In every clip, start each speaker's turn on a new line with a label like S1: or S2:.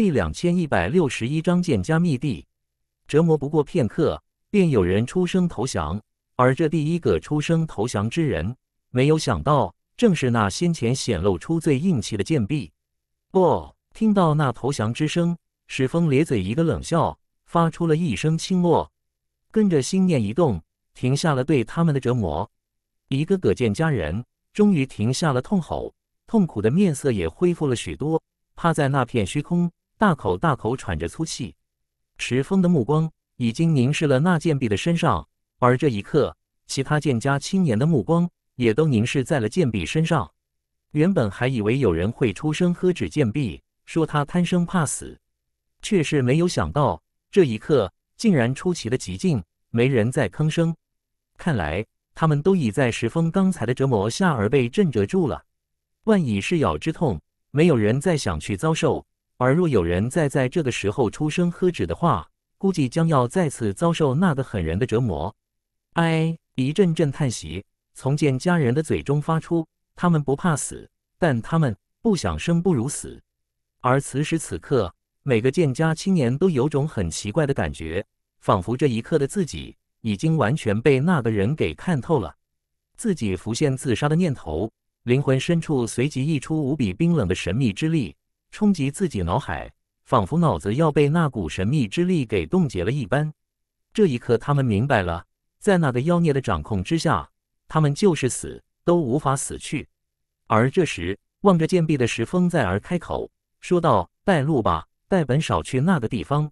S1: 第两千一百六十一章剑家密地。折磨不过片刻，便有人出声投降。而这第一个出声投降之人，没有想到，正是那先前显露出最硬气的剑壁。哦，听到那投降之声，史峰咧嘴一个冷笑，发出了一声轻落，跟着心念一动，停下了对他们的折磨。一个个剑家人终于停下了痛吼，痛苦的面色也恢复了许多，趴在那片虚空。大口大口喘着粗气，石峰的目光已经凝视了那剑壁的身上，而这一刻，其他剑家青年的目光也都凝视在了剑壁身上。原本还以为有人会出声喝止剑壁，说他贪生怕死，却是没有想到，这一刻竟然出奇的极静，没人再吭声。看来他们都已在石峰刚才的折磨下而被震慑住了。万一是咬之痛，没有人再想去遭受。而若有人再在这个时候出声喝止的话，估计将要再次遭受那个狠人的折磨。哎，一阵阵叹息从剑家人的嘴中发出。他们不怕死，但他们不想生不如死。而此时此刻，每个剑家青年都有种很奇怪的感觉，仿佛这一刻的自己已经完全被那个人给看透了。自己浮现自杀的念头，灵魂深处随即溢出无比冰冷的神秘之力。冲击自己脑海，仿佛脑子要被那股神秘之力给冻结了一般。这一刻，他们明白了，在那个妖孽的掌控之下，他们就是死都无法死去。而这时，望着剑壁的石峰再而开口说道：“带路吧，带本少去那个地方。”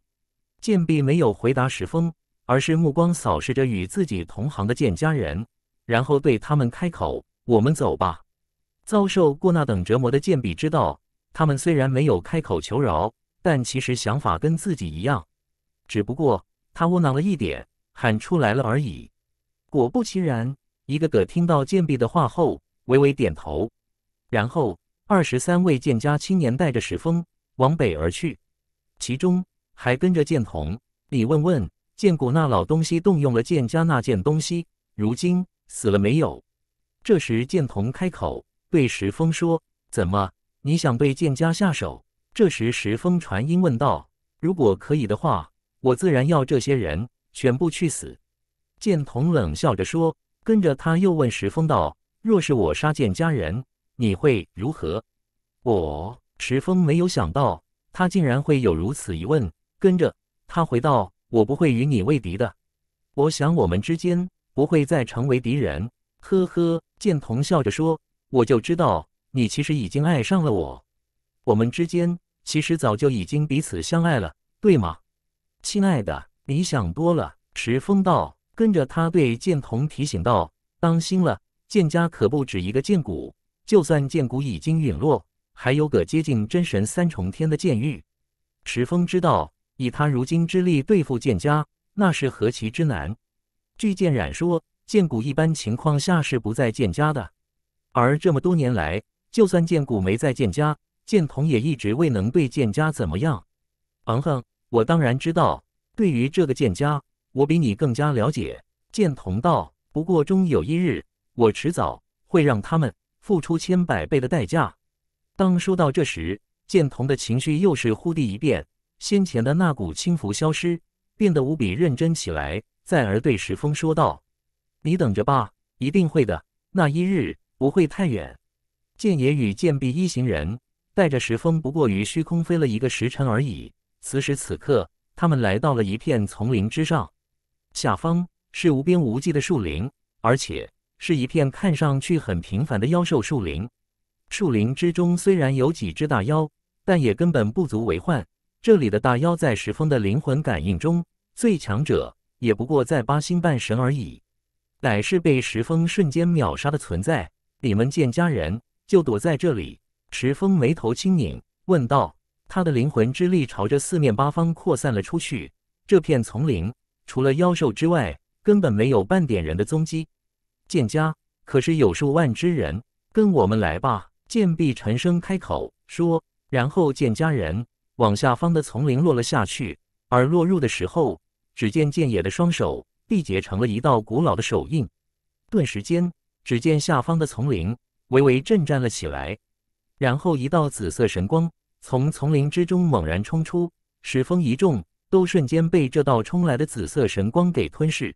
S1: 剑壁没有回答石峰，而是目光扫视着与自己同行的剑家人，然后对他们开口：“我们走吧。”遭受过那等折磨的剑壁知道。他们虽然没有开口求饶，但其实想法跟自己一样，只不过他窝囊了一点，喊出来了而已。果不其然，一个个听到剑壁的话后，微微点头。然后二十三位剑家青年带着石峰往北而去，其中还跟着剑童。你问问剑谷那老东西，动用了剑家那件东西，如今死了没有？这时剑童开口对石峰说：“怎么？”你想对剑家下手？这时石峰传音问道：“如果可以的话，我自然要这些人全部去死。”剑童冷笑着说，跟着他又问石峰道：“若是我杀剑家人，你会如何？”我石峰没有想到他竟然会有如此疑问，跟着他回道：“我不会与你为敌的。我想我们之间不会再成为敌人。”呵呵，剑童笑着说：“我就知道。”你其实已经爱上了我，我们之间其实早就已经彼此相爱了，对吗，亲爱的？你想多了。石峰道，跟着他对剑童提醒道：“当心了，剑家可不止一个剑骨，就算剑骨已经陨落，还有个接近真神三重天的剑域。”石峰知道，以他如今之力对付剑家，那是何其之难。据剑染说，剑骨一般情况下是不在剑家的，而这么多年来。就算剑骨没在剑家，剑童也一直未能对剑家怎么样。嗯哼，我当然知道，对于这个剑家，我比你更加了解。剑童道，不过终有一日，我迟早会让他们付出千百倍的代价。当说到这时，剑童的情绪又是忽地一变，先前的那股轻浮消失，变得无比认真起来。再而对石峰说道：“你等着吧，一定会的，那一日不会太远。”剑野与剑壁一行人带着石峰，不过于虚空飞了一个时辰而已。此时此刻，他们来到了一片丛林之上，下方是无边无际的树林，而且是一片看上去很平凡的妖兽树林。树林之中虽然有几只大妖，但也根本不足为患。这里的大妖在石峰的灵魂感应中，最强者也不过在八星半神而已，乃是被石峰瞬间秒杀的存在。你们剑家人。就躲在这里。池峰眉头轻拧，问道：“他的灵魂之力朝着四面八方扩散了出去。这片丛林除了妖兽之外，根本没有半点人的踪迹。剑家可是有数万之人，跟我们来吧。”剑壁沉声开口说，然后剑家人往下方的丛林落了下去。而落入的时候，只见剑野的双手缔结成了一道古老的手印。顿时间，只见下方的丛林。微微震颤了起来，然后一道紫色神光从丛林之中猛然冲出，使风一众都瞬间被这道冲来的紫色神光给吞噬。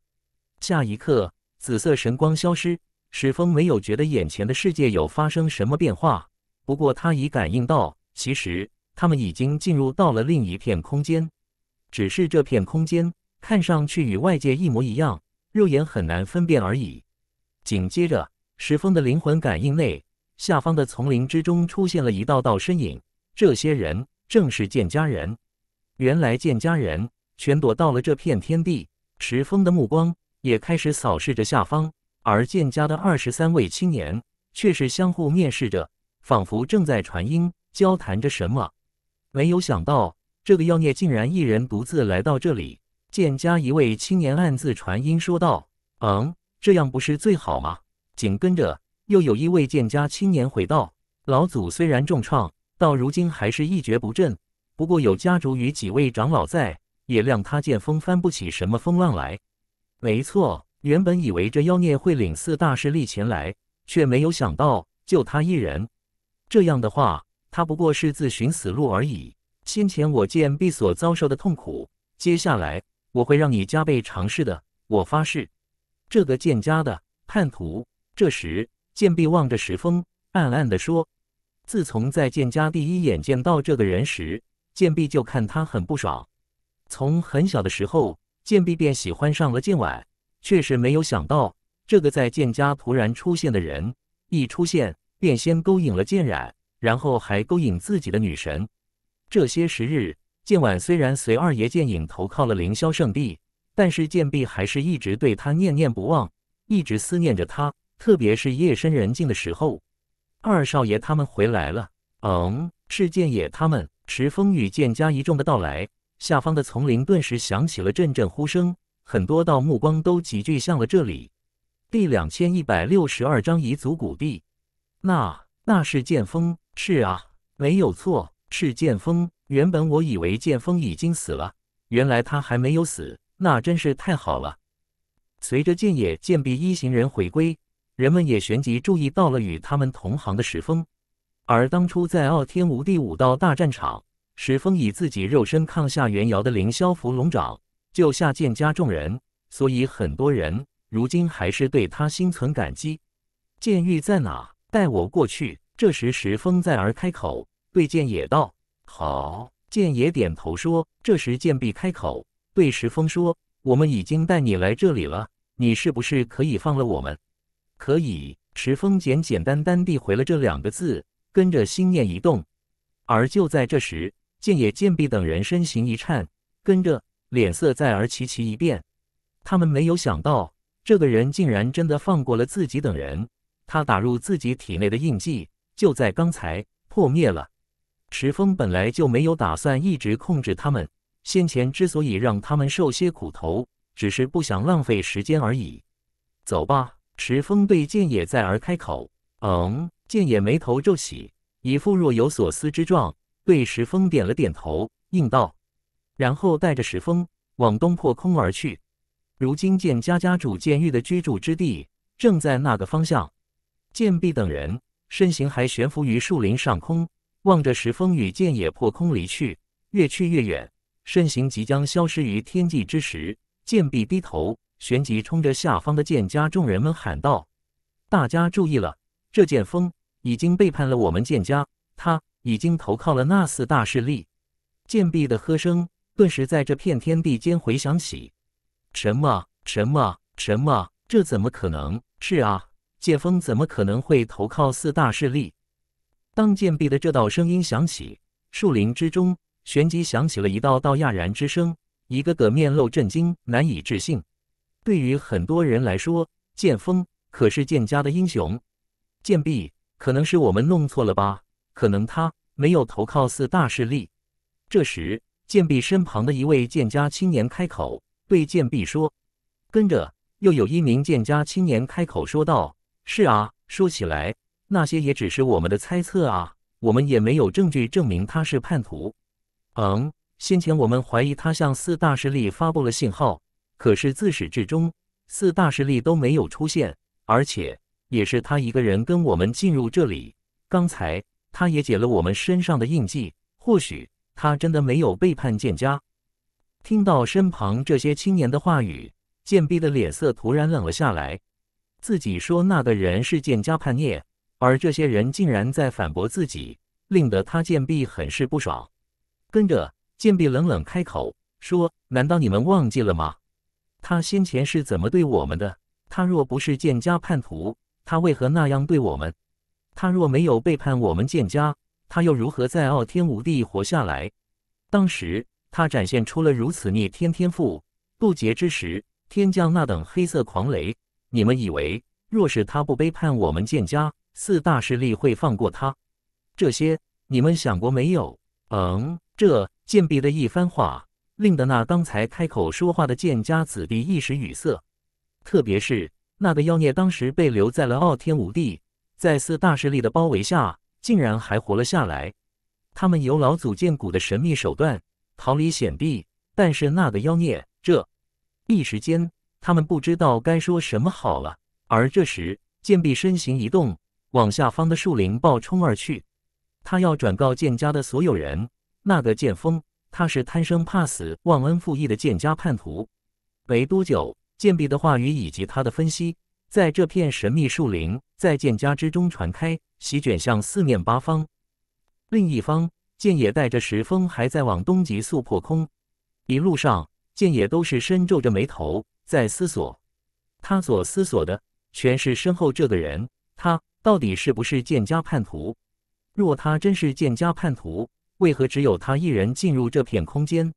S1: 下一刻，紫色神光消失，史风没有觉得眼前的世界有发生什么变化，不过他已感应到，其实他们已经进入到了另一片空间，只是这片空间看上去与外界一模一样，肉眼很难分辨而已。紧接着，石峰的灵魂感应内，下方的丛林之中出现了一道道身影，这些人正是剑家人。原来剑家人全躲到了这片天地，石峰的目光。也开始扫视着下方，而剑家的二十三位青年却是相互面视着，仿佛正在传音交谈着什么。没有想到，这个妖孽竟然一人独自来到这里。剑家一位青年暗自传音说道：“嗯，这样不是最好吗？”紧跟着，又有一位剑家青年回道：“老祖虽然重创，到如今还是一蹶不振。不过有家主与几位长老在，也谅他剑锋翻不起什么风浪来。”没错，原本以为这妖孽会领四大势力前来，却没有想到就他一人。这样的话，他不过是自寻死路而已。先前我剑壁所遭受的痛苦，接下来我会让你加倍尝试的。我发誓。这个剑家的叛徒。这时，剑壁望着石峰，暗暗地说：“自从在剑家第一眼见到这个人时，剑壁就看他很不爽。从很小的时候。”剑壁便喜欢上了剑婉，却是没有想到，这个在剑家突然出现的人，一出现便先勾引了剑染，然后还勾引自己的女神。这些时日，剑婉虽然随二爷剑影投靠了凌霄圣地，但是剑壁还是一直对他念念不忘，一直思念着他。特别是夜深人静的时候，二少爷他们回来了。嗯，是剑野他们。池风与剑家一众的到来。下方的丛林顿时响起了阵阵呼声，很多道目光都集聚向了这里。第两千一百六十二章彝族古地。那那是剑锋，是啊，没有错，是剑锋。原本我以为剑锋已经死了，原来他还没有死，那真是太好了。随着剑野、剑壁一行人回归，人们也旋即注意到了与他们同行的石峰，而当初在傲天无地武道大战场。石峰以自己肉身抗下元瑶的凌霄伏龙掌，救下剑家众人，所以很多人如今还是对他心存感激。剑玉在哪？带我过去。这时石峰在而开口，对剑野道：“好。”剑野点头说。这时剑壁开口，对石峰说：“我们已经带你来这里了，你是不是可以放了我们？”可以。池峰简简单单地回了这两个字，跟着心念一动。而就在这时，剑野、剑壁等人身形一颤，跟着脸色再而齐齐一变。他们没有想到，这个人竟然真的放过了自己等人。他打入自己体内的印记，就在刚才破灭了。池峰本来就没有打算一直控制他们，先前之所以让他们受些苦头，只是不想浪费时间而已。走吧，石峰对剑野再而开口。嗯，剑野眉头皱起，一副若有所思之状。对石峰点了点头，应道，然后带着石峰往东破空而去。如今剑家家主剑玉的居住之地正在那个方向。剑壁等人身形还悬浮于树林上空，望着石峰与剑野破空离去，越去越远，身形即将消失于天际之时，剑壁低头旋即冲着下方的剑家众人们喊道：“大家注意了，这剑锋已经背叛了我们剑家，他。”已经投靠了那四大势力，剑壁的喝声顿时在这片天地间回响起。什么？什么？什么？这怎么可能？是啊，剑锋怎么可能会投靠四大势力？当剑壁的这道声音响起，树林之中旋即响起了一道道讶然之声，一个个面露震惊，难以置信。对于很多人来说，剑锋可是剑家的英雄，剑壁可能是我们弄错了吧？可能他没有投靠四大势力。这时，剑壁身旁的一位剑家青年开口对剑壁说，跟着又有一名剑家青年开口说道：“是啊，说起来，那些也只是我们的猜测啊，我们也没有证据证明他是叛徒。嗯，先前我们怀疑他向四大势力发布了信号，可是自始至终，四大势力都没有出现，而且也是他一个人跟我们进入这里。刚才。”他也解了我们身上的印记，或许他真的没有背叛剑家。听到身旁这些青年的话语，剑碧的脸色突然冷了下来。自己说那个人是剑家叛逆，而这些人竟然在反驳自己，令得他剑碧很是不爽。跟着，剑碧冷冷开口说：“难道你们忘记了吗？他先前是怎么对我们的？他若不是剑家叛徒，他为何那样对我们？他若没有背叛我们剑家，他又如何在傲天无地活下来？当时他展现出了如此逆天天赋，渡劫之时，天降那等黑色狂雷。”你们以为，若是他不背叛我们剑家，四大势力会放过他？这些你们想过没有？嗯，这剑碧的一番话，令得那刚才开口说话的剑家子弟一时语塞。特别是那个妖孽，当时被留在了傲天无地，在四大势力的包围下，竟然还活了下来。他们有老祖剑骨的神秘手段，逃离险地，但是那个妖孽，这一时间。他们不知道该说什么好了。而这时，剑壁身形一动，往下方的树林暴冲而去。他要转告剑家的所有人，那个剑锋，他是贪生怕死、忘恩负义的剑家叛徒。没多久，剑壁的话语以及他的分析，在这片神秘树林，在剑家之中传开，席卷向四面八方。另一方，剑野带着石峰还在往东急速破空。一路上，剑野都是深皱着眉头。在思索，他所思索的全是身后这个人，他到底是不是剑家叛徒？若他真是剑家叛徒，为何只有他一人进入这片空间？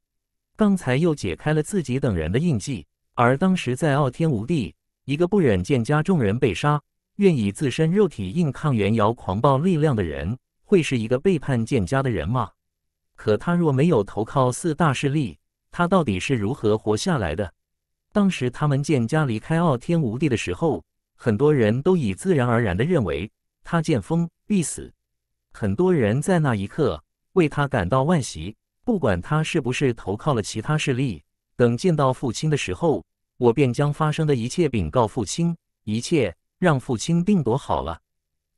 S1: 刚才又解开了自己等人的印记，而当时在傲天无地，一个不忍剑家众人被杀，愿以自身肉体硬抗元瑶狂暴力量的人，会是一个背叛剑家的人吗？可他若没有投靠四大势力，他到底是如何活下来的？当时他们剑家离开傲天无地的时候，很多人都已自然而然地认为他剑锋必死。很多人在那一刻为他感到惋惜。不管他是不是投靠了其他势力，等见到父亲的时候，我便将发生的一切禀告父亲，一切让父亲定夺好了。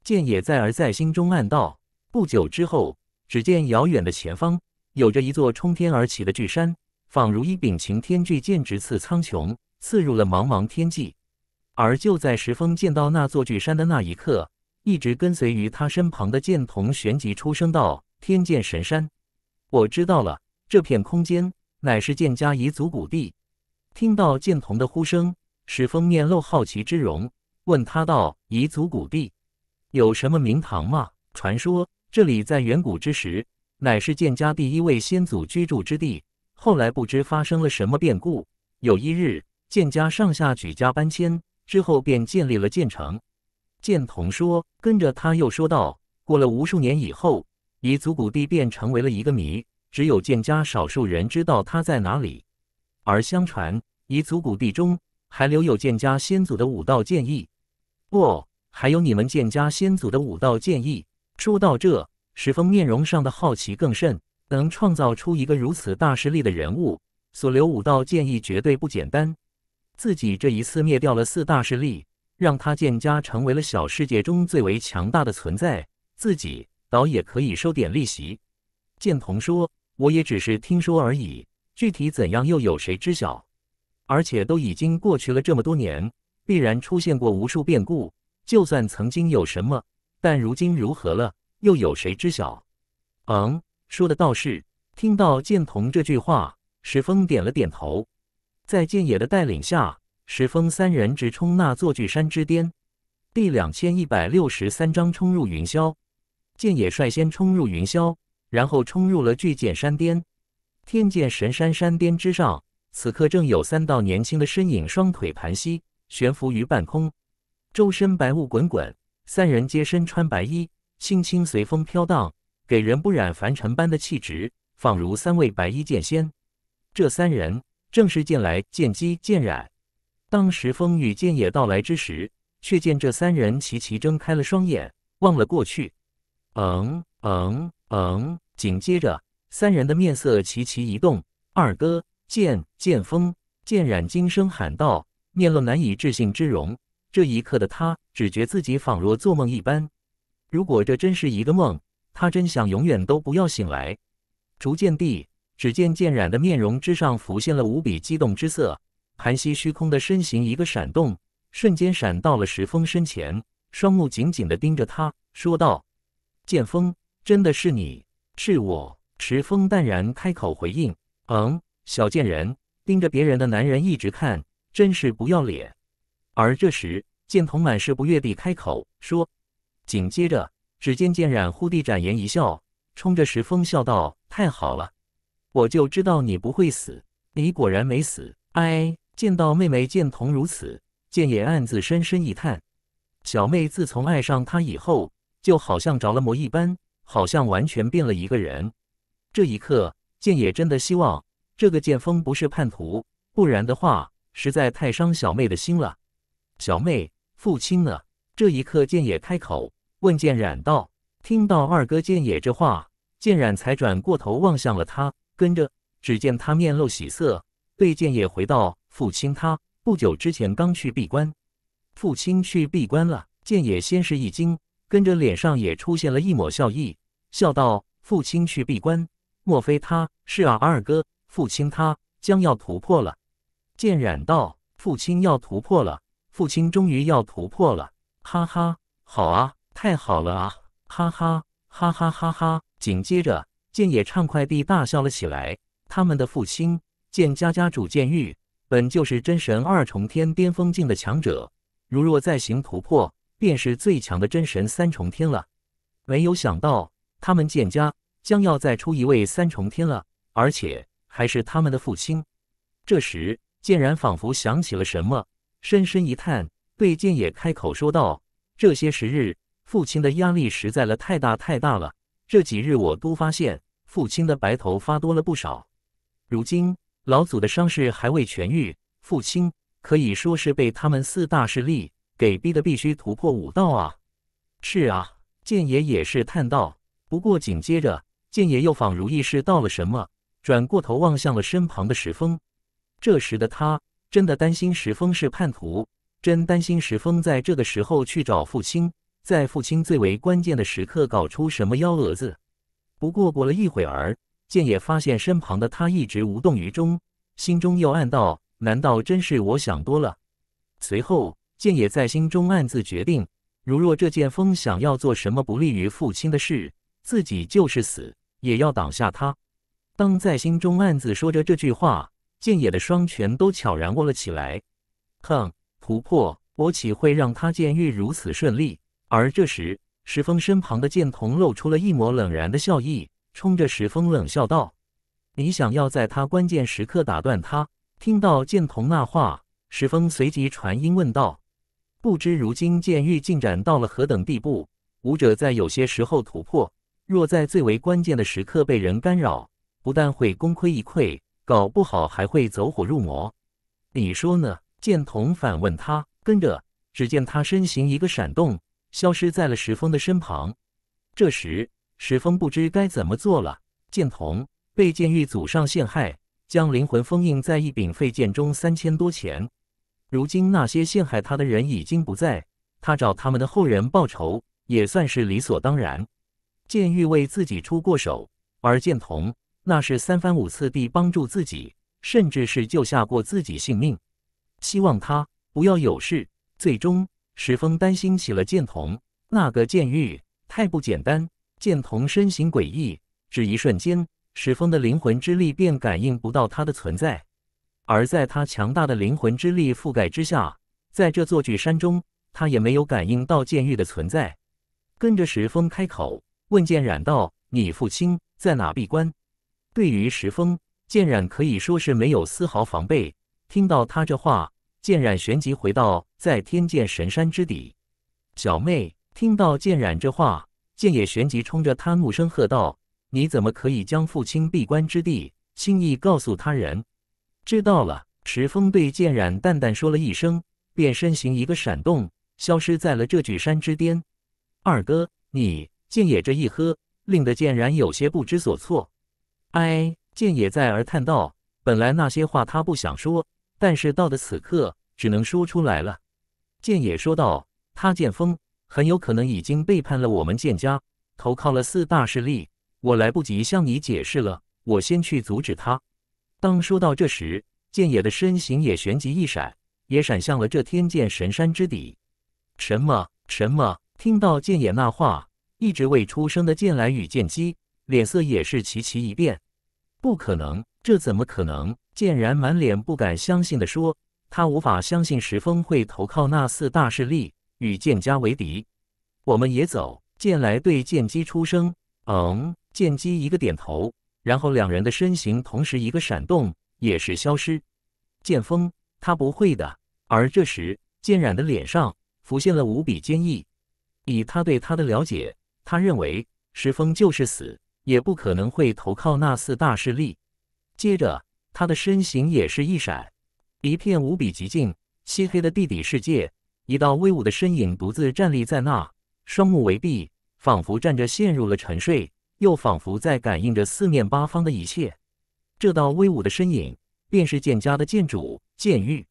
S1: 剑也在而在心中暗道。不久之后，只见遥远的前方有着一座冲天而起的巨山。仿如一柄擎天巨剑直刺苍穹，刺入了茫茫天际。而就在石峰见到那座巨山的那一刻，一直跟随于他身旁的剑童旋即出声道：“天剑神山，我知道了，这片空间乃是剑家彝族古地。”听到剑童的呼声，石峰面露好奇之容，问他道：“彝族古地有什么名堂吗？”传说这里在远古之时，乃是剑家第一位先祖居住之地。后来不知发生了什么变故，有一日，剑家上下举家搬迁，之后便建立了剑城。剑童说，跟着他又说道：过了无数年以后，彝族古地便成为了一个谜，只有剑家少数人知道它在哪里。而相传，彝族古地中还留有剑家先祖的武道剑意。哦，还有你们剑家先祖的武道剑意。说到这，石峰面容上的好奇更甚。能创造出一个如此大势力的人物，所留武道剑意绝对不简单。自己这一次灭掉了四大势力，让他剑家成为了小世界中最为强大的存在，自己倒也可以收点利息。剑童说：“我也只是听说而已，具体怎样又有谁知晓？而且都已经过去了这么多年，必然出现过无数变故。就算曾经有什么，但如今如何了，又有谁知晓？”嗯。说的倒是，听到剑童这句话，石峰点了点头。在剑野的带领下，石峰三人直冲那座巨山之巅。第两千一百六十三章冲入云霄。剑野率先冲入云霄，然后冲入了巨剑山巅。天剑神山山巅之上，此刻正有三道年轻的身影，双腿盘膝，悬浮于半空，周身白雾滚滚。三人皆身穿白衣，轻轻随风飘荡。给人不染凡尘般的气质，仿如三位白衣剑仙。这三人正是剑来、剑姬、剑染。当时风与剑野到来之时，却见这三人齐齐睁开了双眼，望了过去。嗯嗯嗯，紧接着，三人的面色齐齐一动。二哥剑剑锋剑染惊声喊道，面露难以置信之容。这一刻的他，只觉自己仿若做梦一般。如果这真是一个梦，他真想永远都不要醒来，逐渐地，只见剑染的面容之上浮现了无比激动之色，盘膝虚空的身形一个闪动，瞬间闪到了石峰身前，双目紧紧地盯着他，说道：“剑锋，真的是你？是我。”池峰淡然开口回应：“嗯，小贱人，盯着别人的男人一直看，真是不要脸。”而这时，剑童满是不悦地开口说。紧接着，只见剑染忽地展颜一笑，冲着石峰笑道：“太好了，我就知道你不会死，你果然没死。”哎，见到妹妹剑童如此，剑也暗自深深一叹。小妹自从爱上他以后，就好像着了魔一般，好像完全变了一个人。这一刻，剑野真的希望这个剑锋不是叛徒，不然的话，实在太伤小妹的心了。小妹，父亲呢？这一刻，剑野开口。问剑染道：“听到二哥剑野这话，剑染才转过头望向了他，跟着只见他面露喜色，对剑野回道：‘父亲，他不久之前刚去闭关。’父亲去闭关了。”剑野先是一惊，跟着脸上也出现了一抹笑意，笑道：“父亲去闭关，莫非他是啊？二哥，父亲他将要突破了。”剑染道：“父亲要突破了，父亲终于要突破了，哈哈，好啊！”太好了啊！哈哈哈哈哈哈！紧接着，剑野畅快地大笑了起来。他们的父亲剑家家主剑玉，本就是真神二重天巅峰境的强者，如若再行突破，便是最强的真神三重天了。没有想到，他们剑家将要再出一位三重天了，而且还是他们的父亲。这时，剑然仿佛想起了什么，深深一叹，对剑野开口说道：“这些时日。”父亲的压力实在了太大太大了，这几日我都发现父亲的白头发多了不少。如今老祖的伤势还未痊愈，父亲可以说是被他们四大势力给逼得必须突破武道啊！是啊，剑爷也是叹道。不过紧接着，剑爷又仿如意识到了什么，转过头望向了身旁的石峰。这时的他真的担心石峰是叛徒，真担心石峰在这个时候去找父亲。在父亲最为关键的时刻搞出什么幺蛾子？不过过了一会儿，剑爷发现身旁的他一直无动于衷，心中又暗道：难道真是我想多了？随后，剑野在心中暗自决定：如若这剑锋想要做什么不利于父亲的事，自己就是死也要挡下他。当在心中暗自说着这句话，剑野的双拳都悄然握了起来。哼，突破，我岂会让他剑狱如此顺利？而这时，石峰身旁的剑童露出了一抹冷然的笑意，冲着石峰冷笑道：“你想要在他关键时刻打断他？”听到剑童那话，石峰随即传音问道：“不知如今剑域进展到了何等地步？武者在有些时候突破，若在最为关键的时刻被人干扰，不但会功亏一篑，搞不好还会走火入魔。你说呢？”剑童反问他。跟着，只见他身形一个闪动。消失在了石峰的身旁。这时，石峰不知该怎么做了。剑童被剑狱祖上陷害，将灵魂封印在一柄废剑中三千多钱。如今那些陷害他的人已经不在，他找他们的后人报仇也算是理所当然。剑玉为自己出过手，而剑童那是三番五次地帮助自己，甚至是救下过自己性命，希望他不要有事。最终。石峰担心起了剑童，那个剑狱太不简单。剑童身形诡异，只一瞬间，石峰的灵魂之力便感应不到他的存在。而在他强大的灵魂之力覆盖之下，在这座巨山中，他也没有感应到剑玉的存在。跟着石峰开口问剑染道：“你父亲在哪闭关？”对于石峰，剑染可以说是没有丝毫防备。听到他这话。剑染旋即回到在天剑神山之底。小妹听到剑染这话，剑也旋即冲着他怒声喝道：“你怎么可以将父亲闭关之地轻易告诉他人？”知道了。石峰对剑染淡淡说了一声，便身形一个闪动，消失在了这巨山之巅。二哥，你剑野这一喝，令得剑染有些不知所措。哎，剑野在而叹道：“本来那些话他不想说。”但是到的此刻，只能说出来了。剑野说道：“他剑锋很有可能已经背叛了我们剑家，投靠了四大势力。我来不及向你解释了，我先去阻止他。当说到这时，剑野的身形也旋即一闪，也闪向了这天剑神山之底。什么？什么？听到剑野那话，一直未出声的剑来与剑姬脸色也是齐齐一变。不可能，这怎么可能？剑然满脸不敢相信地说：“他无法相信石峰会投靠那四大势力，与剑家为敌。”我们也走。剑来对剑姬出声：“嗯。”剑姬一个点头，然后两人的身形同时一个闪动，也是消失。剑锋，他不会的。而这时，剑染的脸上浮现了无比坚毅。以他对他的了解，他认为石峰就是死，也不可能会投靠那四大势力。接着，他的身形也是一闪，一片无比寂静、漆黑的地底世界，一道威武的身影独自站立在那，双目微闭，仿佛站着陷入了沉睡。又仿佛在感应着四面八方的一切。这道威武的身影，便是剑家的剑主剑玉。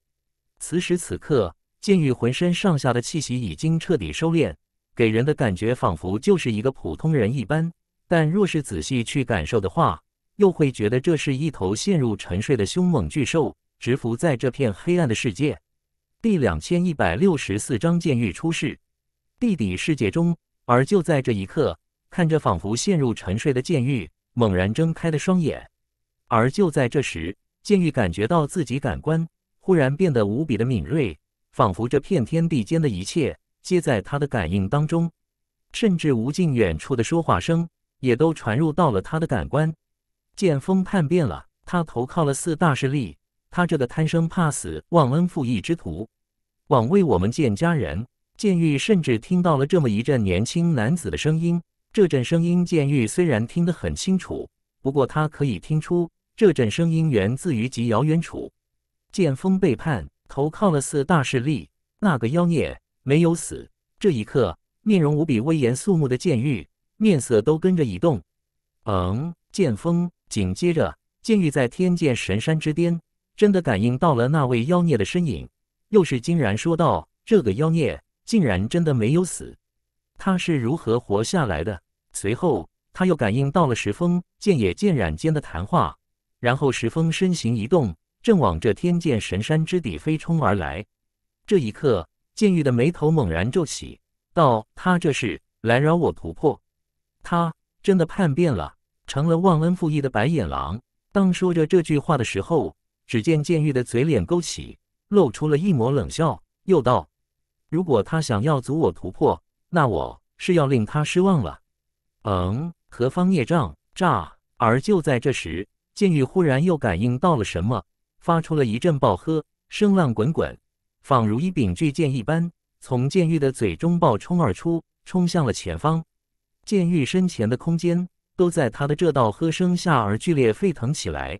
S1: 此时此刻，剑玉浑身上下的气息已经彻底收敛，给人的感觉仿佛就是一个普通人一般。但若是仔细去感受的话，又会觉得这是一头陷入沉睡的凶猛巨兽，蛰伏在这片黑暗的世界。第两千一百六十四章剑玉出世，地底世界中。而就在这一刻。看着仿佛陷入沉睡的剑玉，猛然睁开的双眼，而就在这时，剑玉感觉到自己感官忽然变得无比的敏锐，仿佛这片天地间的一切皆在他的感应当中，甚至无尽远处的说话声也都传入到了他的感官。剑锋叛变了，他投靠了四大势力，他这个贪生怕死、忘恩负义之徒，枉为我们剑家人。剑玉甚至听到了这么一阵年轻男子的声音。这阵声音，剑玉虽然听得很清楚，不过他可以听出这阵声音源自于极遥远处。剑锋背叛，投靠了四大势力，那个妖孽没有死。这一刻，面容无比威严肃穆的剑玉面色都跟着一动。嗯，剑锋。紧接着，剑玉在天剑神山之巅，真的感应到了那位妖孽的身影，又是惊然说道：“这个妖孽竟然真的没有死，他是如何活下来的？”随后，他又感应到了石峰、剑野、剑染间的谈话，然后石峰身形一动，正往这天剑神山之底飞冲而来。这一刻，剑玉的眉头猛然皱起，道：“他这是来扰我突破？他真的叛变了，成了忘恩负义的白眼狼。”当说着这句话的时候，只见剑玉的嘴脸勾起，露出了一抹冷笑，又道：“如果他想要阻我突破，那我是要令他失望了。”嗯，何方孽障？炸！而就在这时，剑玉忽然又感应到了什么，发出了一阵暴喝，声浪滚滚，仿如一柄巨剑一般，从剑玉的嘴中爆冲而出，冲向了前方。剑玉身前的空间都在他的这道喝声下而剧烈沸腾起来。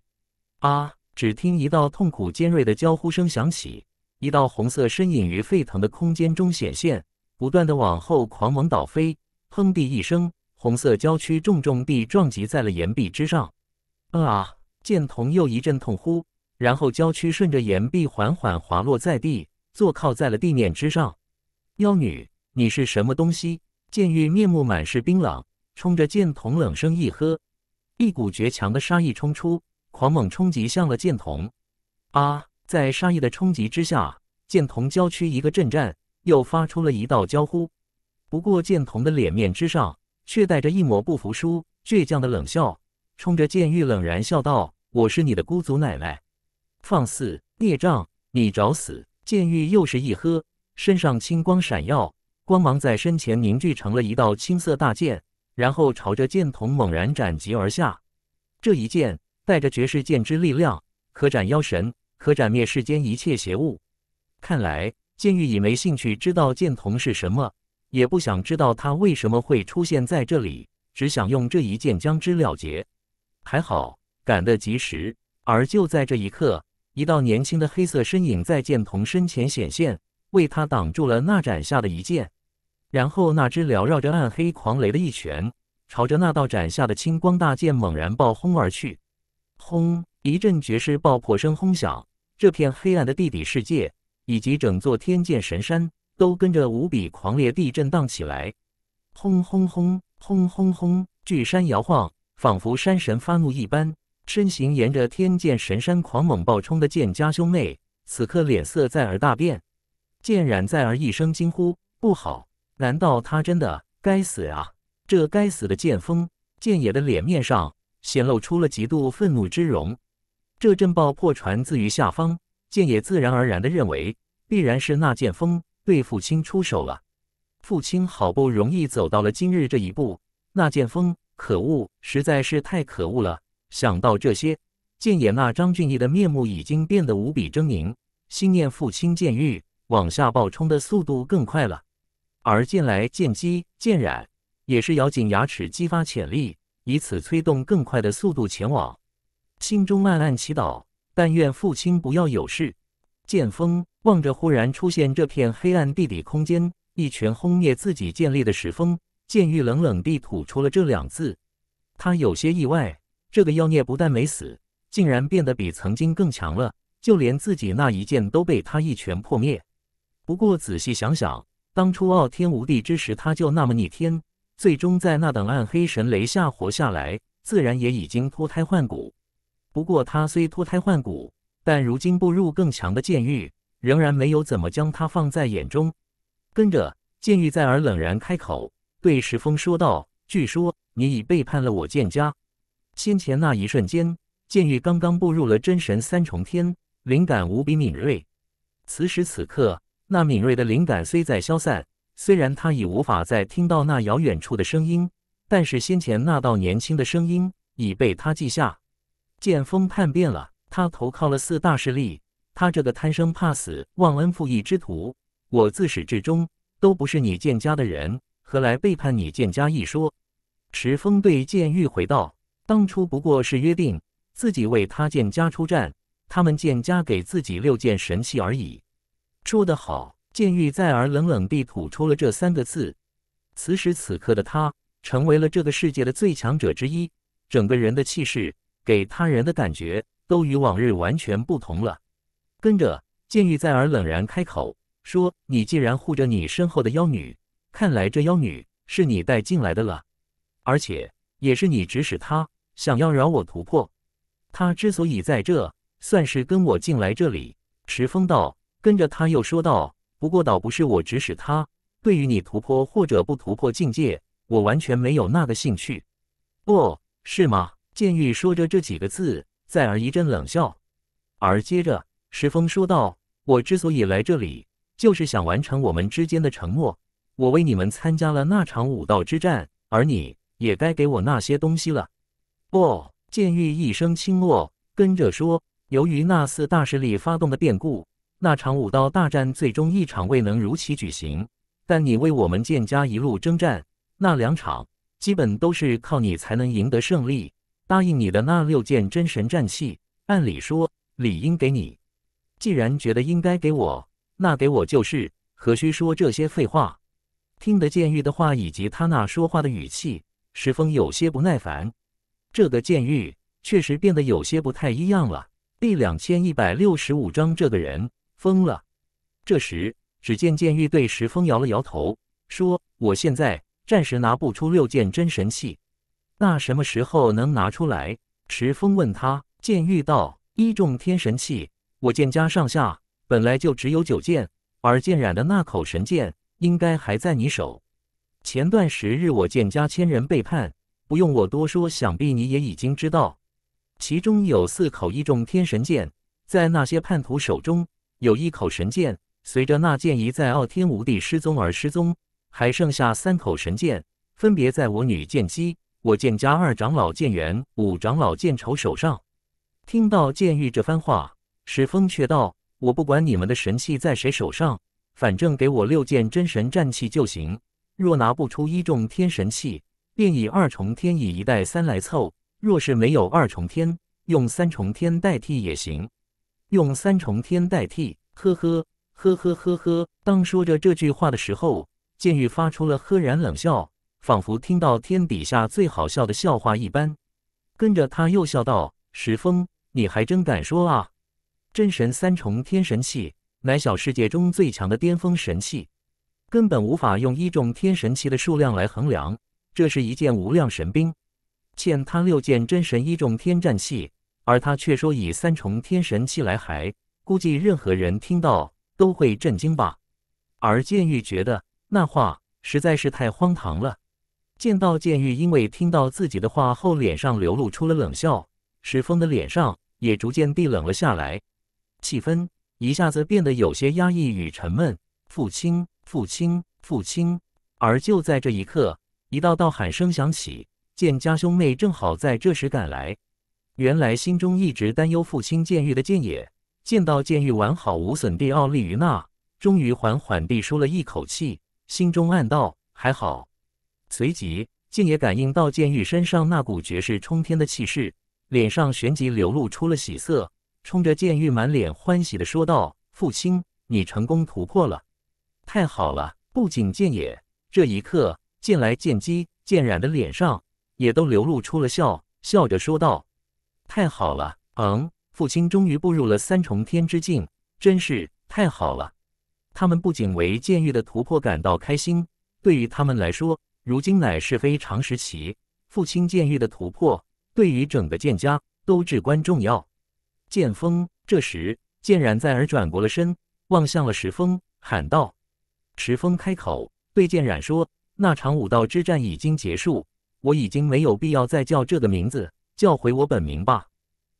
S1: 啊！只听一道痛苦尖锐的娇呼声响起，一道红色身影于沸腾的空间中显现，不断的往后狂猛倒飞，砰地一声。红色娇躯重重地撞击在了岩壁之上，啊！剑童又一阵痛呼，然后娇躯顺着岩壁缓缓滑落在地，坐靠在了地面之上。妖女，你是什么东西？剑玉面目满是冰冷，冲着剑童冷声一喝，一股绝强的杀意冲出，狂猛冲击向了剑童。啊！在杀意的冲击之下，剑童娇躯一个震颤，又发出了一道娇呼。不过剑童的脸面之上。却带着一抹不服输、倔强的冷笑，冲着剑玉冷然笑道：“我是你的姑祖奶奶，放肆孽障，你找死！”剑玉又是一喝，身上青光闪耀，光芒在身前凝聚成了一道青色大剑，然后朝着剑童猛然斩击而下。这一剑带着绝世剑之力量，可斩妖神，可斩灭世间一切邪物。看来剑玉已没兴趣知道剑童是什么。也不想知道他为什么会出现在这里，只想用这一剑将之了结。还好赶得及时，而就在这一刻，一道年轻的黑色身影在剑童身前显现，为他挡住了那斩下的一剑。然后那只缭绕着暗黑狂雷的一拳，朝着那道斩下的青光大剑猛然爆轰而去。轰！一阵绝世爆破声轰响，这片黑暗的地底世界以及整座天剑神山。都跟着无比狂烈地震荡起来，轰轰轰轰轰轰！巨山摇晃，仿佛山神发怒一般，身形沿着天剑神山狂猛暴冲的剑家兄妹，此刻脸色在而大变。剑染在而一声惊呼：“不好！难道他真的该死啊？这该死的剑锋！”剑野的脸面上显露出了极度愤怒之容。这震爆破传自于下方，剑野自然而然地认为，必然是那剑锋对父亲出手了。父亲好不容易走到了今日这一步，那剑锋，可恶，实在是太可恶了。想到这些，剑野那张俊逸的面目已经变得无比狰狞，心念父亲剑玉往下暴冲的速度更快了。而剑来、剑姬、剑染也是咬紧牙齿，激发潜力，以此催动更快的速度前往。心中暗暗祈祷，但愿父亲不要有事。剑锋望着忽然出现这片黑暗地底空间，一拳轰灭自己建立的石峰。剑玉冷冷地吐出了这两字。他有些意外，这个妖孽不但没死，竟然变得比曾经更强了。就连自己那一剑都被他一拳破灭。不过仔细想想，当初傲天无地之时，他就那么逆天，最终在那等暗黑神雷下活下来，自然也已经脱胎换骨。不过他虽脱胎换骨，但如今步入更强的剑域，仍然没有怎么将他放在眼中。跟着，剑玉在耳冷然开口，对石峰说道：“据说你已背叛了我剑家。”先前那一瞬间，剑玉刚刚步入了真神三重天，灵感无比敏锐。此时此刻，那敏锐的灵感虽在消散，虽然他已无法再听到那遥远处的声音，但是先前那道年轻的声音已被他记下。剑锋叛变了，他投靠了四大势力。他这个贪生怕死、忘恩负义之徒，我自始至终都不是你剑家的人，何来背叛你剑家一说？石峰对剑玉回道：“当初不过是约定，自己为他剑家出战，他们剑家给自己六件神器而已。”说得好！剑玉在而冷冷地吐出了这三个字。此时此刻的他，成为了这个世界的最强者之一，整个人的气势。给他人的感觉都与往日完全不同了。跟着，剑玉在耳冷然开口说：“你既然护着你身后的妖女，看来这妖女是你带进来的了，而且也是你指使她想要扰我突破。她之所以在这，算是跟我进来这里。”石峰道。跟着他又说道：“不过倒不是我指使她，对于你突破或者不突破境界，我完全没有那个兴趣。哦，是吗？”剑玉说着这几个字，再而一阵冷笑，而接着石峰说道：“我之所以来这里，就是想完成我们之间的承诺。我为你们参加了那场武道之战，而你也该给我那些东西了。”不，剑玉一声轻落，跟着说：“由于那四大势力发动的变故，那场武道大战最终一场未能如期举行。但你为我们剑家一路征战，那两场基本都是靠你才能赢得胜利。”答应你的那六件真神战器，按理说理应给你。既然觉得应该给我，那给我就是，何须说这些废话？听得剑玉的话以及他那说话的语气，石峰有些不耐烦。这个剑玉确实变得有些不太一样了。第两千一百六十五章，这个人疯了。这时，只见剑玉对石峰摇了摇头，说：“我现在暂时拿不出六件真神器。”那什么时候能拿出来？石峰问他。剑玉道：“一众天神器，我剑家上下本来就只有九件，而剑染的那口神剑应该还在你手。前段时日我剑家千人背叛，不用我多说，想必你也已经知道。其中有四口一众天神剑，在那些叛徒手中；有一口神剑，随着那剑一在傲天无地失踪而失踪，还剩下三口神剑，分别在我女剑姬。”我剑家二长老剑元、五长老剑仇手上，听到剑玉这番话，石峰却道：“我不管你们的神器在谁手上，反正给我六件真神战器就行。若拿不出一众天神器，便以二重天以一代三来凑；若是没有二重天，用三重天代替也行。用三重天代替，呵呵呵呵呵呵。”当说着这句话的时候，剑玉发出了赫然冷笑。仿佛听到天底下最好笑的笑话一般，跟着他又笑道：“石峰，你还真敢说啊！真神三重天神器，乃小世界中最强的巅峰神器，根本无法用一众天神器的数量来衡量。这是一件无量神兵，欠他六件真神一众天战器，而他却说以三重天神器来还，估计任何人听到都会震惊吧。而剑玉觉得那话实在是太荒唐了。见到剑玉因为听到自己的话后，脸上流露出了冷笑，石峰的脸上也逐渐地冷了下来，气氛一下子变得有些压抑与沉闷。父亲，父亲，父亲！而就在这一刻，一道道喊声响起，剑家兄妹正好在这时赶来。原来心中一直担忧父亲剑玉的剑野，见到剑玉完好无损地傲立于那，终于缓缓地舒了一口气，心中暗道：还好。随即，剑野感应到剑玉身上那股绝世冲天的气势，脸上旋即流露出了喜色，冲着剑玉满脸欢喜的说道：“父亲，你成功突破了，太好了！”不仅剑野，这一刻，剑来、剑姬、剑染的脸上也都流露出了笑，笑着说道。太好了，嗯，父亲终于步入了三重天之境，真是太好了。他们不仅为剑玉的突破感到开心，对于他们来说，如今乃是非常时期。父亲剑玉的突破，对于整个剑家都至关重要。剑锋这时，剑然在而转过了身，望向了石峰，喊道：“石峰，开口对剑染说，那场武道之战已经结束，我已经没有必要再叫这个名字。”叫回我本名吧。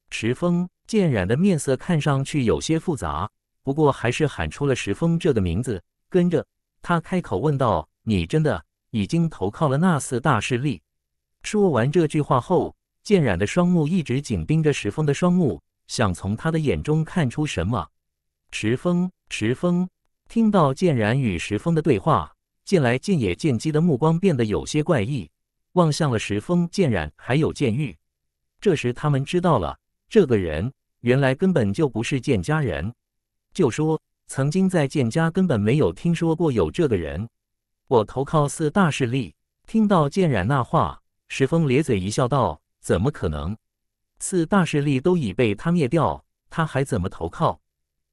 S1: 石峰剑染的面色看上去有些复杂，不过还是喊出了石峰这个名字。跟着他开口问道：“你真的已经投靠了那四大势力？”说完这句话后，剑染的双目一直紧盯着石峰的双目，想从他的眼中看出什么。石峰，石峰听到剑染与石峰的对话，剑来剑也剑姬的目光变得有些怪异，望向了石峰、剑染还有剑玉。这时，他们知道了，这个人原来根本就不是剑家人。就说曾经在剑家根本没有听说过有这个人。我投靠四大势力。听到剑染那话，石峰咧嘴一笑，道：“怎么可能？四大势力都已被他灭掉，他还怎么投靠？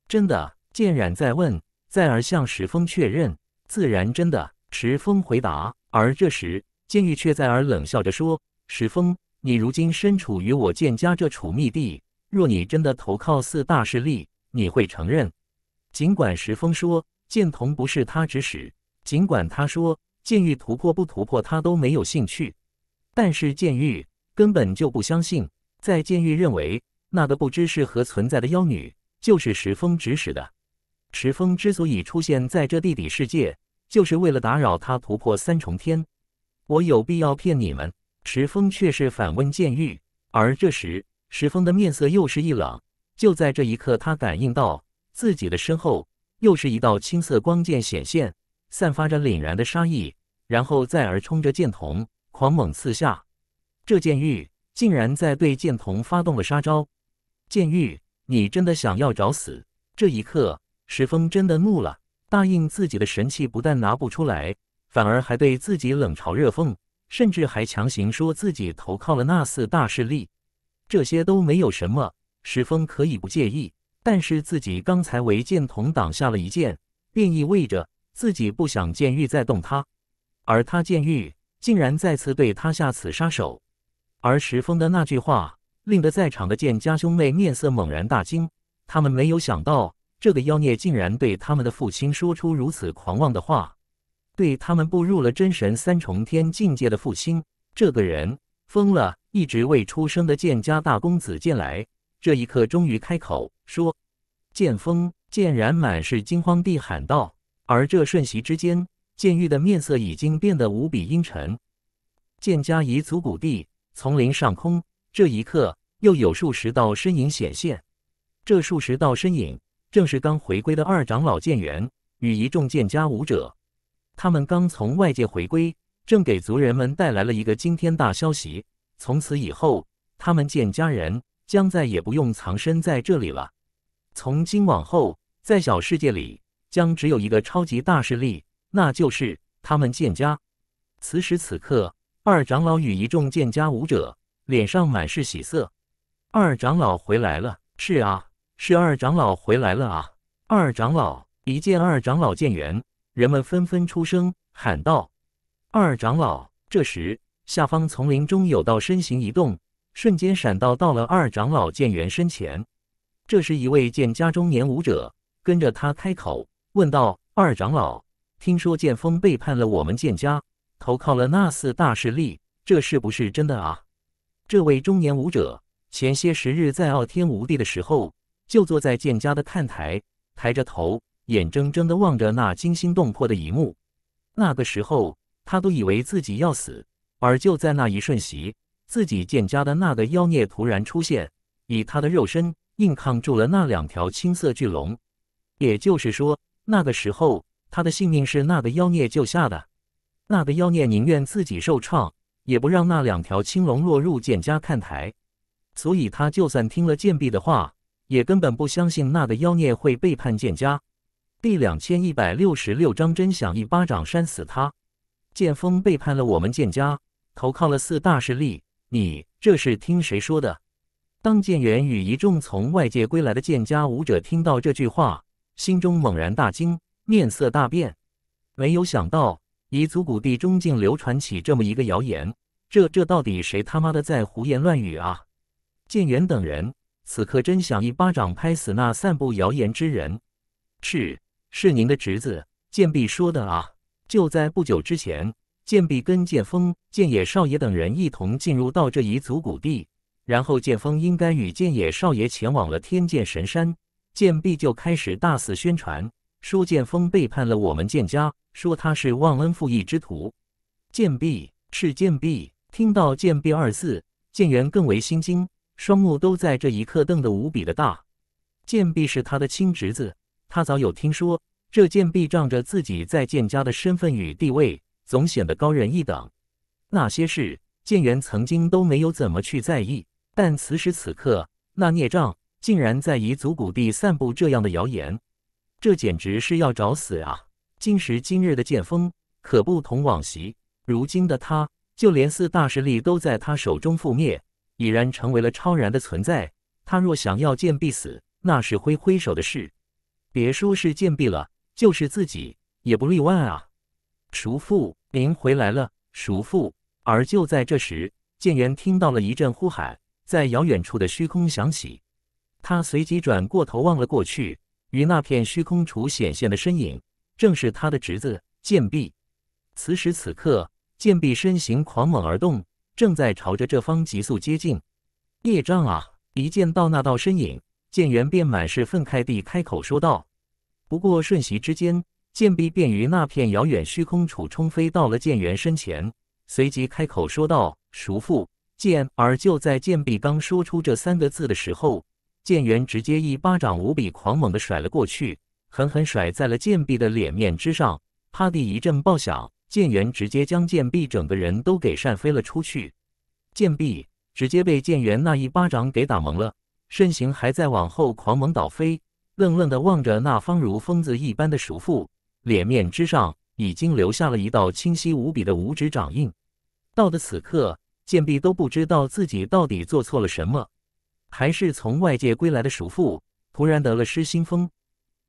S1: 真的？”剑染再问，再而向石峰确认：“自然真的。”石峰回答。而这时，剑玉却在而冷笑着说：“石峰。”你如今身处于我剑家这处密地，若你真的投靠四大势力，你会承认？尽管石峰说剑童不是他指使，尽管他说剑玉突破不突破他都没有兴趣，但是剑玉根本就不相信。在剑玉认为，那个不知是何存在的妖女就是石峰指使的。石峰之所以出现在这地底世界，就是为了打扰他突破三重天。我有必要骗你们？石峰却是反问剑玉，而这时石峰的面色又是一冷。就在这一刻，他感应到自己的身后又是一道青色光剑显现，散发着凛然的杀意，然后再而冲着剑童狂猛刺下。这剑玉竟然在对剑童发动了杀招！剑玉，你真的想要找死？这一刻，石峰真的怒了，答应自己的神器不但拿不出来，反而还对自己冷嘲热讽。甚至还强行说自己投靠了那四大势力，这些都没有什么，石峰可以不介意。但是自己刚才为剑童挡下了一剑，便意味着自己不想剑玉再动他，而他剑玉竟然再次对他下此杀手。而石峰的那句话，令得在场的剑家兄妹面色猛然大惊，他们没有想到这个妖孽竟然对他们的父亲说出如此狂妄的话。对他们步入了真神三重天境界的父亲，这个人疯了。一直未出生的剑家大公子剑来，这一刻终于开口说：“剑锋！”剑然满是惊慌地喊道。而这瞬息之间，剑玉的面色已经变得无比阴沉。剑家彝族谷地丛林上空，这一刻又有数十道身影显现。这数十道身影正是刚回归的二长老剑元与一众剑家武者。他们刚从外界回归，正给族人们带来了一个惊天大消息：从此以后，他们剑家人将再也不用藏身在这里了。从今往后，在小世界里，将只有一个超级大势力，那就是他们剑家。此时此刻，二长老与一众剑家武者脸上满是喜色。二长老回来了！是啊，是二长老回来了啊！二长老一见二长老剑元。人们纷纷出声喊道：“二长老！”这时，下方丛林中有道身形一动，瞬间闪到到了二长老剑元身前。这时，一位剑家中年武者跟着他开口问道：“二长老，听说剑锋背叛了我们剑家，投靠了那四大势力，这是不是真的啊？”这位中年武者前些时日在傲天无地的时候，就坐在剑家的看台，抬着头，眼睁睁地望着那惊心动魄的一幕。那个时候，他都以为自己要死，而就在那一瞬息，自己剑家的那个妖孽突然出现，以他的肉身硬抗住了那两条青色巨龙。也就是说，那个时候他的性命是那个妖孽救下的。那个妖孽宁愿自己受创。也不让那两条青龙落入剑家看台，所以他就算听了剑壁的话，也根本不相信那个妖孽会背叛剑家。第两千一百六十六章，真想一巴掌扇死他！剑锋背叛了我们剑家，投靠了四大势力，你这是听谁说的？当剑元与一众从外界归来的剑家武者听到这句话，心中猛然大惊，面色大变，没有想到。彝族古地中竟流传起这么一个谣言，这这到底谁他妈的在胡言乱语啊？剑元等人此刻真想一巴掌拍死那散布谣言之人。是，是您的侄子剑壁说的啊！就在不久之前，剑壁跟剑锋、剑野少爷等人一同进入到这彝族古地，然后剑锋应该与剑野少爷前往了天剑神山，剑壁就开始大肆宣传，说剑锋背叛了我们剑家。说他是忘恩负义之徒，贱婢是贱婢。听到“贱婢”二字，剑元更为心惊，双目都在这一刻瞪得无比的大。贱婢是他的亲侄子，他早有听说。这贱婢仗着自己在剑家的身份与地位，总显得高人一等。那些事，剑元曾经都没有怎么去在意。但此时此刻，那孽障竟然在彝族谷地散布这样的谣言，这简直是要找死啊！今时今日的剑锋可不同往昔，如今的他，就连四大势力都在他手中覆灭，已然成为了超然的存在。他若想要剑必死，那是挥挥手的事。别说是剑毙了，就是自己也不例外啊！叔父，您回来了，叔父。而就在这时，剑元听到了一阵呼喊，在遥远处的虚空响起。他随即转过头望了过去，与那片虚空处显现的身影。正是他的侄子剑壁。此时此刻，剑壁身形狂猛而动，正在朝着这方急速接近。业障啊！一见到那道身影，剑元便满是愤慨地开口说道。不过瞬息之间，剑壁便于那片遥远虚空处冲飞到了剑元身前，随即开口说道：“叔父，剑。”而就在剑壁刚说出这三个字的时候，剑元直接一巴掌无比狂猛地甩了过去。狠狠甩在了剑壁的脸面之上，啪地一阵爆响，剑元直接将剑壁整个人都给扇飞了出去。剑壁直接被剑元那一巴掌给打蒙了，身形还在往后狂猛倒飞，愣愣地望着那方如疯子一般的叔父，脸面之上已经留下了一道清晰无比的五指掌印。到的此刻，剑壁都不知道自己到底做错了什么，还是从外界归来的叔父突然得了失心疯。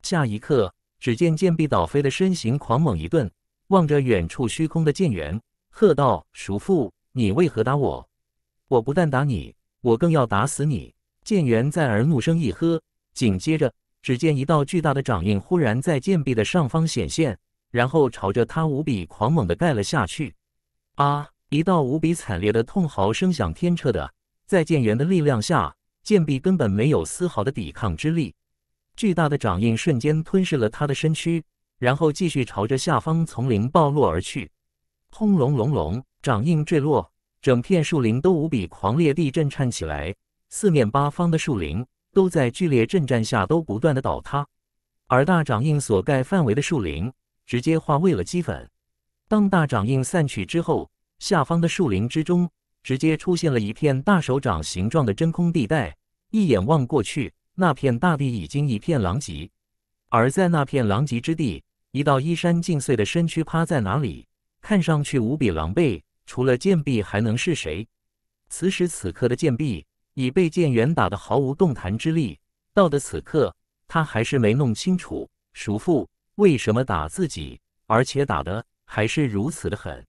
S1: 下一刻，只见剑壁倒飞的身形狂猛一顿，望着远处虚空的剑元，喝道：“叔父，你为何打我？我不但打你，我更要打死你！”剑元在耳怒声一喝，紧接着，只见一道巨大的掌印忽然在剑壁的上方显现，然后朝着他无比狂猛地盖了下去。啊！一道无比惨烈的痛嚎声响天彻的，在剑元的力量下，剑壁根本没有丝毫的抵抗之力。巨大的掌印瞬间吞噬了他的身躯，然后继续朝着下方丛林暴落而去。轰隆隆隆，掌印坠落，整片树林都无比狂烈地震颤起来，四面八方的树林都在剧烈震颤下都不断的倒塌，而大掌印所盖范围的树林直接化为了齑粉。当大掌印散去之后，下方的树林之中直接出现了一片大手掌形状的真空地带，一眼望过去。那片大地已经一片狼藉，而在那片狼藉之地，一道衣衫尽碎的身躯趴在哪里，看上去无比狼狈。除了剑壁，还能是谁？此时此刻的剑壁已被剑元打得毫无动弹之力。到的此刻，他还是没弄清楚叔父为什么打自己，而且打的还是如此的狠。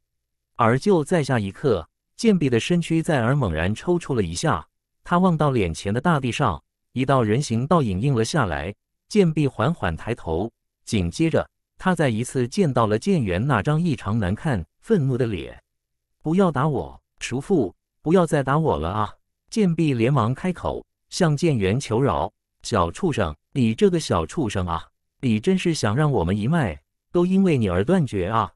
S1: 而就在下一刻，贱婢的身躯在而猛然抽搐了一下，他望到脸前的大地上，一道人形倒影映了下来。贱婢缓缓抬头，紧接着，他再一次见到了剑元那张异常难看、愤怒的脸。不要打我，叔父，不要再打我了啊！贱婢连忙开口，向剑元求饶：“小畜生，你这个小畜生啊，你真是想让我们一脉都因为你而断绝啊！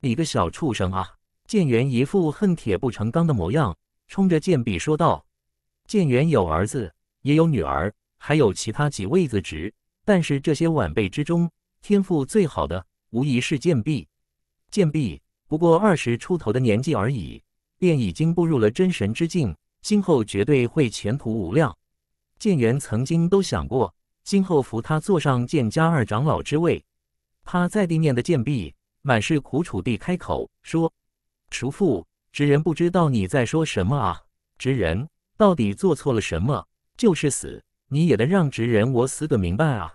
S1: 你个小畜生啊！”剑元一副恨铁不成钢的模样，冲着剑婢说道：“剑元有儿子，也有女儿，还有其他几位子侄，但是这些晚辈之中，天赋最好的无疑是剑婢。剑婢不过二十出头的年纪而已，便已经步入了真神之境，今后绝对会前途无量。剑元曾经都想过，今后扶他坐上剑家二长老之位。趴在地面的剑婢满是苦楚地开口说。”叔父，直人不知道你在说什么啊！直人到底做错了什么？就是死，你也得让直人我死个明白啊！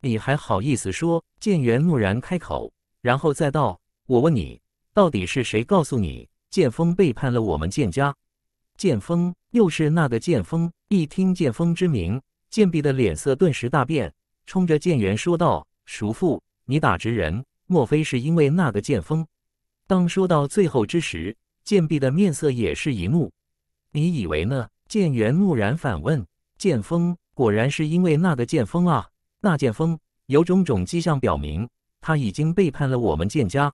S1: 你还好意思说？剑元怒然开口，然后再道：“我问你，到底是谁告诉你剑锋背叛了我们剑家？”剑锋又是那个剑锋？一听剑锋之名，剑婢的脸色顿时大变，冲着剑元说道：“叔父，你打直人，莫非是因为那个剑锋？”当说到最后之时，剑婢的面色也是一怒。你以为呢？剑元怒然反问。剑锋果然是因为那个剑锋啊！那剑锋有种种迹象表明，他已经背叛了我们剑家。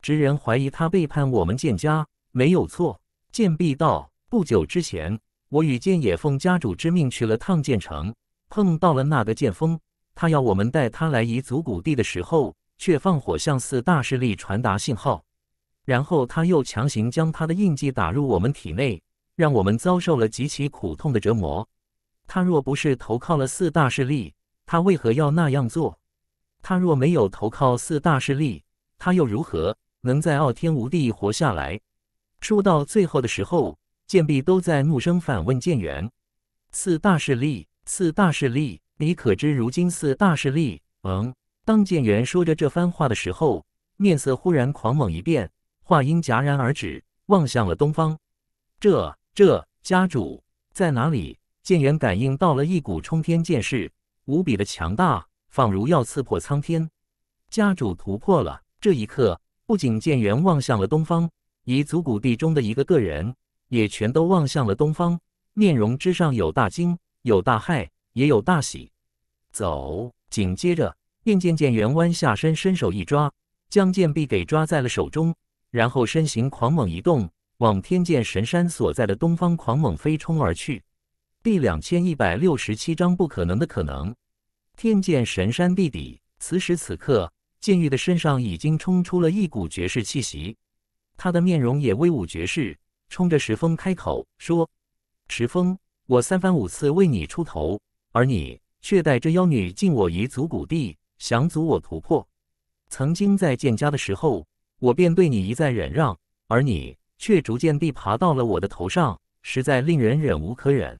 S1: 直人怀疑他背叛我们剑家，没有错。剑婢道：不久之前，我与剑野奉家主之命去了趟剑城，碰到了那个剑锋。他要我们带他来夷族谷地的时候，却放火向四大势力传达信号。然后他又强行将他的印记打入我们体内，让我们遭受了极其苦痛的折磨。他若不是投靠了四大势力，他为何要那样做？他若没有投靠四大势力，他又如何能在傲天无地活下来？说到最后的时候，剑壁都在怒声反问剑元：“四大势力，四大势力，你可知如今四大势力？”嗯。当剑元说着这番话的时候，面色忽然狂猛一变。话音戛然而止，望向了东方。这这家主在哪里？剑元感应到了一股冲天剑势，无比的强大，仿如要刺破苍天。家主突破了。这一刻，不仅剑元望向了东方，以足谷地中的一个个人也全都望向了东方，面容之上有大惊，有大骇，也有大喜。走！紧接着，便见剑元弯下身，伸手一抓，将剑臂给抓在了手中。然后身形狂猛移动，往天剑神山所在的东方狂猛飞冲而去。第两千一百六十七章不可能的可能。天剑神山地底，此时此刻，剑玉的身上已经冲出了一股绝世气息，他的面容也威武绝世，冲着石峰开口说：“石峰，我三番五次为你出头，而你却带着妖女进我彝族谷地，想阻我突破。曾经在剑家的时候。”我便对你一再忍让，而你却逐渐地爬到了我的头上，实在令人忍无可忍。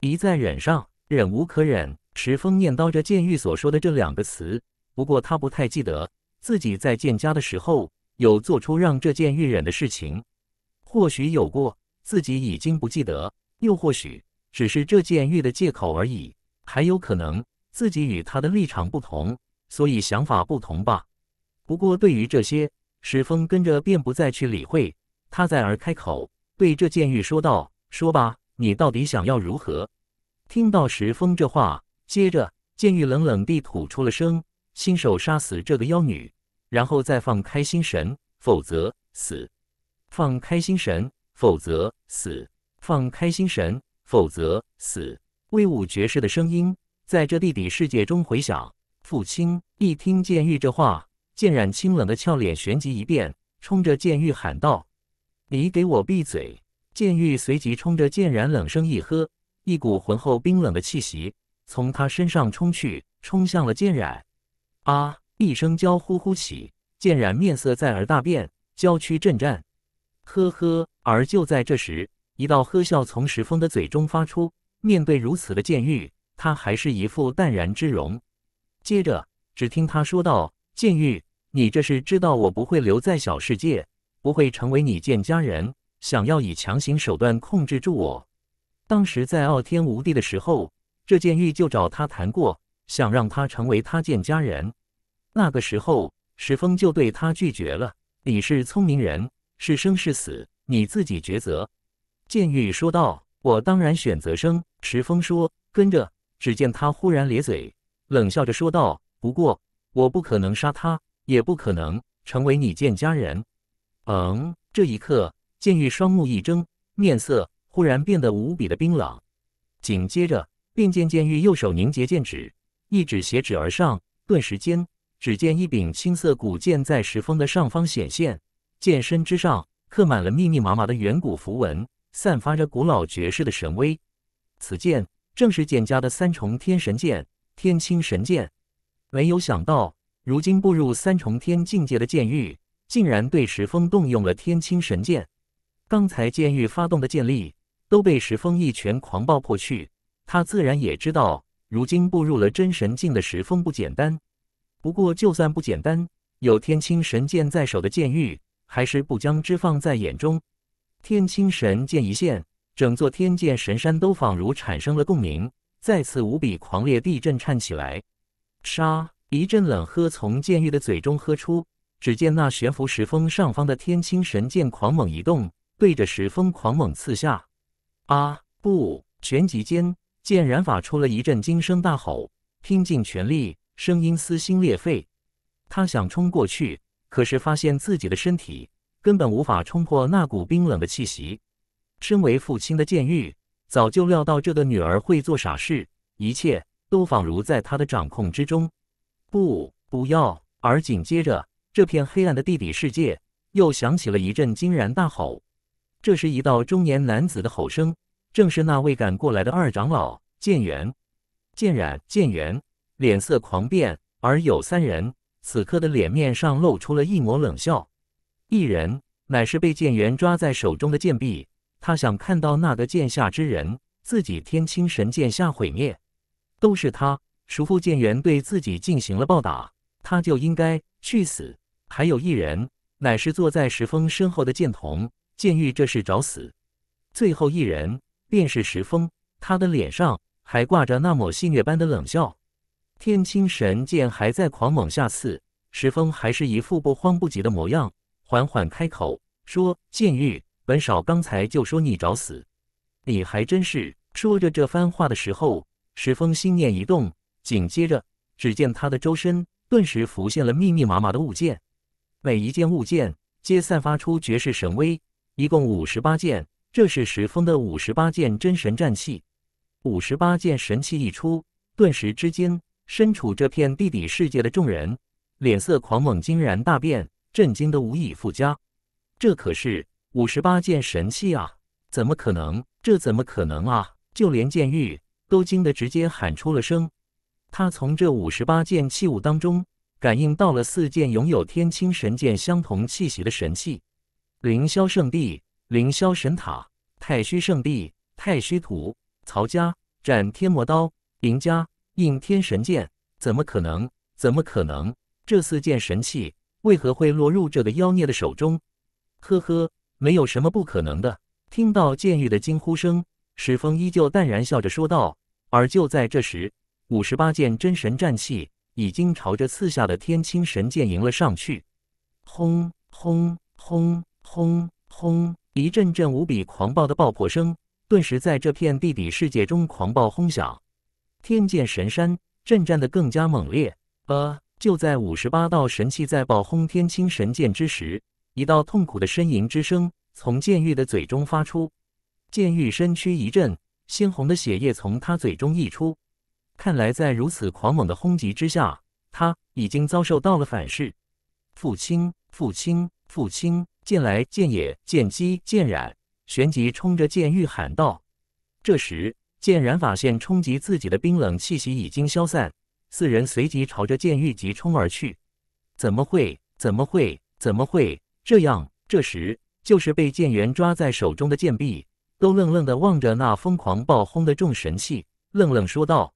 S1: 一再忍上，忍无可忍。池峰念叨着剑玉所说的这两个词，不过他不太记得自己在剑家的时候有做出让这剑玉忍的事情，或许有过，自己已经不记得；又或许只是这剑玉的借口而已，还有可能自己与他的立场不同，所以想法不同吧。不过对于这些，石峰跟着便不再去理会，他在而开口，对这剑玉说道：“说吧，你到底想要如何？”听到石峰这话，接着剑玉冷冷地吐出了声：“亲手杀死这个妖女，然后再放开心神，否则死。放开心神，否则死。放开心神，否则死。”威武绝世的声音在这地底世界中回响。父亲一听剑玉这话。剑染清冷的俏脸旋即一变，冲着剑玉喊道：“你给我闭嘴！”剑玉随即冲着剑染冷声一喝，一股浑厚冰冷的气息从他身上冲去，冲向了剑染。啊！一声娇呼呼起，剑染面色再而大变，娇躯震颤。呵呵！而就在这时，一道呵笑从石峰的嘴中发出。面对如此的剑玉，他还是一副淡然之容。接着，只听他说道：“剑玉。”你这是知道我不会留在小世界，不会成为你剑家人，想要以强行手段控制住我。当时在傲天无地的时候，这剑玉就找他谈过，想让他成为他剑家人。那个时候，石峰就对他拒绝了。你是聪明人，是生是死，你自己抉择。剑玉说道：“我当然选择生。”石峰说：“跟着。”只见他忽然咧嘴，冷笑着说道：“不过，我不可能杀他，也不可能成为你剑家人。”嗯，这一刻，剑玉双目一睁，面色忽然变得无比的冰冷。紧接着，便见剑玉右手凝结剑指，一指斜指而上，顿时间，只见一柄青色古剑在石峰的上方显现，剑身之上刻满了密密麻麻的远古符文，散发着古老绝世的神威。此剑。正是剑家的三重天神剑——天青神剑。没有想到，如今步入三重天境界的剑玉，竟然对石峰动用了天青神剑。刚才剑玉发动的剑力，都被石峰一拳狂暴破去。他自然也知道，如今步入了真神境的石峰不简单。不过，就算不简单，有天青神剑在手的剑玉，还是不将之放在眼中。天青神剑一现。整座天剑神山都仿如产生了共鸣，再次无比狂烈地震颤起来。杀！一阵冷喝从剑玉的嘴中喝出，只见那悬浮石峰上方的天青神剑狂猛移动，对着石峰狂猛刺下。啊！不！旋即间，剑染发出了一阵惊声大吼，拼尽全力，声音撕心裂肺。他想冲过去，可是发现自己的身体根本无法冲破那股冰冷的气息。身为父亲的剑玉早就料到这个女儿会做傻事，一切都仿如在他的掌控之中。不，不要！而紧接着，这片黑暗的地底世界又响起了一阵惊然大吼。这是一道中年男子的吼声，正是那位赶过来的二长老剑元。剑染、剑元脸色狂变，而有三人此刻的脸面上露出了一抹冷笑。一人乃是被剑元抓在手中的剑臂。他想看到那个剑下之人，自己天青神剑下毁灭，都是他叔父剑元对自己进行了暴打，他就应该去死。还有一人，乃是坐在石峰身后的剑童剑玉，这是找死。最后一人便是石峰，他的脸上还挂着那抹戏谑般的冷笑。天青神剑还在狂猛下刺，石峰还是一副不慌不急的模样，缓缓开口说：“剑玉。”本少刚才就说你找死，你还真是。说着这番话的时候，石峰心念一动，紧接着，只见他的周身顿时浮现了密密麻麻的物件，每一件物件皆散发出绝世神威，一共五十八件。这是石峰的五十八件真神战器。五十八件神器一出，顿时之间，身处这片地底世界的众人脸色狂猛，惊然大变，震惊的无以复加。这可是。五十八件神器啊！怎么可能？这怎么可能啊！就连剑玉都惊得直接喊出了声。他从这五十八件器物当中感应到了四件拥有天青神剑相同气息的神器：凌霄圣地、凌霄神塔、太虚圣地、太虚图、曹家斩天魔刀、赢家应天神剑。怎么可能？怎么可能？这四件神器为何会落入这个妖孽的手中？呵呵。没有什么不可能的。听到剑玉的惊呼声，石峰依旧淡然笑着说道。而就在这时，五十八件真神战器已经朝着刺下的天青神剑迎了上去。轰轰轰轰轰！一阵阵无比狂暴的爆破声，顿时在这片地底世界中狂暴轰响。天剑神山震颤得更加猛烈。呃，就在五十八道神器在爆轰天青神剑之时。一道痛苦的呻吟之声从剑玉的嘴中发出，剑玉身躯一震，鲜红的血液从他嘴中溢出。看来在如此狂猛的轰击之下，他已经遭受到了反噬。父亲，父亲，父亲！剑来，剑也，剑姬，剑染，旋即冲着剑玉喊道。这时，剑染发现冲击自己的冰冷气息已经消散，四人随即朝着剑玉急冲而去。怎么会？怎么会？怎么会？这样，这时就是被剑元抓在手中的剑臂都愣愣地望着那疯狂爆轰的众神器，愣愣说道：“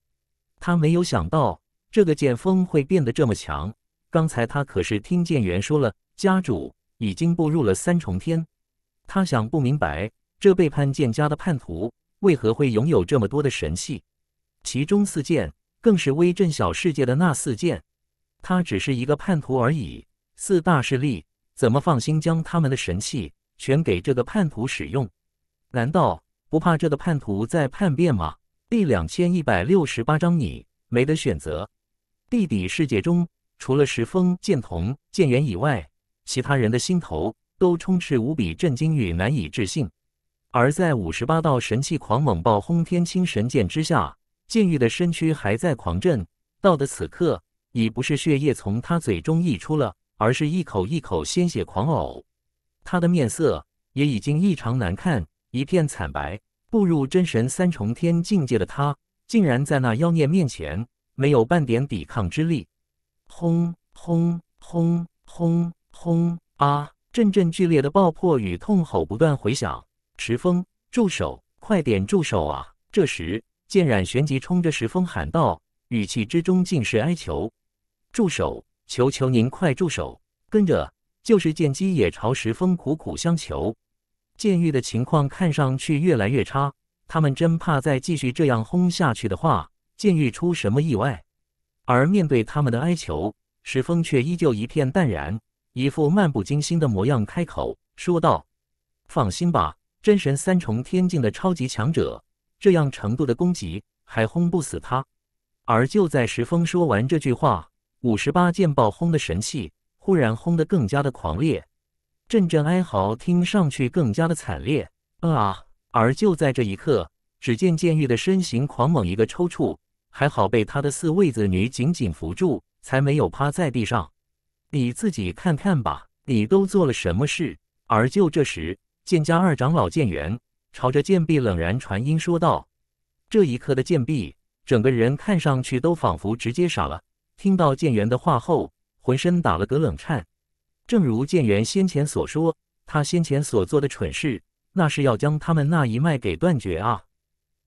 S1: 他没有想到这个剑锋会变得这么强。刚才他可是听剑元说了，家主已经步入了三重天，他想不明白，这背叛剑家的叛徒为何会拥有这么多的神器，其中四剑更是威震小世界的那四剑。他只是一个叛徒而已，四大势力怎么放心将他们的神器全给这个叛徒使用？难道不怕这个叛徒再叛变吗？第两千一百六十八章，你没得选择。地底世界中，除了石峰、剑童、剑元以外，其他人的心头都充斥无比震惊与难以置信。而在五十八道神器狂猛爆轰天青神剑之下，剑玉的身躯还在狂震。到的此刻。已不是血液从他嘴中溢出了，而是一口一口鲜血狂呕。他的面色也已经异常难看，一片惨白。步入真神三重天境界的他，竟然在那妖孽面前没有半点抵抗之力。轰轰轰轰轰！啊！阵阵剧烈的爆破与痛吼不断回响。石峰，住手！快点住手啊！这时，剑染旋即冲着石峰喊道，语气之中尽是哀求。住手！求求您快住手！跟着就是剑姬也朝石峰苦苦相求。剑玉的情况看上去越来越差，他们真怕再继续这样轰下去的话，剑玉出什么意外。而面对他们的哀求，石峰却依旧一片淡然，一副漫不经心的模样，开口说道：“放心吧，真神三重天境的超级强者，这样程度的攻击还轰不死他。”而就在石峰说完这句话。五十八剑爆轰的神器忽然轰得更加的狂烈，阵阵哀嚎听上去更加的惨烈啊！而就在这一刻，只见剑玉的身形狂猛一个抽搐，还好被他的四位子女紧紧扶住，才没有趴在地上。你自己看看吧，你都做了什么事？而就这时，剑家二长老剑元朝着剑壁冷然传音说道：“这一刻的剑壁，整个人看上去都仿佛直接傻了。”听到剑元的话后，浑身打了个冷颤。正如剑元先前所说，他先前所做的蠢事，那是要将他们那一脉给断绝啊！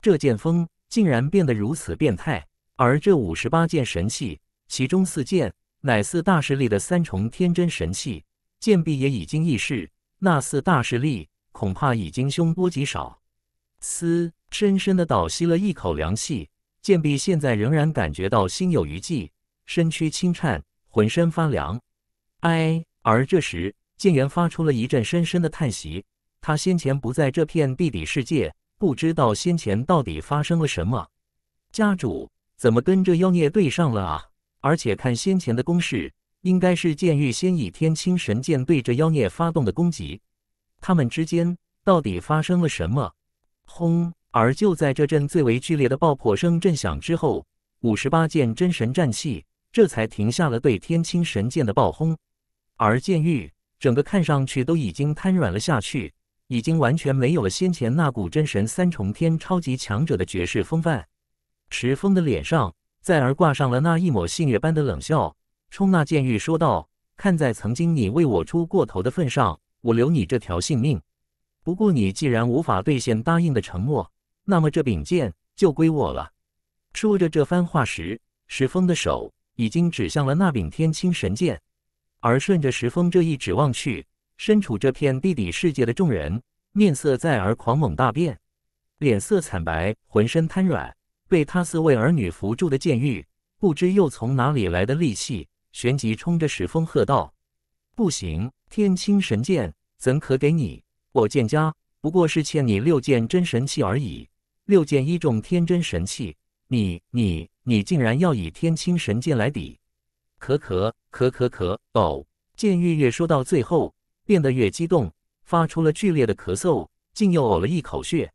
S1: 这剑锋竟然变得如此变态，而这五十八件神器，其中四件乃四大势力的三重天真神器，剑壁也已经易逝。那四大势力恐怕已经凶多吉少。嘶，深深的倒吸了一口凉气，剑壁现在仍然感觉到心有余悸。身躯轻颤，浑身发凉。哎！而这时，剑元发出了一阵深深的叹息。他先前不在这片地底世界，不知道先前到底发生了什么。家主怎么跟这妖孽对上了啊？而且看先前的攻势，应该是剑玉先以天青神剑对着妖孽发动的攻击。他们之间到底发生了什么？轰！而就在这阵最为剧烈的爆破声震响之后，五十八件真神战器。这才停下了对天青神剑的爆轰，而剑玉整个看上去都已经瘫软了下去，已经完全没有了先前那股真神三重天超级强者的绝世风范。石峰的脸上再而挂上了那一抹戏谑般的冷笑，冲那剑玉说道：“看在曾经你为我出过头的份上，我留你这条性命。不过你既然无法兑现答应的承诺，那么这柄剑就归我了。”说着这番话时，石峰的手。已经指向了那柄天青神剑，而顺着石峰这一指望去，身处这片地底世界的众人面色再而狂猛大变，脸色惨白，浑身瘫软。被他四位儿女扶住的剑玉，不知又从哪里来的力气，旋即冲着石峰喝道：“不行，天青神剑怎可给你？我剑家不过是欠你六件真神器而已，六件一重天真神器，你你。”你竟然要以天青神剑来抵？咳咳咳咳咳！哦，剑玉越说到最后，变得越激动，发出了剧烈的咳嗽，竟又呕了一口血。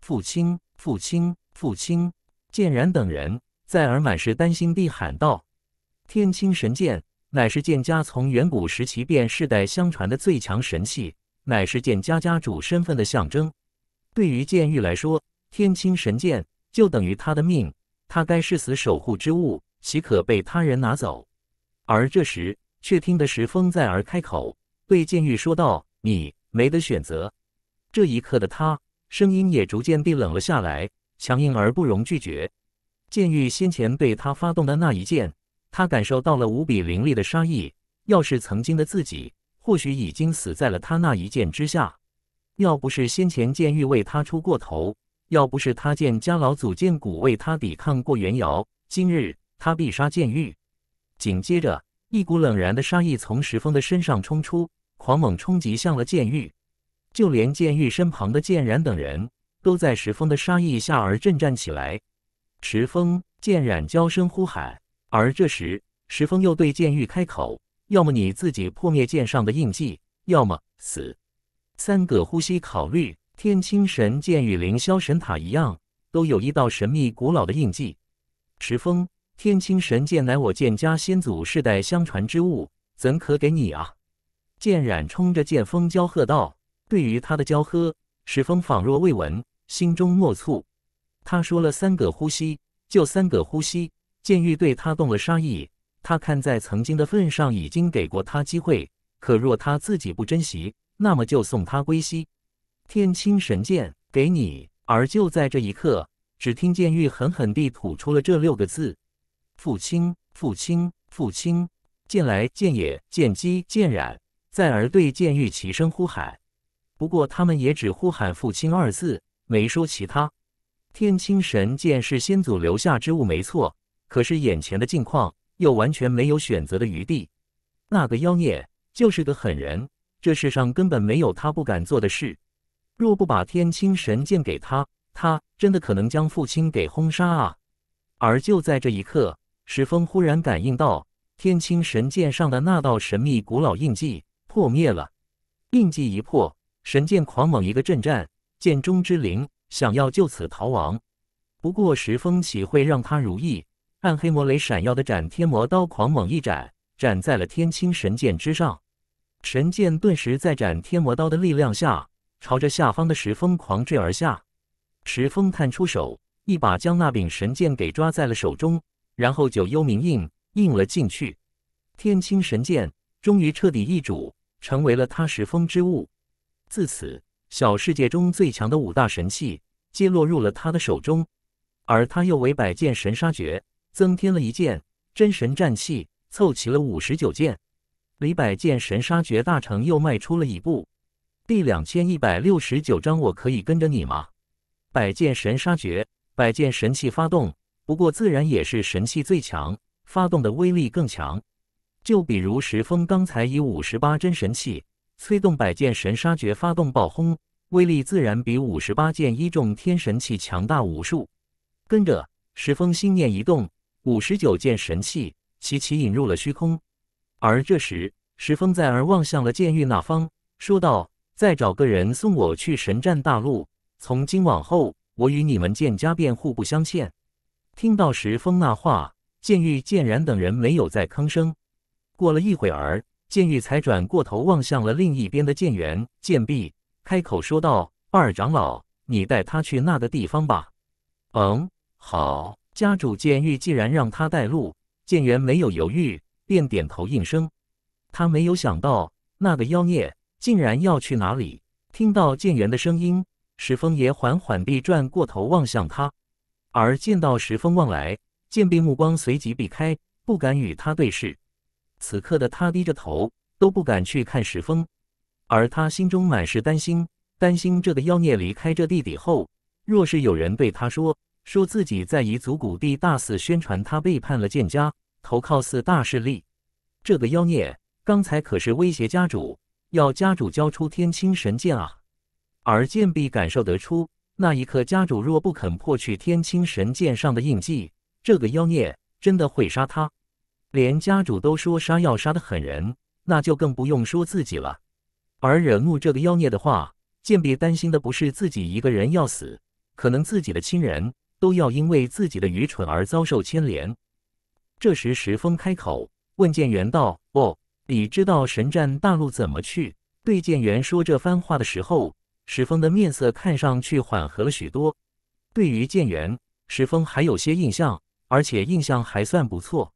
S1: 父亲，父亲，父亲！剑然等人在而满是担心地喊道：“天青神剑乃是剑家从远古时期便世代相传的最强神器，乃是剑家家主身份的象征。对于剑玉来说，天青神剑就等于他的命。”他该誓死守护之物，岂可被他人拿走？而这时，却听得石峰在而开口，对剑玉说道：“你没得选择。”这一刻的他，声音也逐渐地冷了下来，强硬而不容拒绝。剑玉先前对他发动的那一剑，他感受到了无比凌厉的杀意。要是曾经的自己，或许已经死在了他那一剑之下。要不是先前剑玉为他出过头，要不是他见家老祖剑骨为他抵抗过元瑶，今日他必杀剑玉。紧接着，一股冷然的杀意从石峰的身上冲出，狂猛冲击向了剑玉。就连剑玉身旁的剑染等人都在石峰的杀意下而震战起来。石峰、剑染娇声呼喊，而这时石峰又对剑玉开口：“要么你自己破灭剑上的印记，要么死。”三个呼吸考虑，天青神剑与凌霄神塔一样，都有一道神秘古老的印记。石峰，天青神剑乃我剑家先祖世代相传之物，怎可给你啊？剑染冲着剑锋娇喝道。对于他的娇喝，石峰仿若未闻，心中莫蹙。他说了三个呼吸，就三个呼吸。剑玉对他动了杀意，他看在曾经的份上，已经给过他机会。可若他自己不珍惜，那么就送他归西。天青神剑给你。而就在这一刻，只听剑玉狠狠地吐出了这六个字：“父亲，父亲，父亲！”剑来，剑也，剑姬，剑染，再而对剑玉齐声呼喊。不过他们也只呼喊“父亲”二字，没说其他。天青神剑是先祖留下之物，没错。可是眼前的境况又完全没有选择的余地。那个妖孽就是个狠人。这世上根本没有他不敢做的事。若不把天青神剑给他，他真的可能将父亲给轰杀啊！而就在这一刻，石峰忽然感应到天青神剑上的那道神秘古老印记破灭了。印记一破，神剑狂猛一个震颤，剑中之灵想要就此逃亡。不过石峰岂会让他如意？暗黑魔雷闪耀的斩天魔刀狂猛一斩，斩在了天青神剑之上。神剑顿时在斩天魔刀的力量下，朝着下方的石峰狂坠而下。石峰探出手，一把将那柄神剑给抓在了手中，然后九幽冥印印了进去。天青神剑终于彻底易主，成为了他石峰之物。自此，小世界中最强的五大神器皆落入了他的手中，而他又为百剑神杀诀增添了一件真神战器，凑齐了五十九件。离百剑神杀绝大成又迈出了一步。第两千一百六十九章，我可以跟着你吗？百剑神杀绝，百剑神器发动，不过自然也是神器最强，发动的威力更强。就比如石峰刚才以五十八真神器催动百剑神杀绝发动暴轰，威力自然比五十八件一重天神器强大无数。跟着石峰心念一动，五十九件神器齐齐引入了虚空。而这时，石峰再而望向了剑域那方，说道：“再找个人送我去神战大陆。从今往后，我与你们剑家便互不相欠。”听到石峰那话，剑玉、剑然等人没有再吭声。过了一会儿，剑玉才转过头望向了另一边的剑元、剑壁，开口说道：“二长老，你带他去那个地方吧。”“嗯，好。”家主剑玉既然让他带路，剑元没有犹豫。便点头应声。他没有想到那个妖孽竟然要去哪里。听到剑元的声音，石峰也缓缓地转过头望向他。而见到石峰望来，剑壁目光随即避开，不敢与他对视。此刻的他低着头，都不敢去看石峰。而他心中满是担心，担心这个妖孽离开这地底后，若是有人对他说，说自己在彝族古地大肆宣传他背叛了剑家。投靠四大势力，这个妖孽刚才可是威胁家主，要家主交出天青神剑啊！而剑壁感受得出，那一刻家主若不肯破去天青神剑上的印记，这个妖孽真的会杀他。连家主都说杀要杀的狠人，那就更不用说自己了。而惹怒这个妖孽的话，剑壁担心的不是自己一个人要死，可能自己的亲人都要因为自己的愚蠢而遭受牵连。这时，石峰开口问剑元道：“哦，你知道神战大陆怎么去？”对剑元说这番话的时候，石峰的面色看上去缓和了许多。对于剑元，石峰还有些印象，而且印象还算不错。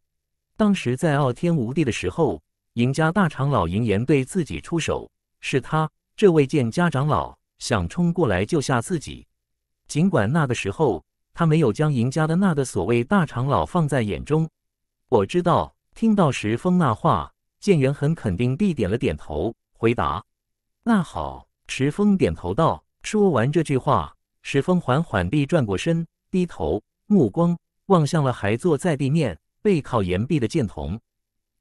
S1: 当时在傲天无地的时候，赢家大长老银岩对自己出手，是他这位剑家长老想冲过来救下自己。尽管那个时候他没有将赢家的那个所谓大长老放在眼中。我知道，听到石峰那话，剑元很肯定地点了点头，回答：“那好。”石峰点头道。说完这句话，石峰缓缓地转过身，低头，目光望向了还坐在地面背靠岩壁的剑童。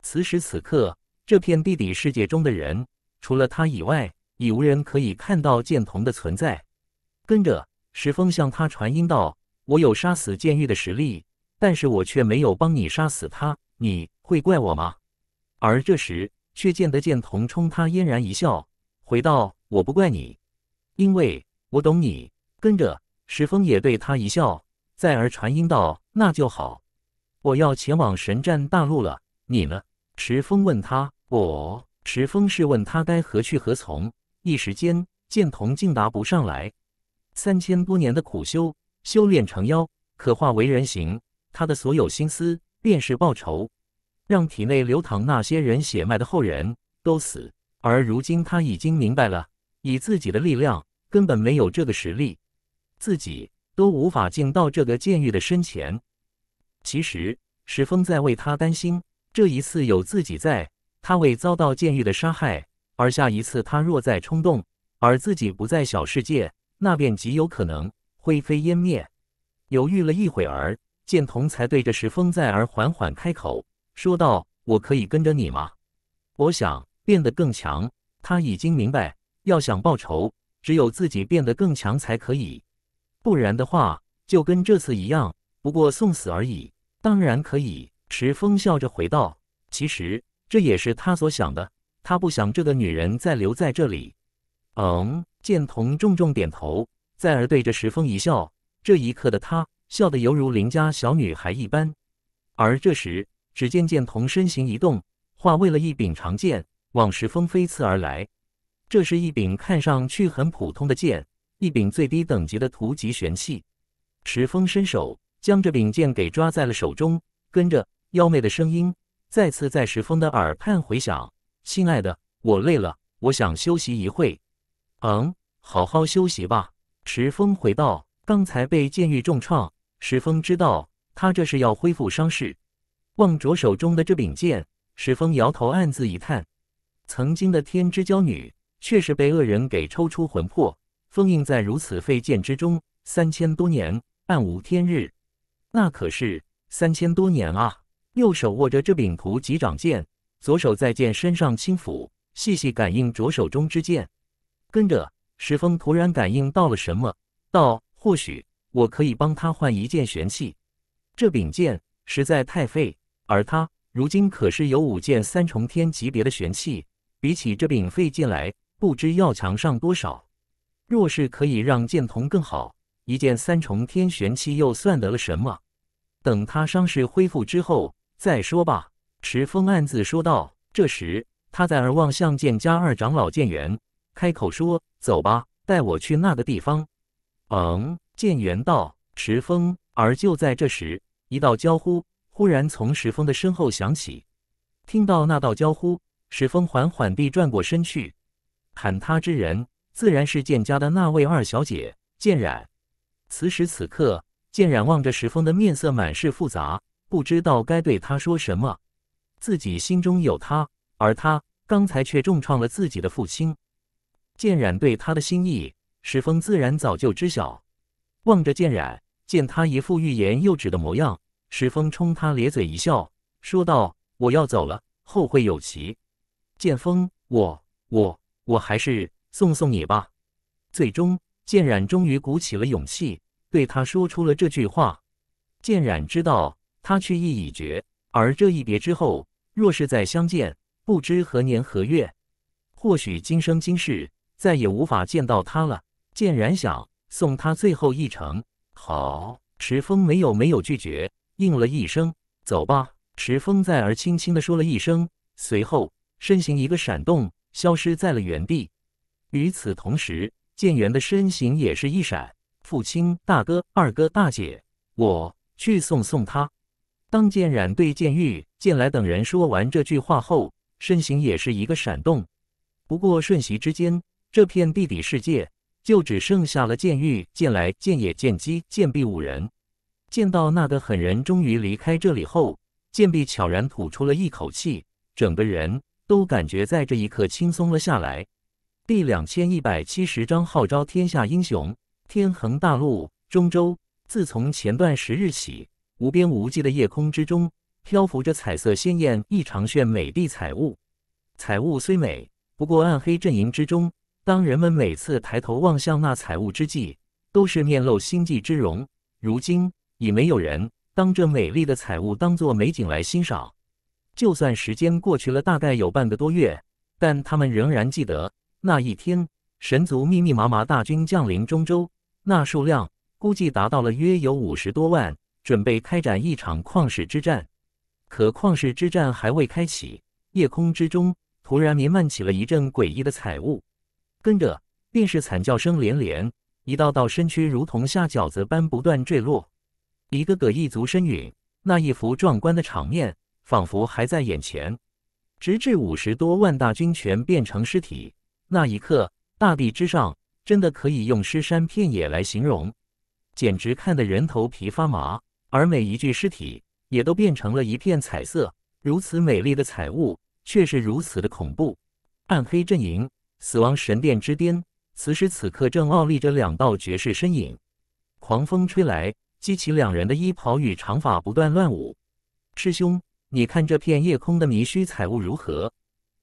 S1: 此时此刻，这片地底世界中的人，除了他以外，已无人可以看到剑童的存在。跟着，石峰向他传音道：“我有杀死剑玉的实力，但是我却没有帮你杀死他，你会怪我吗？”而这时，却见得剑童冲他嫣然一笑，回道：“我不怪你。”因为我懂你，跟着石峰也对他一笑，再而传音道：“那就好，我要前往神战大陆了，你呢？”石峰问他：“我。”石峰是问他该何去何从，一时间剑童竟答不上来。三千多年的苦修，修炼成妖，可化为人形，他的所有心思便是报仇，让体内流淌那些人血脉的后人都死。而如今他已经明白了，以自己的力量。根本没有这个实力，自己都无法进到这个监狱的身前。其实石峰在为他担心，这一次有自己在，他未遭到监狱的杀害；而下一次他若再冲动，而自己不在小世界，那便极有可能灰飞烟灭。犹豫了一会儿，剑童才对着石峰在而缓缓开口说道：“我可以跟着你吗？我想变得更强。”他已经明白，要想报仇。只有自己变得更强才可以，不然的话就跟这次一样，不过送死而已。当然可以。石峰笑着回道：“其实这也是他所想的，他不想这个女人再留在这里。”嗯，剑童重重点头，再而对着石峰一笑。这一刻的他笑得犹如邻家小女孩一般。而这时，只见剑童身形一动，化为了一柄长剑，往石峰飞刺而来。这是一柄看上去很普通的剑，一柄最低等级的图级玄器。石峰伸手将这柄剑给抓在了手中，跟着妖媚的声音再次在石峰的耳畔回响：“亲爱的，我累了，我想休息一会。”“嗯，好好休息吧。”石峰回道。刚才被剑玉重创，石峰知道他这是要恢复伤势。望着手中的这柄剑，石峰摇头暗自一叹：曾经的天之娇女。却是被恶人给抽出魂魄，封印在如此废剑之中，三千多年，暗无天日。那可是三千多年啊！右手握着这柄图级掌剑，左手在剑身上轻抚，细细感应着手中之剑。跟着石峰突然感应到了什么，道：“或许我可以帮他换一件玄器。这柄剑实在太废，而他如今可是有五件三重天级别的玄器，比起这柄废剑来。”不知要强上多少。若是可以让剑童更好，一件三重天玄器又算得了什么？等他伤势恢复之后再说吧。石峰暗自说道。这时，他在而望向剑家二长老剑元，开口说：“走吧，带我去那个地方。”嗯，剑元道。石峰。而就在这时，一道娇呼忽然从石峰的身后响起。听到那道娇呼，石峰缓缓地转过身去。喊他之人，自然是剑家的那位二小姐剑染。此时此刻，剑染望着石峰的面色满是复杂，不知道该对他说什么。自己心中有他，而他刚才却重创了自己的父亲。剑染对他的心意，石峰自然早就知晓。望着剑染，见他一副欲言又止的模样，石峰冲他咧嘴一笑，说道：“我要走了，后会有期。”剑锋，我我。我还是送送你吧。最终，剑染终于鼓起了勇气，对他说出了这句话。剑染知道他去意已决，而这一别之后，若是再相见，不知何年何月，或许今生今世再也无法见到他了。剑染想送他最后一程。好，池峰没有没有拒绝，应了一声：“走吧。”池峰在而轻轻的说了一声，随后身形一个闪动。消失在了原地。与此同时，剑元的身形也是一闪。父亲、大哥、二哥、大姐，我去送送他。当剑染对剑玉、剑来等人说完这句话后，身形也是一个闪动。不过瞬息之间，这片地底世界就只剩下了剑玉、剑来、剑野、剑姬、剑壁五人。见到那个狠人终于离开这里后，剑壁悄然吐出了一口气，整个人。都感觉在这一刻轻松了下来。第两千一百七十章号召天下英雄。天恒大陆中州，自从前段时日起，无边无际的夜空之中，漂浮着彩色鲜艳、异常炫美的彩雾。彩雾虽美，不过暗黑阵营之中，当人们每次抬头望向那彩雾之际，都是面露心悸之容。如今已没有人当这美丽的彩雾当作美景来欣赏。就算时间过去了大概有半个多月，但他们仍然记得那一天，神族密密麻麻大军降临中州。那数量估计达到了约有五十多万，准备开展一场旷世之战。可旷世之战还未开启，夜空之中突然弥漫起了一阵诡异的彩雾，跟着便是惨叫声连连，一道道身躯如同下饺子般不断坠落，一个个异族身陨。那一幅壮观的场面仿佛还在眼前，直至五十多万大军全变成尸体，那一刻，大地之上。真的可以用尸山遍野来形容，简直看得人头皮发麻。而每一具尸体也都变成了一片彩色，如此美丽的彩雾，却是如此的恐怖。暗黑阵营，死亡神殿之巅，此时此刻正傲立着两道绝世身影。狂风吹来，激起两人的衣袍与长发不断乱舞。师兄，你看这片夜空的迷虚彩雾如何？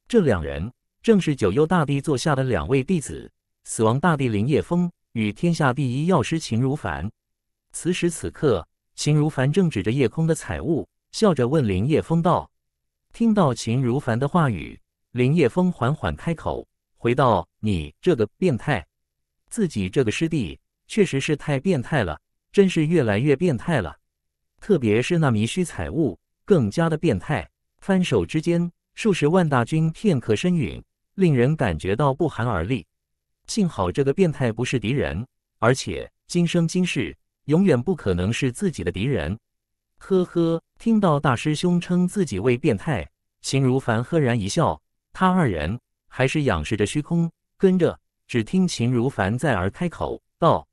S1: 这两人正是九幽大帝座下的两位弟子。死亡大帝林叶风与天下第一药师秦如凡，此时此刻，秦如凡正指着夜空的彩雾，笑着问林叶风道：“听到秦如凡的话语，林叶风缓缓开口，回道：‘你这个变态，自己这个师弟确实是太变态了，真是越来越变态了。特别是那迷虚彩雾，更加的变态。翻手之间，数十万大军片刻身陨，令人感觉到不寒而栗。’幸好这个变态不是敌人，而且今生今世永远不可能是自己的敌人。呵呵，听到大师兄称自己为变态，秦如凡赫然一笑。他二人还是仰视着虚空，跟着只听秦如凡再而开口道：“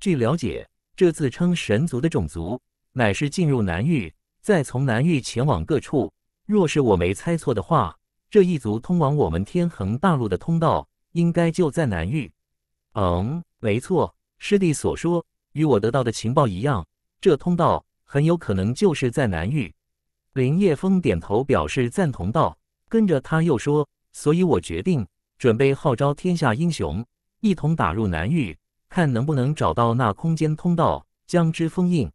S1: 据了解，这自称神族的种族，乃是进入南域，再从南域前往各处。若是我没猜错的话，这一族通往我们天恒大陆的通道。”应该就在南域。嗯，没错，师弟所说与我得到的情报一样，这通道很有可能就是在南域。林叶峰点头表示赞同道，跟着他又说：“所以我决定准备号召天下英雄，一同打入南域，看能不能找到那空间通道，将之封印。”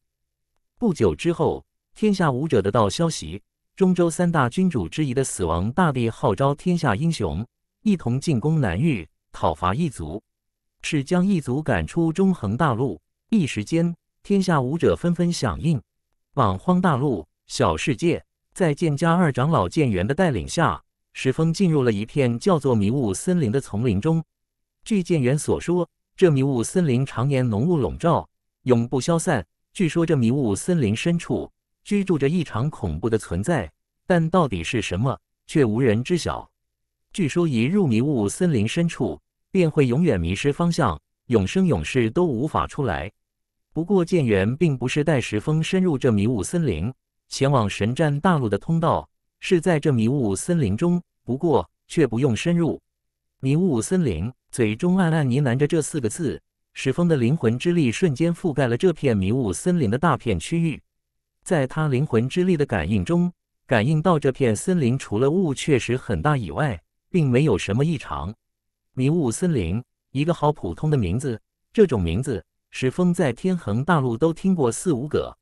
S1: 不久之后，天下武者得到消息，中州三大君主之一的死亡大帝号召天下英雄。一同进攻南域，讨伐异族，是将异族赶出中恒大陆。一时间，天下武者纷纷响应。莽荒大陆小世界，在剑家二长老剑元的带领下，石峰进入了一片叫做迷雾森林的丛林中。据剑元所说，这迷雾森林常年浓雾笼罩，永不消散。据说这迷雾森林深处居住着异常恐怖的存在，但到底是什么，却无人知晓。据说一入迷雾森林深处，便会永远迷失方向，永生永世都无法出来。不过剑元并不是带石峰深入这迷雾森林，前往神战大陆的通道是在这迷雾森林中，不过却不用深入迷雾森林。嘴中暗暗呢喃着这四个字，石峰的灵魂之力瞬间覆盖了这片迷雾森林的大片区域，在他灵魂之力的感应中，感应到这片森林除了雾确实很大以外。并没有什么异常。迷雾森林，一个好普通的名字。这种名字，石峰在天恒大陆都听过四五个，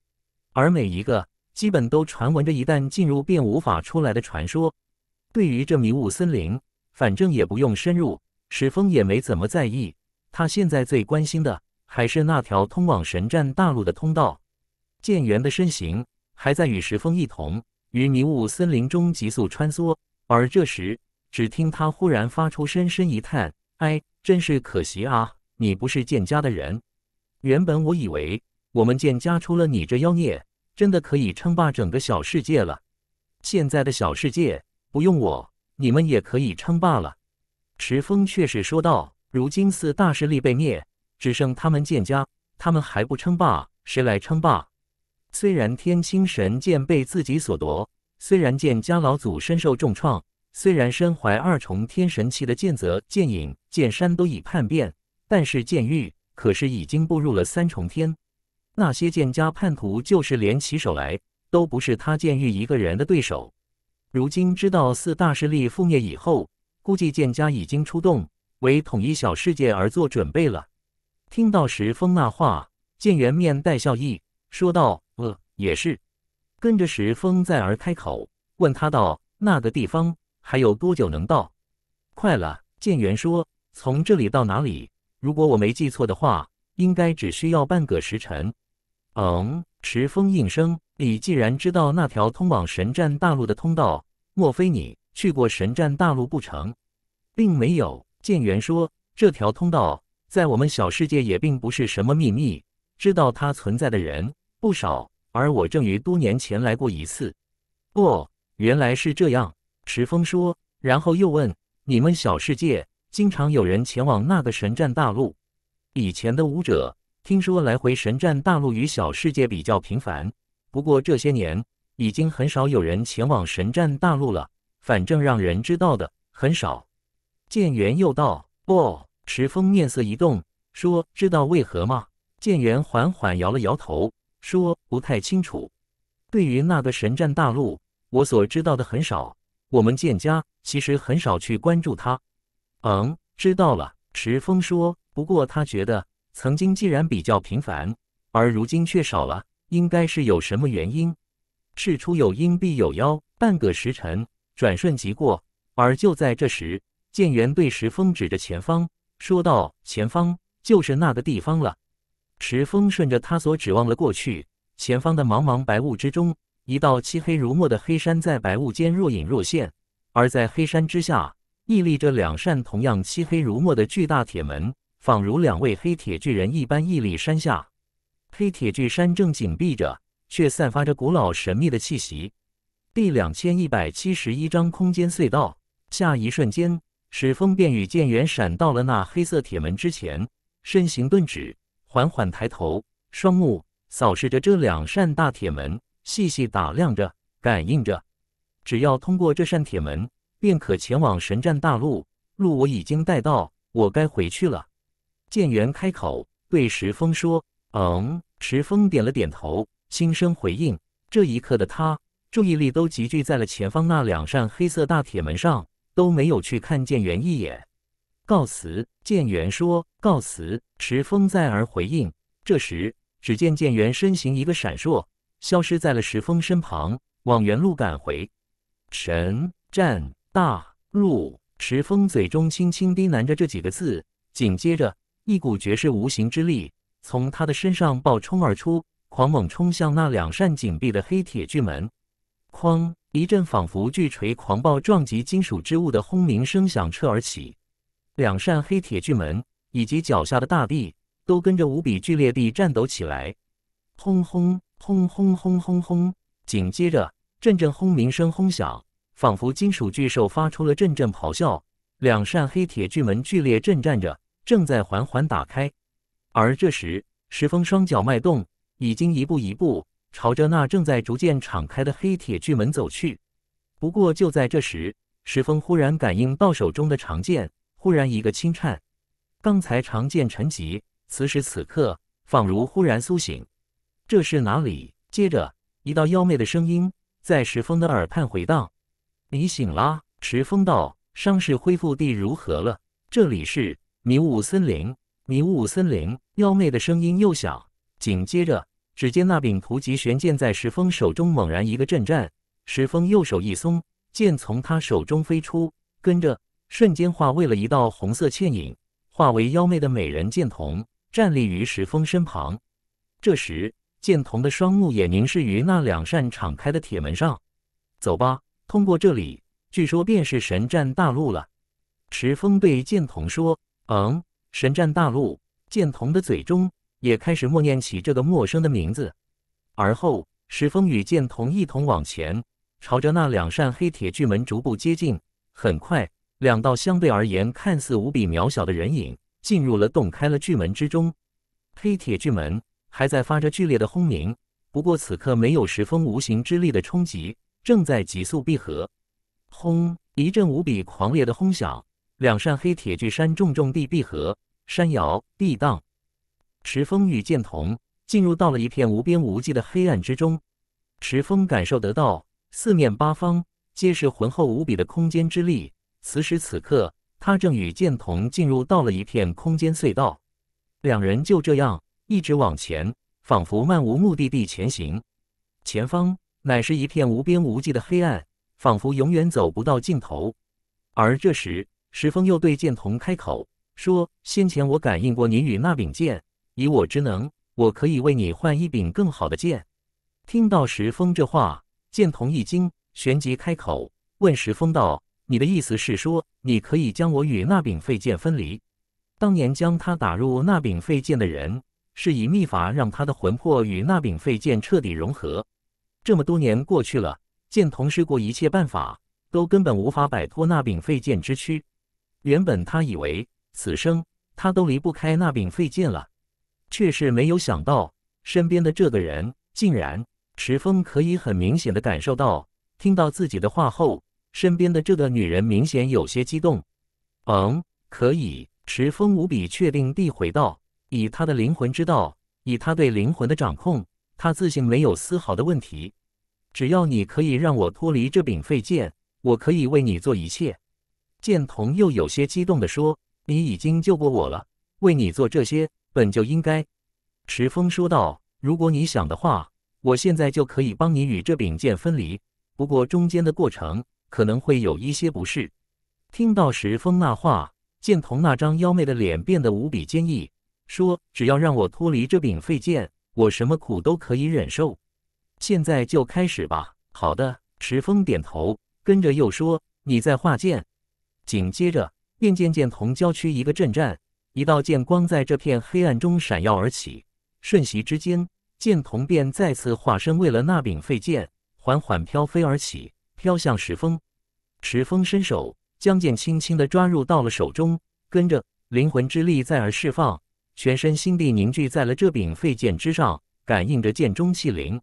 S1: 而每一个基本都传闻着一旦进入便无法出来的传说。对于这迷雾森林，反正也不用深入，石峰也没怎么在意。他现在最关心的还是那条通往神战大陆的通道。剑元的身形还在与石峰一同于迷雾森林中急速穿梭，而这时。只听他忽然发出深深一叹：“哎，真是可惜啊！你不是剑家的人。原本我以为我们剑家出了你这妖孽，真的可以称霸整个小世界了。现在的小世界不用我，你们也可以称霸了。”石峰却是说道：“如今四大势力被灭，只剩他们剑家，他们还不称霸，谁来称霸？虽然天青神剑被自己所夺，虽然剑家老祖身受重创。”虽然身怀二重天神器的剑泽、剑影、剑山都已叛变，但是剑玉可是已经步入了三重天。那些剑家叛徒，就是连起手来都不是他剑玉一个人的对手。如今知道四大势力覆灭以后，估计剑家已经出动，为统一小世界而做准备了。听到石峰那话，剑元面带笑意，说道：“，也是。”跟着石峰再而开口，问他道：“那个地方还有多久能到？”快了，剑元说：“从这里到哪里？如果我没记错的话，应该只需要半个时辰。”嗯，石峰应声：“你既然知道那条通往神战大陆的通道，莫非你去过神战大陆不成？”并没有，剑元说：“这条通道。”在我们小世界也并不是什么秘密，知道它存在的人不少。而我正于多年前来过一次。哦，原来是这样。池峰说，然后又问：“你们小世界经常有人前往那个神战大陆？以前的武者听说来回神战大陆与小世界比较频繁，不过这些年已经很少有人前往神战大陆了。反正让人知道的很少。”剑元又道：“哦。”池峰面色一动，说：“知道为何吗？”剑元缓缓摇了摇头，说：“不太清楚。对于那个神战大陆，我所知道的很少。我们剑家其实很少去关注它。”嗯，知道了。石峰说：“不过他觉得，曾经既然比较频繁，而如今却少了，应该是有什么原因。事出有因必有妖，半个时辰转瞬即过，而就在这时，剑元对石峰指着前方。说道：“前方就是那个地方了。”石峰顺着他所指望了过去，前方的茫茫白雾之中，一道漆黑如墨的黑山在白雾间若隐若现，而在黑山之下，屹立着两扇同样漆黑如墨的巨大铁门，仿如两位黑铁巨人一般屹立山下。黑铁巨山正紧闭着，却散发着古老神秘的气息。第两千一百七十一章空间隧道。下一瞬间。史峰便与剑元闪到了那黑色铁门之前，身形顿止，缓缓抬头，双目扫视着这两扇大铁门，细细打量着，感应着。只要通过这扇铁门，便可前往神战大陆。路我已经带到，我该回去了。剑元开口对石峰说：“嗯。”石峰点了点头，轻声回应。这一刻的他，注意力都集聚在了前方那两扇黑色大铁门上。都没有去看剑元一眼，告辞。剑元说：“告辞。”石峰再而回应。这时，只见剑元身形一个闪烁，消失在了石峰身旁，往原路赶回。神战大陆。石峰嘴中轻轻低喃着这几个字，紧接着，一股绝世无形之力从他的身上暴冲而出，狂猛冲向那两扇紧闭的黑铁巨门。哐！一阵仿佛巨锤狂暴撞击金属之物的轰鸣声响彻而起，两扇黑铁巨门以及脚下的大地都跟着无比剧烈地颤抖起来。轰轰轰轰轰轰轰！紧接着，阵阵轰鸣声轰响，仿佛金属巨兽发出了阵阵咆哮。两扇黑铁巨门剧烈震颤着，正在缓缓打开。而这时，石峰双脚迈动，已经一步一步。朝着那正在逐渐敞开的黑铁巨门走去。不过就在这时，石峰忽然感应到手中的长剑忽然一个轻颤。刚才长剑沉寂，此时此刻仿如忽然苏醒。这是哪里？接着一道妖媚的声音在石峰的耳畔回荡：“你醒啦！”石峰道：“伤势恢复地如何了？”这里是迷雾森林。迷雾森林，妖媚的声音又响。紧接着。只见那柄图级玄剑在石峰手中猛然一个震颤，石峰右手一松，剑从他手中飞出，跟着瞬间化为了一道红色倩影，化为妖媚的美人剑童，站立于石峰身旁。这时，剑童的双目也凝视于那两扇敞开的铁门上。走吧，通过这里，据说便是神战大陆了。石峰对剑童说：“嗯，神战大陆。”剑童的嘴中。也开始默念起这个陌生的名字，而后石峰与剑童一同往前，朝着那两扇黑铁巨门逐步接近。很快，两道相对而言看似无比渺小的人影进入了洞开了巨门之中。黑铁巨门还在发着剧烈的轰鸣，不过此刻没有石峰无形之力的冲击，正在急速闭合。轰！一阵无比狂烈的轰响，两扇黑铁巨山重重地闭合，山摇地荡。石峰与剑童进入到了一片无边无际的黑暗之中。石峰感受得到四面八方皆是浑厚无比的空间之力。此时此刻，他正与剑童进入到了一片空间隧道。两人就这样一直往前，仿佛漫无目的地前行。前方乃是一片无边无际的黑暗，仿佛永远走不到尽头。而这时，石峰又对剑童开口说：“先前我感应过你与那柄剑。”以我之能，我可以为你换一柄更好的剑。听到石峰这话，剑童一惊，旋即开口问石峰道：“你的意思是说，你可以将我与那柄废剑分离？当年将他打入那柄废剑的人，是以秘法让他的魂魄与那柄废剑彻底融合。这么多年过去了，剑童试过一切办法，都根本无法摆脱那柄废剑之躯。原本他以为此生他都离不开那柄废剑了。”却是没有想到，身边的这个人竟然……池峰可以很明显的感受到，听到自己的话后，身边的这个女人明显有些激动。嗯，可以。池峰无比确定地回道：“以他的灵魂之道，以他对灵魂的掌控，他自信没有丝毫的问题。只要你可以让我脱离这柄废剑，我可以为你做一切。”剑童又有些激动地说：“你已经救过我了，为你做这些。”本就应该，池峰说道：“如果你想的话，我现在就可以帮你与这柄剑分离。不过中间的过程可能会有一些不适。”听到石峰那话，剑童那张妖媚的脸变得无比坚毅，说：“只要让我脱离这柄废剑，我什么苦都可以忍受。现在就开始吧。”好的，石峰点头，跟着又说：“你在画剑。”紧接着，便见剑童郊区一个阵战。一道剑光在这片黑暗中闪耀而起，瞬息之间，剑童便再次化身为了那柄废剑，缓缓飘飞而起，飘向石峰。石峰伸手将剑轻轻的抓入到了手中，跟着灵魂之力再而释放，全身心地凝聚在了这柄废剑之上，感应着剑中气灵。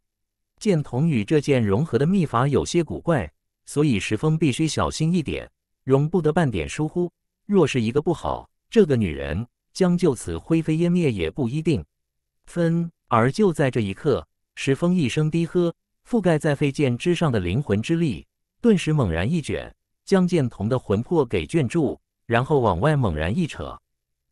S1: 剑童与这剑融合的秘法有些古怪，所以石峰必须小心一点，容不得半点疏忽。若是一个不好。这个女人将就此灰飞烟灭也不一定。分而就在这一刻，石峰一声低喝，覆盖在废剑之上的灵魂之力顿时猛然一卷，将剑童的魂魄给卷住，然后往外猛然一扯。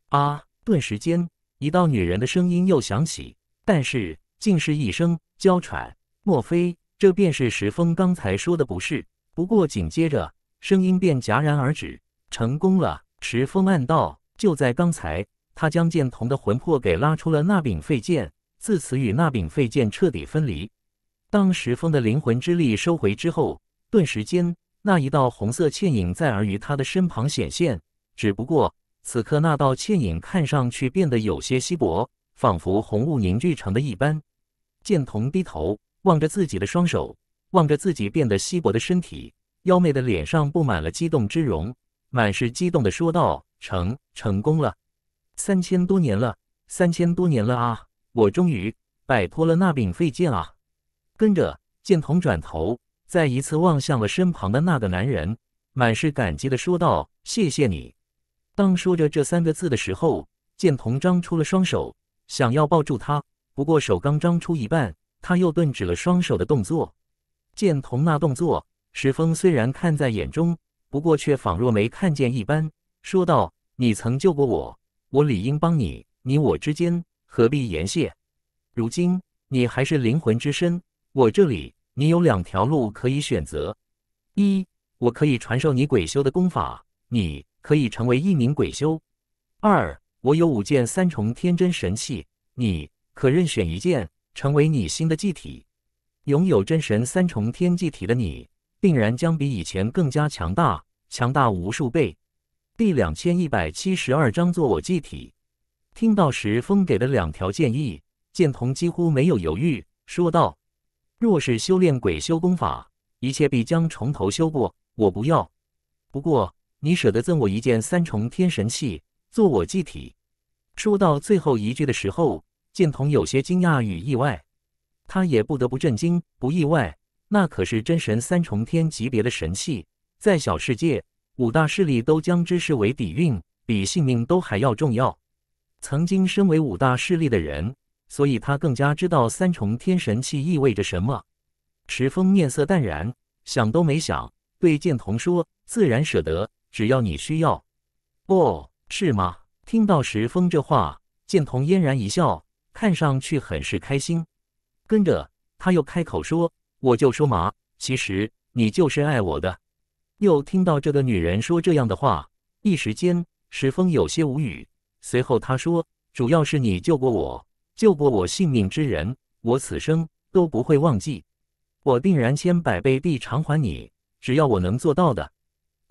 S1: 啊！顿时间，一道女人的声音又响起，但是竟是一声娇喘。莫非这便是石峰刚才说的不是？不过紧接着声音便戛然而止。成功了！石峰暗道。就在刚才，他将剑童的魂魄给拉出了那柄废剑，自此与那柄废剑彻底分离。当石峰的灵魂之力收回之后，顿时间，那一道红色倩影在而于他的身旁显现。只不过此刻那道倩影看上去变得有些稀薄，仿佛红雾凝聚成的一般。剑童低头望着自己的双手，望着自己变得稀薄的身体，妖媚的脸上布满了激动之容，满是激动的说道。成成功了，三千多年了，三千多年了啊！我终于摆脱了那柄废剑啊！跟着剑童转头，再一次望向了身旁的那个男人，满是感激的说道：“谢谢你。”当说着这三个字的时候，剑童张出了双手，想要抱住他，不过手刚张出一半，他又顿止了双手的动作。剑童那动作，石峰虽然看在眼中，不过却仿若没看见一般，说道。你曾救过我，我理应帮你。你我之间何必言谢？如今你还是灵魂之身，我这里你有两条路可以选择：一，我可以传授你鬼修的功法，你可以成为一名鬼修；二，我有五件三重天真神器，你可任选一件，成为你新的祭体。拥有真神三重天祭体的你，定然将比以前更加强大，强大无数倍。第两千一百七十二章做我祭体。听到石峰给的两条建议，剑童几乎没有犹豫，说道：“若是修炼鬼修功法，一切必将从头修过。我不要。不过你舍得赠我一件三重天神器，做我祭体？”说到最后一句的时候，剑童有些惊讶与意外，他也不得不震惊，不意外，那可是真神三重天级别的神器。在小世界，五大势力都将之视为底蕴，比性命都还要重要。曾经身为五大势力的人，所以他更加知道三重天神器意味着什么。石峰面色淡然，想都没想，对剑童说：“自然舍得，只要你需要。”哦，是吗？听到石峰这话，剑童嫣然一笑，看上去很是开心。跟着他又开口说：“我就说嘛，其实你就是爱我的。”又听到这个女人说这样的话，一时间石峰有些无语。随后他说：“主要是你救过我，救过我性命之人，我此生都不会忘记。我定然千百倍地偿还你，只要我能做到的。”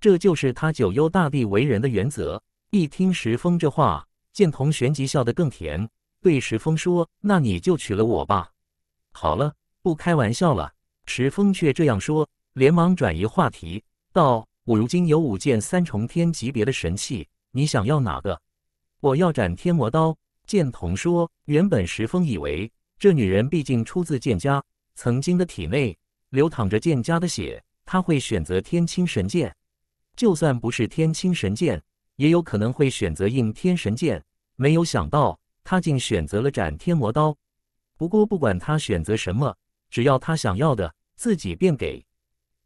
S1: 这就是他九幽大帝为人的原则。一听石峰这话，剑童旋即笑得更甜，对石峰说：“那你就娶了我吧。”好了，不开玩笑了。石峰却这样说，连忙转移话题，道：“我如今有五件三重天级别的神器，你想要哪个？”我要斩天魔刀。剑童说：“原本石峰以为这女人毕竟出自剑家，曾经的体内流淌着剑家的血，他会选择天青神剑。”就算不是天青神剑，也有可能会选择应天神剑。没有想到他竟选择了斩天魔刀。不过不管他选择什么，只要他想要的，自己便给。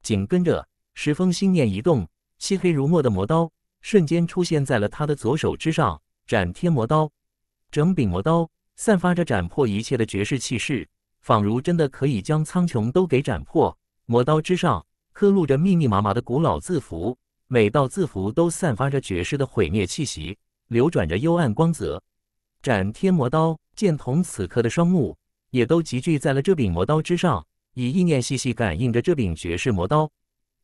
S1: 紧跟着，石峰心念一动，漆黑如墨的魔刀瞬间出现在了他的左手之上。斩天魔刀，整柄魔刀散发着斩破一切的绝世气势，仿如真的可以将苍穹都给斩破。魔刀之上刻录着密密麻麻的古老字符。每道字符都散发着绝世的毁灭气息，流转着幽暗光泽。斩天魔刀，剑童此刻的双目也都集聚在了这柄魔刀之上，以意念细细感应着这柄绝世魔刀。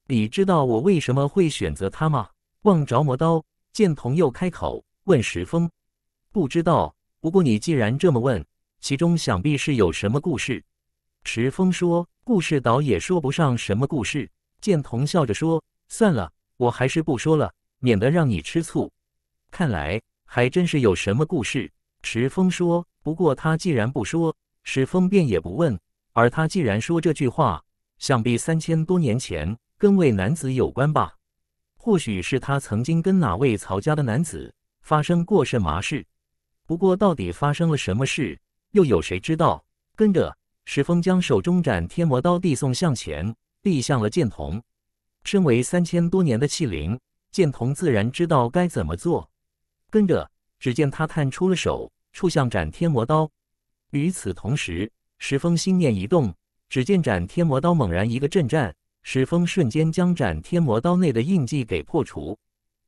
S1: 你知道我为什么会选择它吗？望着魔刀，剑童又开口问石峰：“不知道。不过你既然这么问，其中想必是有什么故事。”石峰说：“故事倒也说不上什么故事。”剑童笑着说：“算了。”我还是不说了，免得让你吃醋。看来还真是有什么故事。石峰说：“不过他既然不说，石峰便也不问。而他既然说这句话，想必三千多年前跟位男子有关吧？或许是他曾经跟哪位曹家的男子发生过甚麻事。不过到底发生了什么事，又有谁知道？”跟着石峰将手中斩天魔刀递送向前，递向了剑童。身为三千多年的器灵，剑童自然知道该怎么做。跟着，只见他探出了手，触向斩天魔刀。与此同时，石峰心念一动，只见斩天魔刀猛然一个震颤，石峰瞬间将斩天魔刀内的印记给破除。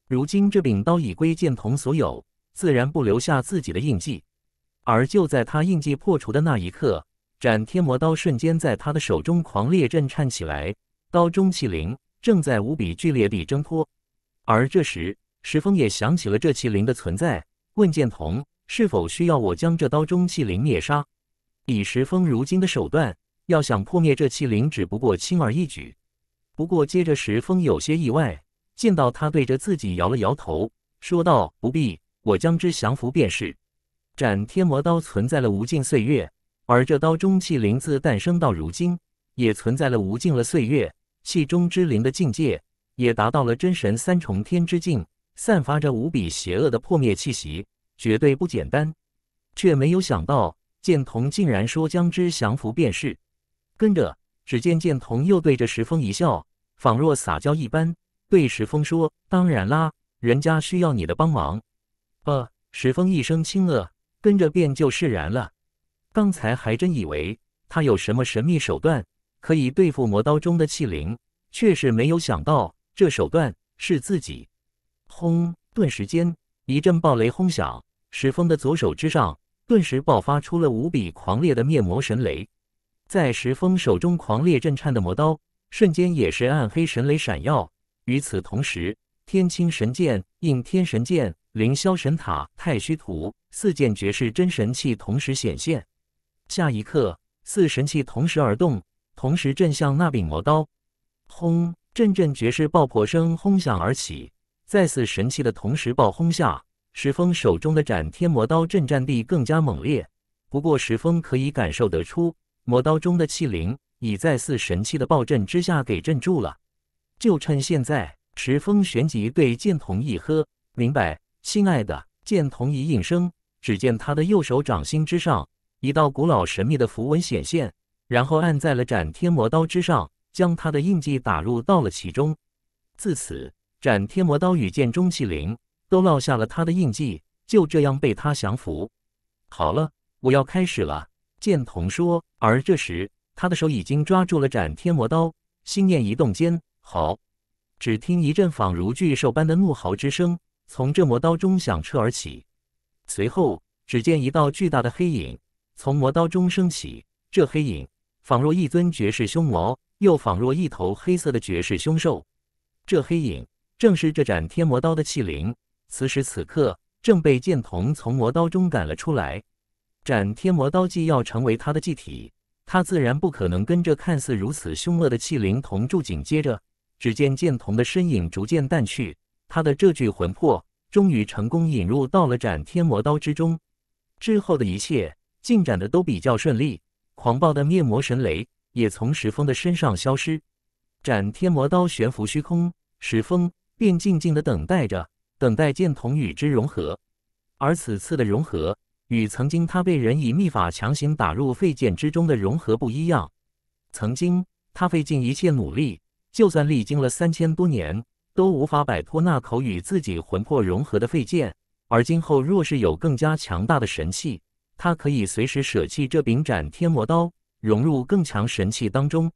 S1: 如今这柄刀已归剑童所有，自然不留下自己的印记。而就在他印记破除的那一刻，斩天魔刀瞬间在他的手中狂烈震颤起来，刀中气灵。正在无比剧烈地挣脱，而这时石峰也想起了这气灵的存在，问剑童是否需要我将这刀中气灵灭杀。以石峰如今的手段，要想破灭这气灵，只不过轻而易举。不过接着石峰有些意外，见到他对着自己摇了摇头，说道：“不必，我将之降服便是。”斩天魔刀存在了无尽岁月，而这刀中气灵自诞生到如今，也存在了无尽了岁月。气中之灵的境界也达到了真神三重天之境，散发着无比邪恶的破灭气息，绝对不简单。却没有想到，剑童竟然说将之降服便是。跟着，只见剑童又对着石峰一笑，仿若撒娇一般，对石峰说：“当然啦，人家需要你的帮忙。”呃，石峰一声轻愕，跟着便就释然了。刚才还真以为他有什么神秘手段。可以对付魔刀中的气灵，却是没有想到这手段是自己。轰！顿时间，一阵暴雷轰响，石峰的左手之上顿时爆发出了无比狂烈的灭魔神雷。在石峰手中狂烈震颤的魔刀，瞬间也是暗黑神雷闪耀。与此同时，天青神剑、应天神剑、凌霄神塔、太虚图四件绝世真神器同时显现。下一刻，四神器同时而动。同时震向那柄魔刀，轰！阵阵绝世爆破声轰响而起，在四神器的同时爆轰下，石峰手中的斩天魔刀震战地更加猛烈。不过石峰可以感受得出，魔刀中的气灵已在四神器的爆震之下给镇住了。就趁现在。石峰旋即对剑童一喝：“明白，亲爱的。”剑童一应声，只见他的右手掌心之上，一道古老神秘的符文显现，然后按在了斩天魔刀之上，将他的印记打入到了其中。自此，斩天魔刀与剑中气灵都落下了他的印记，就这样被他降服。好了，我要开始了。剑童说。而这时，他的手已经抓住了斩天魔刀，心念一动间，好！只听一阵仿如巨兽般的怒嚎之声。从这魔刀中响彻而起，随后只见一道巨大的黑影从魔刀中升起。这黑影仿若一尊绝世凶魔，又仿若一头黑色的绝世凶兽。这黑影正是这斩天魔刀的器灵，此时此刻正被剑童从魔刀中赶了出来。斩天魔刀既要成为他的祭体，他自然不可能跟这看似如此凶恶的器灵同住。紧接着，只见剑童的身影逐渐淡去。他的这具魂魄终于成功引入到了斩天魔刀之中，之后的一切进展的都比较顺利。狂暴的灭魔神雷也从石峰的身上消失，斩天魔刀悬浮虚空，石峰便静静的等待着，等待剑童与之融合。而此次的融合与曾经他被人以秘法强行打入废剑之中的融合不一样。曾经他费尽一切努力，就算历经了三千多年。都无法摆脱那口与自己魂魄融合的废剑，而今后若是有更加强大的神器，他可以随时舍弃这柄斩天魔刀，融入更强神器当中。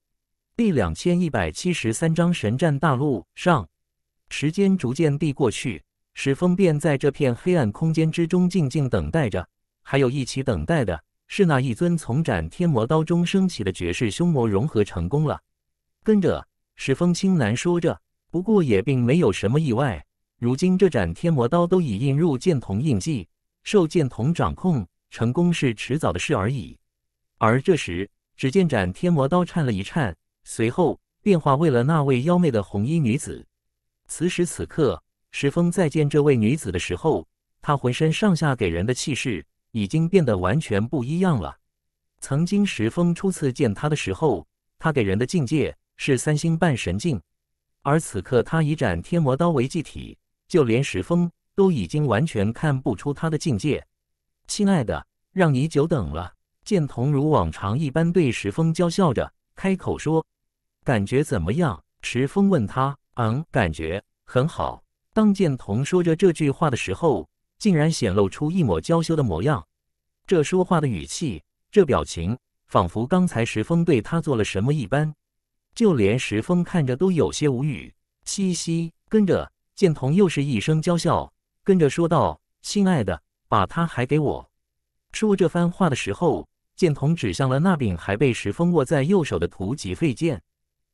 S1: 第两千一百七十三章神战大陆上，时间逐渐地过去，石峰便在这片黑暗空间之中静静等待着。还有一起等待的是那一尊从斩天魔刀中升起的绝世凶魔融合成功了。跟着石峰轻喃说着。不过也并没有什么意外。如今这斩天魔刀都已印入剑童印记，受剑童掌控，成功是迟早的事而已。而这时，只见斩天魔刀颤了一颤，随后变化为了那位妖媚的红衣女子。此时此刻，石峰再见这位女子的时候，她浑身上下给人的气势已经变得完全不一样了。曾经石峰初次见她的时候，她给人的境界是三星半神境。而此刻，他以斩天魔刀为祭体，就连石峰都已经完全看不出他的境界。亲爱的，让你久等了。剑童如往常一般对石峰娇笑着，开口说：“感觉怎么样？”石峰问他：“嗯，感觉很好。”当剑童说着这句话的时候，竟然显露出一抹娇羞的模样。这说话的语气，这表情，仿佛刚才石峰对他做了什么一般。就连石峰看着都有些无语，嘻嘻。跟着剑童又是一声娇笑，跟着说道：“亲爱的，把它还给我。”说这番话的时候，剑童指向了那柄还被石峰握在右手的图级废剑。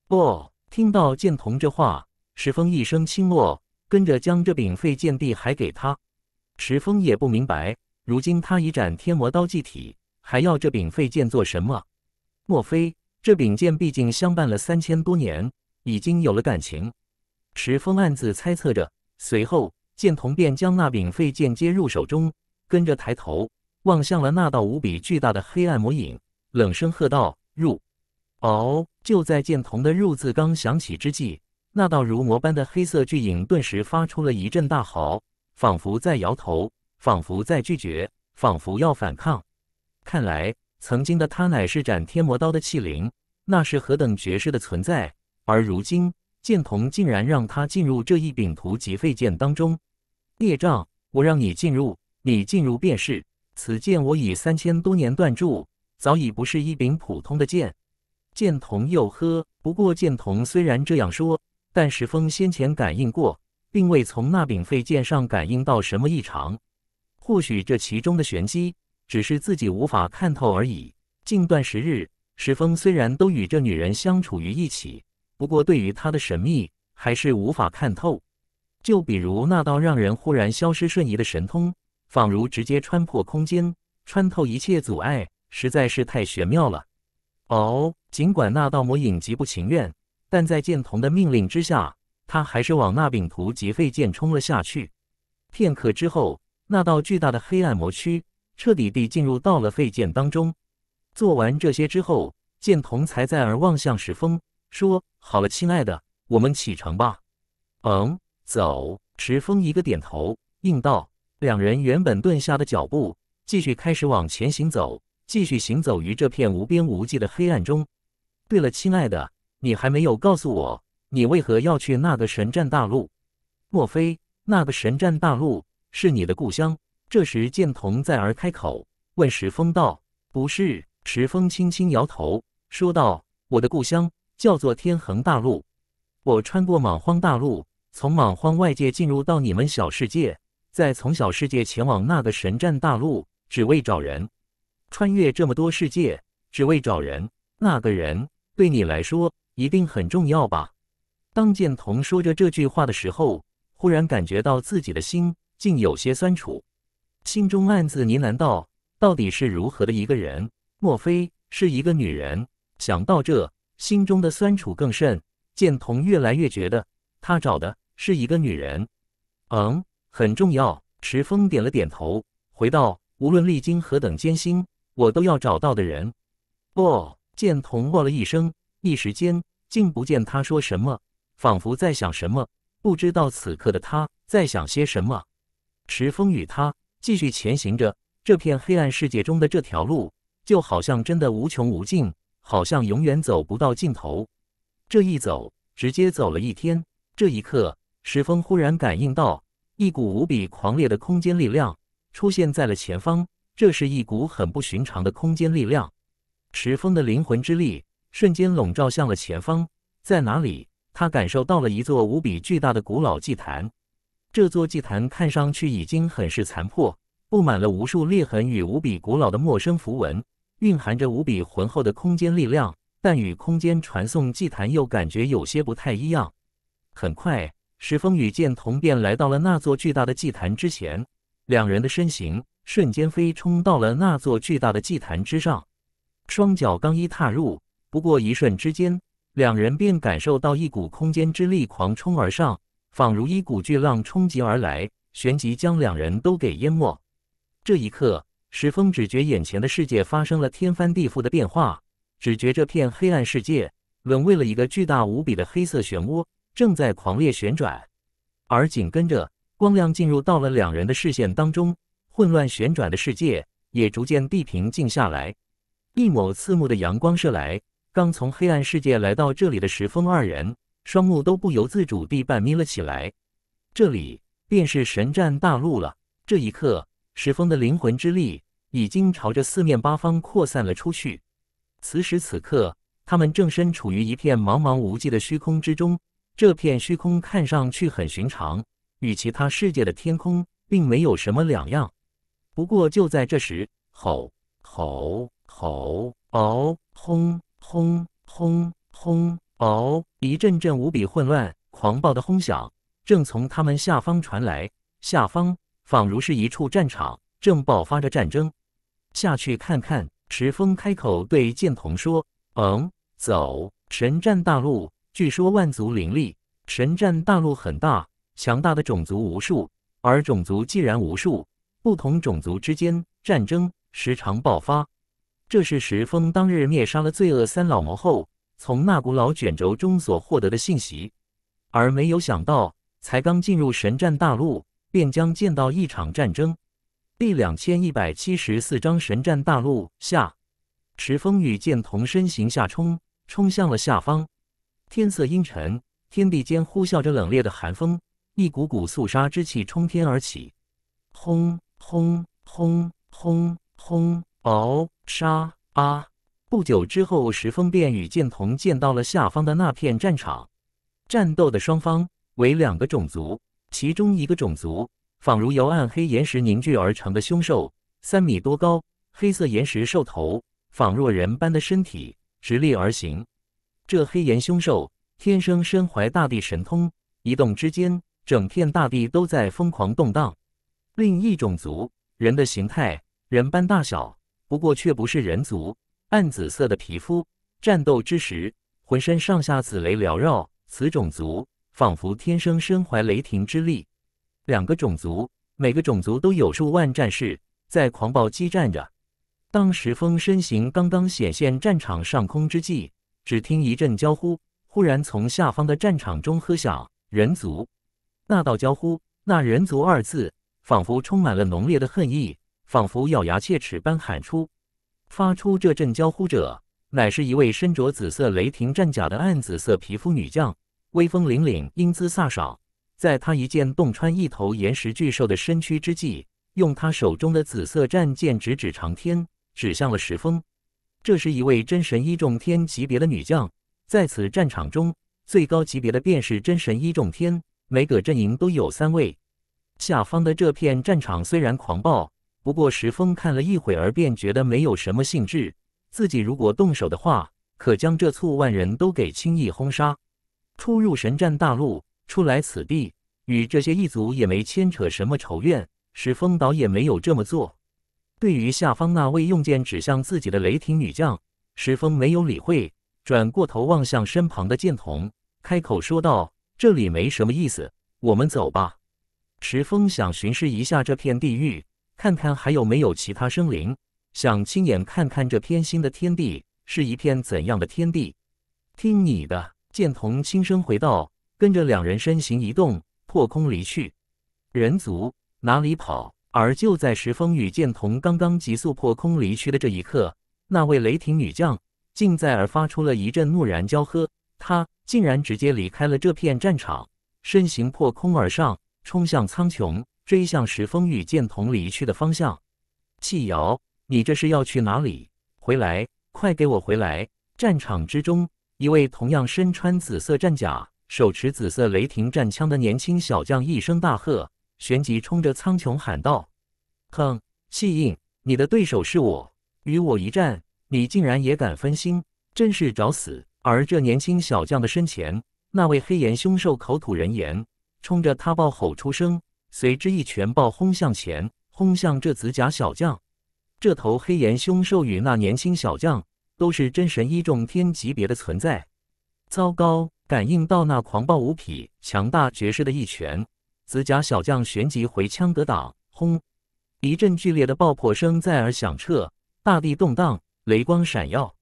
S1: 哦，听到剑童这话，石峰一声轻诺，跟着将这柄废剑递还给他。石峰也不明白，如今他已斩天魔刀祭体，还要这柄废剑做什么？莫非？这柄剑毕竟相伴了三千多年，已经有了感情。石峰暗自猜测着，随后剑童便将那柄废剑接入手中，跟着抬头望向了那道无比巨大的黑暗魔影，冷声喝道：“入！”哦！就在剑童的“入”字刚响起之际，那道如魔般的黑色巨影顿时发出了一阵大嚎，仿佛在摇头，仿佛在拒绝，仿佛要反抗。看来。曾经的他乃是斩天魔刀的器灵，那是何等绝世的存在！而如今剑童竟然让他进入这一柄图级废剑当中。孽障！我让你进入，你进入便是。此剑我已三千多年断铸，早已不是一柄普通的剑。剑童又喝。不过剑童虽然这样说，但石峰先前感应过，并未从那柄废剑上感应到什么异常。或许这其中的玄机。只是自己无法看透而已。近段时日，石峰虽然都与这女人相处于一起，不过对于她的神秘还是无法看透。就比如那道让人忽然消失瞬移的神通，仿如直接穿破空间，穿透一切阻碍，实在是太玄妙了。哦，尽管那道魔影极不情愿，但在剑童的命令之下，他还是往那柄图劫废剑冲了下去。片刻之后，那道巨大的黑暗魔躯。彻底地进入到了废剑当中。做完这些之后，剑童才在而望向石峰，说：“好了，亲爱的，我们启程吧。嗯，走。石峰一个点头，应道。两人原本顿下的脚步，继续开始往前行走，继续行走于这片无边无际的黑暗中。对了，亲爱的，你还没有告诉我，你为何要去那个神战大陆？莫非那个神战大陆是你的故乡？这时，剑童再而开口问石峰道：“不是。”石峰轻轻摇头，说道：“我的故乡叫做天恒大陆。我穿过莽荒大陆，从莽荒外界进入到你们小世界。”再从小世界前往那个神战大陆，只为找人。穿越这么多世界，只为找人。那个人对你来说一定很重要吧？当剑童说着这句话的时候，忽然感觉到自己的心竟有些酸楚，心中暗自呢喃道：“到底是如何的一个人？莫非是一个女人？”想到这，心中的酸楚更甚。剑童越来越觉得他找的是一个女人。嗯。很重要，池峰点了点头，回道：“无论历经何等艰辛，我都要找到的人。”哦，剑童哦了一声，一时间竟不见他说什么，仿佛在想什么，不知道此刻的他在想些什么。池峰与他继续前行着，这片黑暗世界中的这条路，就好像真的无穷无尽，好像永远走不到尽头。这一走，直接走了一天。这一刻，石峰忽然感应到。一股无比狂烈的空间力量出现在了前方，这是一股很不寻常的空间力量。石峰的灵魂之力瞬间笼罩向了前方，在哪里？他感受到了一座无比巨大的古老祭坛。这座祭坛看上去已经很是残破，布满了无数裂痕与无比古老的陌生符文，蕴含着无比浑厚的空间力量。但与空间传送祭坛又感觉有些不太一样。很快。石峰与剑童便来到了那座巨大的祭坛之前，两人的身形瞬间飞冲到了那座巨大的祭坛之上，双脚刚一踏入，不过一瞬之间，两人便感受到一股空间之力狂冲而上，仿如一股巨浪冲击而来，旋即将两人都给淹没。这一刻，石峰只觉眼前的世界发生了天翻地覆的变化，只觉这片黑暗世界沦为了一个巨大无比的黑色漩涡。正在狂烈旋转，而紧跟着光亮进入到了两人的视线当中，混乱旋转的世界也逐渐地平静下来。一抹刺目的阳光射来，刚从黑暗世界来到这里的石峰二人，双目都不由自主地半眯了起来。这里便是神战大陆了。这一刻，石峰的灵魂之力已经朝着四面八方扩散了出去。此时此刻，他们正身处于一片茫茫无际的虚空之中。这片虚空看上去很寻常，与其他世界的天空并没有什么两样。不过就在这时，吼吼吼！嗷！轰轰轰轰！哦！一阵阵无比混乱、狂暴的轰响正从他们下方传来。下方仿如是一处战场，正爆发着战争。下去看看。石峰开口对剑童说：“嗯，走。神战大陆。”据说万族林立，神战大陆很大，强大的种族无数。而种族既然无数，不同种族之间战争时常爆发。这是石峰当日灭杀了罪恶三老魔后，从那古老卷轴中所获得的信息。而没有想到，才刚进入神战大陆，便将见到一场战争。第两千一百七十四章神战大陆下，石峰与剑童身形下冲，冲向了下方。天色阴沉，天地间呼啸着冷冽的寒风，一股股肃杀之气冲天而起。轰轰轰轰轰！嗷！杀！啊！不久之后，石峰便与剑童见到了下方的那片战场。战斗的双方为两个种族，其中一个种族仿如由暗黑岩石凝聚而成的凶兽，三米多高，黑色岩石兽头，仿若人般的身体，直立而行。这黑岩凶兽天生身怀大地神通，一动之间，整片大地都在疯狂动荡。另一种族，人的形态，人般大小，不过却不是人族，暗紫色的皮肤，战斗之时，浑身上下紫雷缭绕。此种族仿佛天生身怀雷霆之力。两个种族，每个种族都有数万战士在狂暴激战着。当石峰身形刚刚显现战场上空之际，只听一阵娇呼，忽然从下方的战场中喝响“人族”，那道交呼，那“人族”二字，仿佛充满了浓烈的恨意，仿佛咬牙切齿般喊出。发出这阵交呼者，乃是一位身着紫色雷霆战甲的暗紫色皮肤女将，威风凛凛，英姿飒爽。在她一剑洞穿一头岩石巨兽的身躯之际，用她手中的紫色战剑直指长天，指向了石峰。这是一位真神一重天级别的女将。在此战场中，最高级别的便是真神一重天，每个阵营都有三位。下方的这片战场虽然狂暴，不过石峰看了一会儿，便觉得没有什么兴致。自己如果动手的话，可将这簇万人都给轻易轰杀。初入神战大陆，初来此地，与这些异族也没牵扯什么仇怨。石峰倒也没有这么做。对于下方那位用剑指向自己的雷霆女将，石峰没有理会。转过头望向身旁的剑童，开口说道：“这里没什么意思，我们走吧。”石峰想巡视一下这片地域，看看还有没有其他生灵，想亲眼看看这片新的天地是一片怎样的天地。听你的，剑童轻声回道，跟着两人身形一动，破空离去。人族哪里跑？而就在石峰与剑童刚刚急速破空离去的这一刻，那位雷霆女将。竟在而发出了一阵怒然娇喝，她竟然直接离开了这片战场，身形破空而上，冲向苍穹，追向石峰与剑童离去的方向。气瑶，你这是要去哪里？回来，快给我回来！战场之中，一位同样身穿紫色战甲、手持紫色雷霆战枪的年轻小将一声大喝，旋即冲着苍穹喊道：“哼，气应，你的对手是我，与我一战！”你竟然也敢分心，真是找死！而这年轻小将的身前，那位黑岩凶兽口吐人言，冲着他暴吼出声，随之一拳暴轰向前，轰向这紫甲小将。这头黑岩凶兽与那年轻小将都是真神一重天级别的存在。糟糕！感应到那狂暴无匹、强大绝世的一拳，紫甲小将旋即回枪格挡，轰！一阵剧烈的爆破声在而响彻，大地动荡。雷光闪耀，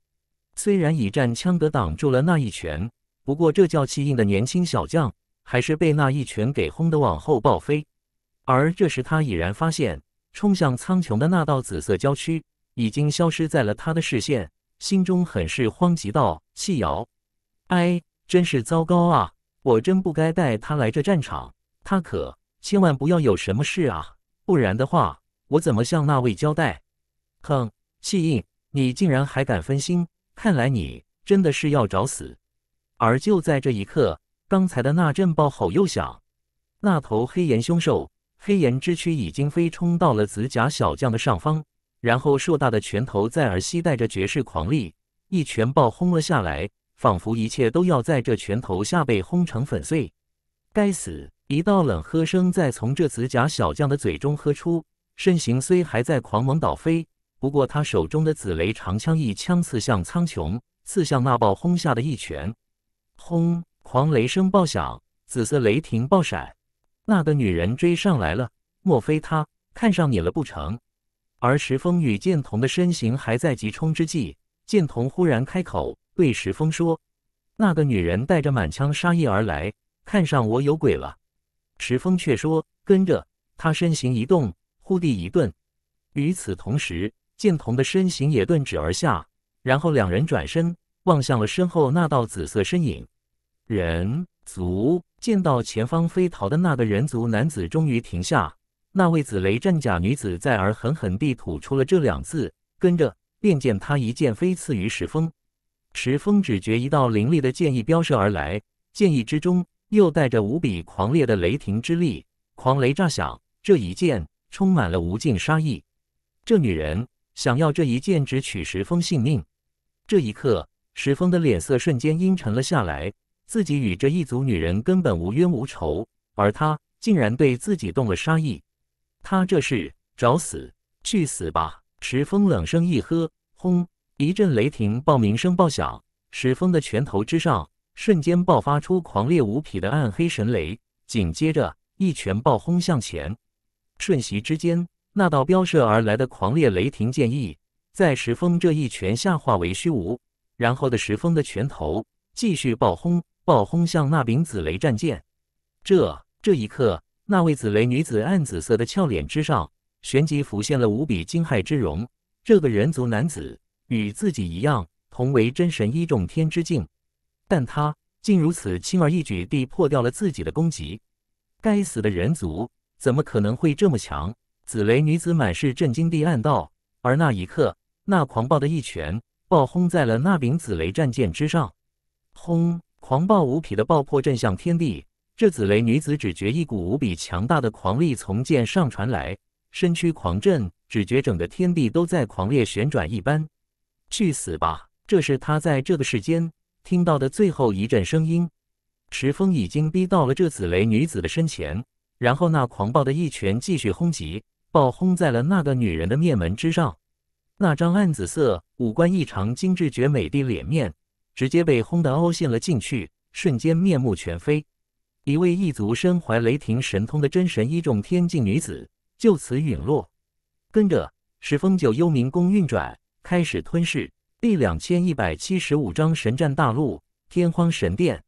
S1: 虽然以战枪格挡住了那一拳，不过这叫气硬的年轻小将还是被那一拳给轰得往后爆飞。而这时他已然发现，冲向苍穹的那道紫色娇躯已经消失在了他的视线，心中很是慌急道：“气瑶，哎，真是糟糕啊！我真不该带他来这战场，他可千万不要有什么事啊，不然的话，我怎么向那位交代？”哼，气硬。你竟然还敢分心！看来你真的是要找死！而就在这一刻，刚才的那阵爆吼又响，那头黑岩凶兽黑岩之躯已经飞冲到了紫甲小将的上方，然后硕大的拳头在而吸带着绝世狂力，一拳爆轰了下来，仿佛一切都要在这拳头下被轰成粉碎。该死！一道冷喝声在从这紫甲小将的嘴中喝出，身形虽还在狂猛倒飞。不过，他手中的紫雷长枪一枪刺向苍穹，刺向那暴轰下的一拳。轰！狂雷声爆响，紫色雷霆爆闪。那个女人追上来了，莫非她看上你了不成？而石峰与剑童的身形还在急冲之际，剑童忽然开口对石峰说：“那个女人带着满腔杀意而来，看上我有鬼了。”石峰却说：“跟着。”他身形一动，忽地一顿。与此同时，剑童的身形也顿止而下，然后两人转身望向了身后那道紫色身影。人族见到前方飞逃的那个人族男子，终于停下。那位紫雷战甲女子在而狠狠地吐出了这两字，跟着便见他一剑飞刺于石峰。石峰只觉一道凌厉的剑意飙射而来，剑意之中又带着无比狂烈的雷霆之力，狂雷炸响，这一剑充满了无尽杀意。这女人。想要这一剑只取石峰性命，这一刻，石峰的脸色瞬间阴沉了下来。自己与这一族女人根本无冤无仇，而他竟然对自己动了杀意，他这是找死！去死吧！石峰冷声一喝，轰！一阵雷霆爆鸣声爆响，石峰的拳头之上瞬间爆发出狂烈无匹的暗黑神雷，紧接着一拳爆轰向前，瞬息之间。那道飙射而来的狂烈雷霆剑意，在石峰这一拳下化为虚无，然后的石峰的拳头继续暴轰，暴轰向那柄紫雷战舰。这这一刻，那位紫雷女子暗紫色的俏脸之上，旋即浮现了无比惊骇之容。这个人族男子与自己一样，同为真神一重天之境，但他竟如此轻而易举地破掉了自己的攻击。该死的人族，怎么可能会这么强？紫雷女子满是震惊地暗道。而那一刻，那狂暴的一拳爆轰在了那柄紫雷战舰之上，轰！狂暴无匹的爆破震向天地。这紫雷女子只觉一股无比强大的狂力从剑上传来，身躯狂震，只觉整个天地都在狂烈旋转一般。去死吧！这是他在这个世间听到的最后一阵声音。石峰已经逼到了这紫雷女子的身前，然后那狂暴的一拳继续轰击。爆轰在了那个女人的面门之上，那张暗紫色、五官异常精致绝美的脸面，直接被轰得凹陷了进去，瞬间面目全非。一位异族身怀雷霆神通的真神一众天境女子就此陨落。跟着，石峰九幽冥宫运转，开始吞噬第两千一百七十五章神战大陆天荒神殿。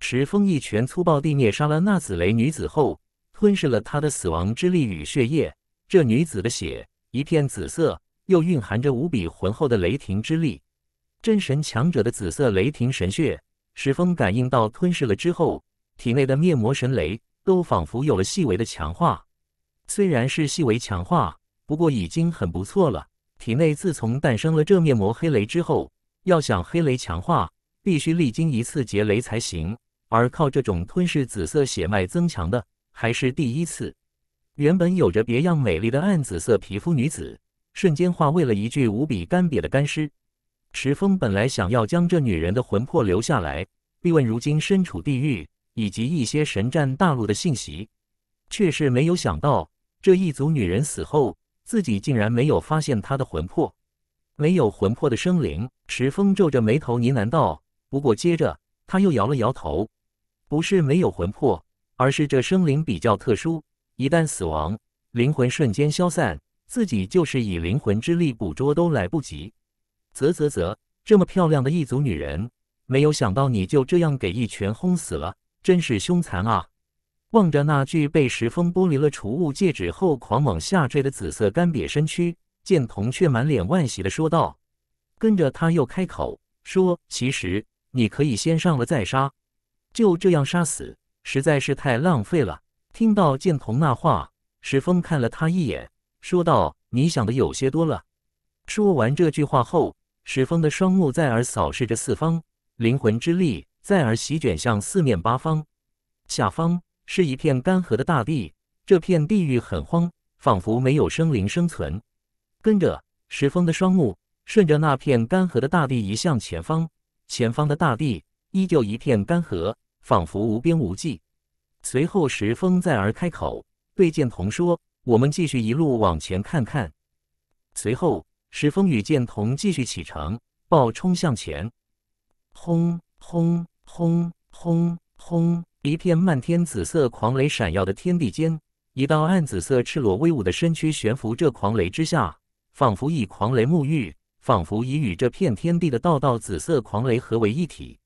S1: 石峰一拳粗暴地灭杀了那紫雷女子后，吞噬了她的死亡之力与血液。这女子的血一片紫色，又蕴含着无比浑厚的雷霆之力。真神强者的紫色雷霆神血，石峰感应到吞噬了之后，体内的灭魔神雷都仿佛有了细微的强化。虽然是细微强化，不过已经很不错了。体内自从诞生了这灭魔黑雷之后，要想黑雷强化，必须历经一次劫雷才行。而靠这种吞噬紫色血脉增强的，还是第一次。原本有着别样美丽的暗紫色皮肤女子，瞬间化为了一具无比干瘪的干尸。石峰本来想要将这女人的魂魄留下来，逼问如今身处地狱以及一些神战大陆的信息，却是没有想到这一族女人死后，自己竟然没有发现她的魂魄。没有魂魄的生灵，石峰皱着眉头呢喃道。不过接着他又摇了摇头，不是没有魂魄，而是这生灵比较特殊。一旦死亡，灵魂瞬间消散，自己就是以灵魂之力捕捉都来不及。啧啧啧，这么漂亮的一族女人，没有想到你就这样给一拳轰死了，真是凶残啊！望着那具被石峰剥离了储物戒指后狂猛下坠的紫色干瘪身躯，剑童却满脸惋惜的说道。跟着他又开口说：“其实你可以先上了再杀，就这样杀死，实在是太浪费了。”听到剑童那话，石峰看了他一眼，说道：“你想的有些多了。”说完这句话后，石峰的双目再而扫视着四方，灵魂之力再而席卷向四面八方。下方是一片干涸的大地，这片地域很荒，仿佛没有生灵生存。跟着石峰的双目顺着那片干涸的大地移向前方，前方的大地依旧一片干涸，仿佛无边无际。随后，石峰再而开口，对剑童说：“我们继续一路往前看看。”随后，石峰与剑童继续启程，暴冲向前。轰轰轰轰轰！一片漫天紫色狂雷闪耀的天地间，一道暗紫色、赤裸威武的身躯悬浮这狂雷之下，仿佛以狂雷沐浴，仿佛已与这片天地的道道紫色狂雷合为一体。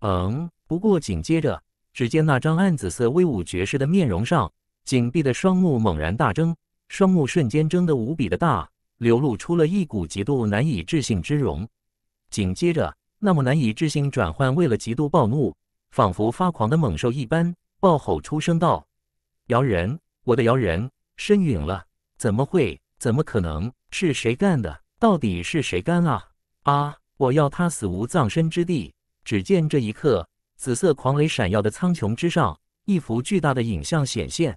S1: 嗯，不过紧接着。只见那张暗紫色威武绝世的面容上，紧闭的双目猛然大睁，双目瞬间睁得无比的大，流露出了一股极度难以置信之容。紧接着，那么难以置信转换为了极度暴怒，仿佛发狂的猛兽一般，暴吼出声道：“瑶人，我的瑶人，身陨了！怎么会？怎么可能？是谁干的？到底是谁干啊？啊！我要他死无葬身之地！”只见这一刻。紫色狂雷闪耀的苍穹之上，一幅巨大的影像显现。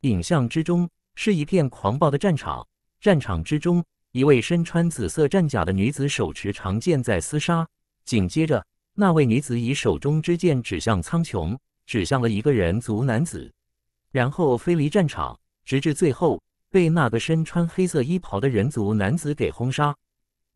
S1: 影像之中是一片狂暴的战场，战场之中，一位身穿紫色战甲的女子手持长剑在厮杀。紧接着，那位女子以手中之剑指向苍穹，指向了一个人族男子，然后飞离战场，直至最后被那个身穿黑色衣袍的人族男子给轰杀。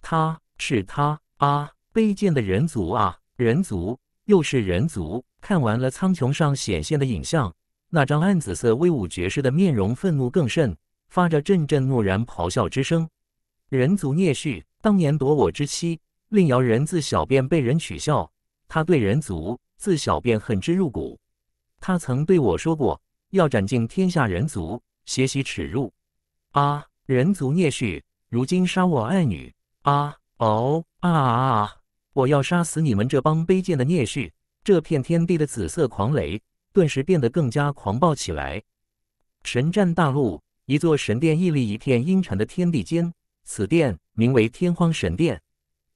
S1: 他是他啊，卑贱的人族啊，人族！又是人族。看完了苍穹上显现的影像，那张暗紫色威武绝世的面容，愤怒更甚，发着阵阵怒然咆哮之声。人族孽畜，当年夺我之妻，令瑶人自小便被人取笑，他对人族自小便恨之入骨。他曾对我说过，要斩尽天下人族，血洗耻辱。啊，人族孽畜，如今杀我爱女！啊，哦，啊啊！我要杀死你们这帮卑贱的孽畜！这片天地的紫色狂雷顿时变得更加狂暴起来。神战大陆，一座神殿屹立一片阴沉的天地间，此殿名为天荒神殿。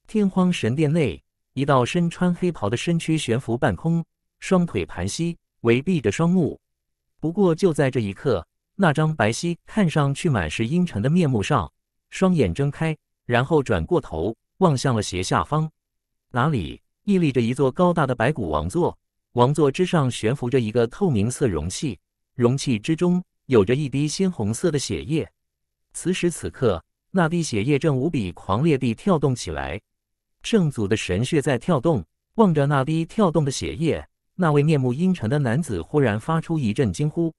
S1: 天荒神殿内，一道身穿黑袍的身躯悬浮半空，双腿盘膝，围闭着双目。不过就在这一刻，那张白皙、看上去满是阴沉的面目上，双眼睁开，然后转过头望向了斜下方，哪里屹立着一座高大的白骨王座，王座之上悬浮着一个透明色容器，容器之中有着一滴鲜红色的血液。此时此刻，那滴血液正无比狂烈地跳动起来，圣祖的神血在跳动。望着那滴跳动的血液，那位面目阴沉的男子忽然发出一阵惊呼：“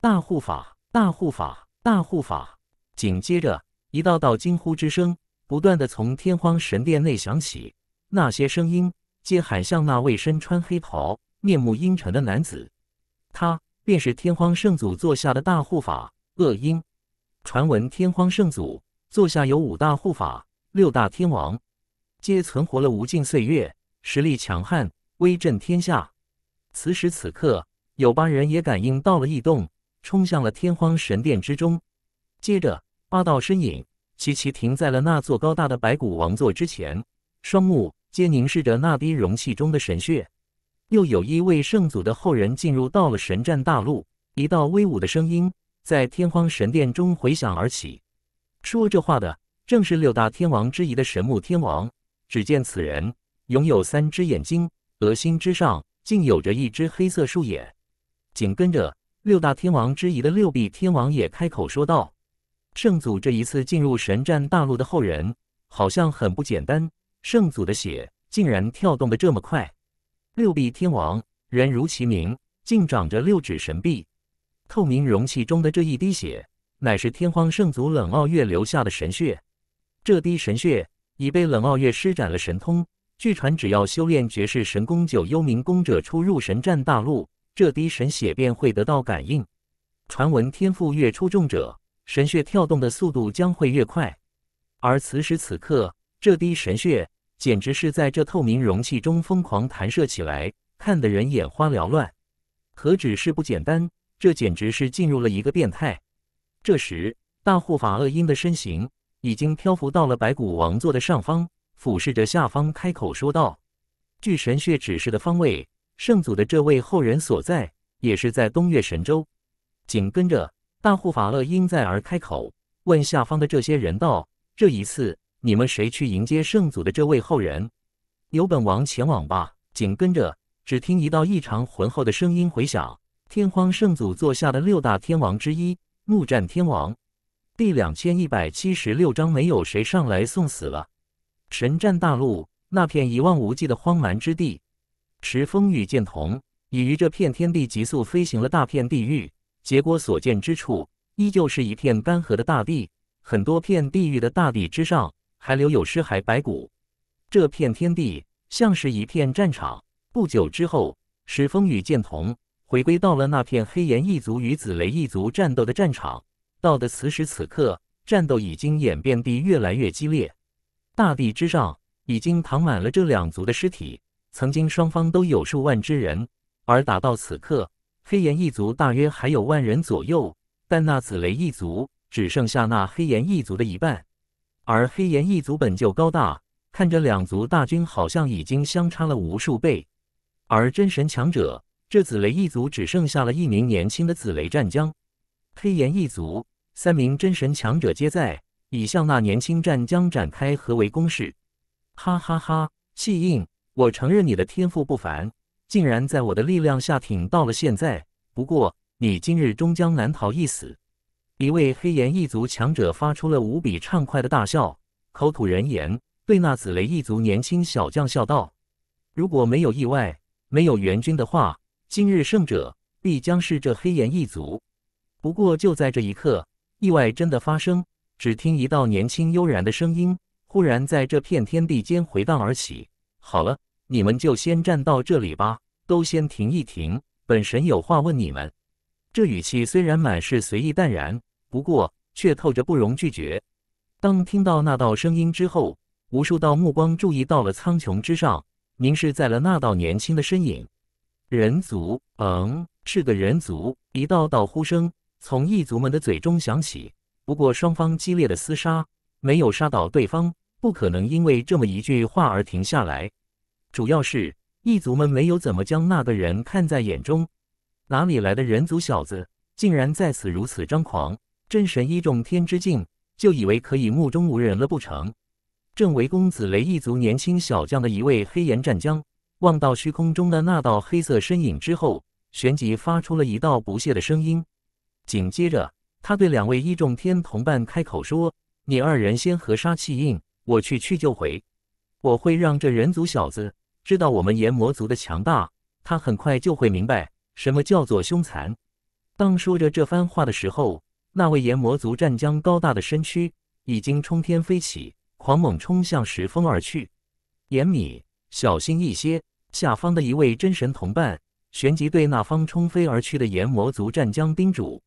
S1: 大护法！大护法！大护法！”紧接着，一道道惊呼之声不断的从天荒神殿内响起，那些声音皆喊向那位身穿黑袍、面目阴沉的男子。他便是天荒圣祖座下的大护法恶鹰。传闻天荒圣祖座下有五大护法、六大天王，皆存活了无尽岁月，实力强悍，威震天下。此时此刻，有八人也感应到了异动，冲向了天荒神殿之中。接着，八道身影齐齐停在了那座高大的白骨王座之前，双目皆凝视着那滴容器中的神血。又有一位圣祖的后人进入到了神战大陆，一道威武的声音。在天荒神殿中回响而起。说这话的正是六大天王之一的神木天王。只见此人拥有三只眼睛，额心之上竟有着一只黑色树眼。紧跟着，六大天王之一的六臂天王也开口说道：“圣祖这一次进入神战大陆的后人，好像很不简单。圣祖的血竟然跳动的这么快。”六臂天王人如其名，竟长着六指神臂。透明容器中的这一滴血，乃是天荒圣祖冷傲月留下的神血。这滴神血已被冷傲月施展了神通，据传只要修炼绝世神功九幽冥功者出入神战大陆，这滴神血便会得到感应。传闻天赋越出众者，神血跳动的速度将会越快。而此时此刻，这滴神血简直是在这透明容器中疯狂弹射起来，看得人眼花缭乱。何止是不简单？这简直是进入了一个变态。这时，大护法恶鹰的身形已经漂浮到了白骨王座的上方，俯视着下方，开口说道：“据神血指示的方位，圣祖的这位后人所在也是在东岳神州。”紧跟着，大护法恶鹰再而开口问下方的这些人道：“这一次，你们谁去迎接圣祖的这位后人？由本王前往吧。”紧跟着，只听一道异常浑厚的声音回响。天荒圣祖座下的六大天王之一怒战天王，第两千一百七十六章没有谁上来送死了。神战大陆那片一望无际的荒蛮之地，持风雨剑童已于这片天地急速飞行了大片地域，结果所见之处依旧是一片干涸的大地，很多片地域的大地之上还留有尸骸白骨。这片天地像是一片战场。不久之后，石风与剑童。回归到了那片黑岩一族与紫雷一族战斗的战场。到的此时此刻，战斗已经演变地越来越激烈，大地之上已经躺满了这两族的尸体。曾经双方都有数万之人，而打到此刻，黑岩一族大约还有万人左右，但那紫雷一族只剩下那黑岩一族的一半。而黑岩一族本就高大，看着两族大军好像已经相差了无数倍，而真神强者。这紫雷一族只剩下了一名年轻的紫雷战将，黑岩一族三名真神强者皆在，已向那年轻战将展开合围攻势。哈哈哈！气硬，我承认你的天赋不凡，竟然在我的力量下挺到了现在。不过你今日终将难逃一死。一位黑岩一族强者发出了无比畅快的大笑，口吐人言，对那紫雷一族年轻小将笑道：“如果没有意外，没有援军的话。”今日胜者必将是这黑岩一族。不过就在这一刻，意外真的发生。只听一道年轻悠然的声音忽然在这片天地间回荡而起：“好了，你们就先站到这里吧，都先停一停，本神有话问你们。”这语气虽然满是随意淡然，不过却透着不容拒绝。当听到那道声音之后，无数道目光注意到了苍穹之上，凝视在了那道年轻的身影。人族，嗯，是个人族。一道道呼声从异族们的嘴中响起。不过双方激烈的厮杀，没有杀倒对方，不可能因为这么一句话而停下来。主要是异族们没有怎么将那个人看在眼中。哪里来的人族小子，竟然在此如此张狂？真神一重天之境，就以为可以目中无人了不成？正为公子雷一族年轻小将的一位黑岩战将，望到虚空中的那道黑色身影之后，旋即发出了一道不屑的声音。紧接着，他对两位一重天同伴开口说：“你二人先合杀气印，我去去就回。我会让这人族小子知道我们炎魔族的强大，他很快就会明白什么叫做凶残。”当说着这番话的时候，那位炎魔族战将高大的身躯已经冲天飞起。狂猛冲向石峰而去，严米，小心一些！下方的一位真神同伴旋即对那方冲飞而去的炎魔族战将叮嘱：“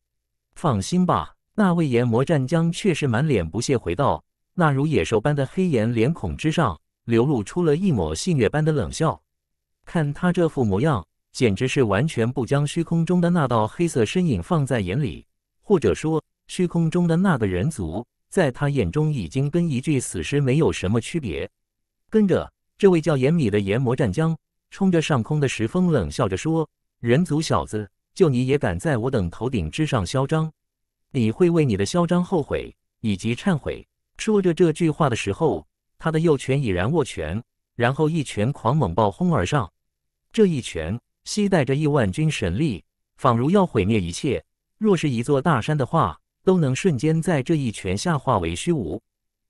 S1: 放心吧。”那位炎魔战将却是满脸不屑回道：“那如野兽般的黑岩脸孔之上流露出了一抹戏谑般的冷笑。看他这副模样，简直是完全不将虚空中的那道黑色身影放在眼里，或者说，虚空中的那个人族。”在他眼中，已经跟一具死尸没有什么区别。跟着，这位叫严米的炎魔战将冲着上空的石峰冷笑着说：“人族小子，就你也敢在我等头顶之上嚣张？你会为你的嚣张后悔以及忏悔。”说着这句话的时候，他的右拳已然握拳，然后一拳狂猛暴轰而上。这一拳携带着亿万军神力，仿如要毁灭一切。若是一座大山的话。都能瞬间在这一拳下化为虚无。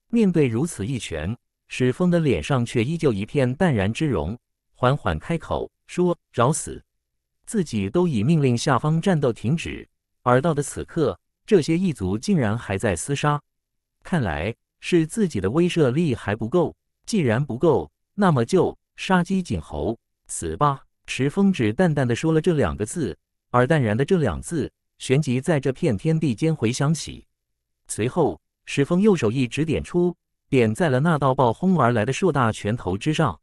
S1: 面对如此一拳，史峰的脸上却依旧一片淡然之容，缓缓开口说：“找死！”自己都已命令下方战斗停止，而到的此刻，这些异族竟然还在厮杀，看来是自己的威慑力还不够。既然不够，那么就杀鸡儆猴，死吧！石峰只淡淡的说了这两个字，而淡然的这两字。旋即在这片天地间回响起，随后石峰右手一指点出，点在了那道暴轰而来的硕大拳头之上。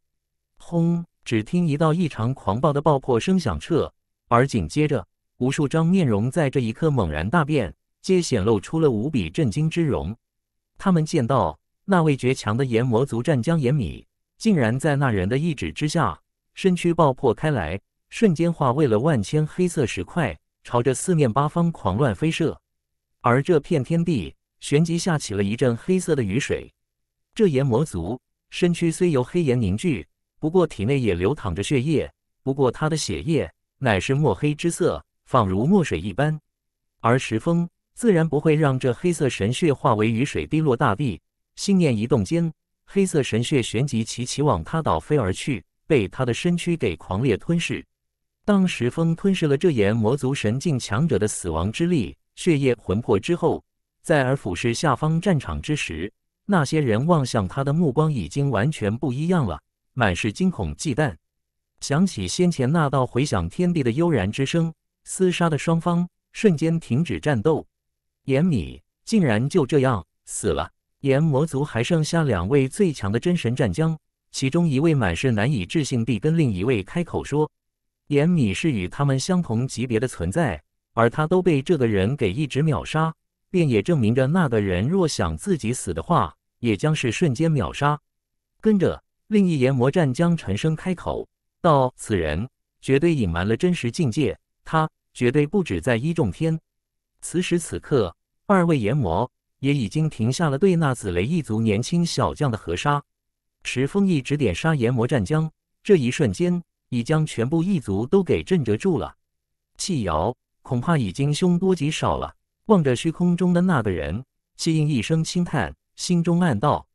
S1: 轰！只听一道异常狂暴的爆破声响彻，而紧接着，无数张面容在这一刻猛然大变，皆显露出了无比震惊之容。他们见到那位绝强的炎魔族战将炎米，竟然在那人的一指之下，身躯爆破开来，瞬间化为了万千黑色石块。朝着四面八方狂乱飞射，而这片天地旋即下起了一阵黑色的雨水。这炎魔族身躯虽由黑岩凝聚，不过体内也流淌着血液，不过他的血液乃是墨黑之色，仿如墨水一般。而石峰自然不会让这黑色神血化为雨水滴落大地。心念一动间，黑色神血旋即齐齐往他倒飞而去，被他的身躯给狂烈吞噬。当石峰吞噬了这炎魔族神境强者的死亡之力、血液、魂魄之后，在而俯视下方战场之时，那些人望向他的目光已经完全不一样了，满是惊恐忌惮。想起先前那道回响天地的悠然之声，厮杀的双方瞬间停止战斗。炎米竟然就这样死了。炎魔族还剩下两位最强的真神战将，其中一位满是难以置信地跟另一位开口说。严米是与他们相同级别的存在，而他都被这个人给一直秒杀，便也证明着那个人若想自己死的话，也将是瞬间秒杀。跟着另一炎魔战将沉声开口道：“此人绝对隐瞒了真实境界，他绝对不止在一重天。”此时此刻，二位炎魔也已经停下了对那紫雷一族年轻小将的合杀。石峰一指点杀炎魔战将，这一瞬间。已将全部异族都给震慑住了，气瑶恐怕已经凶多吉少了。望着虚空中的那个人，气应一声轻叹，心中暗道：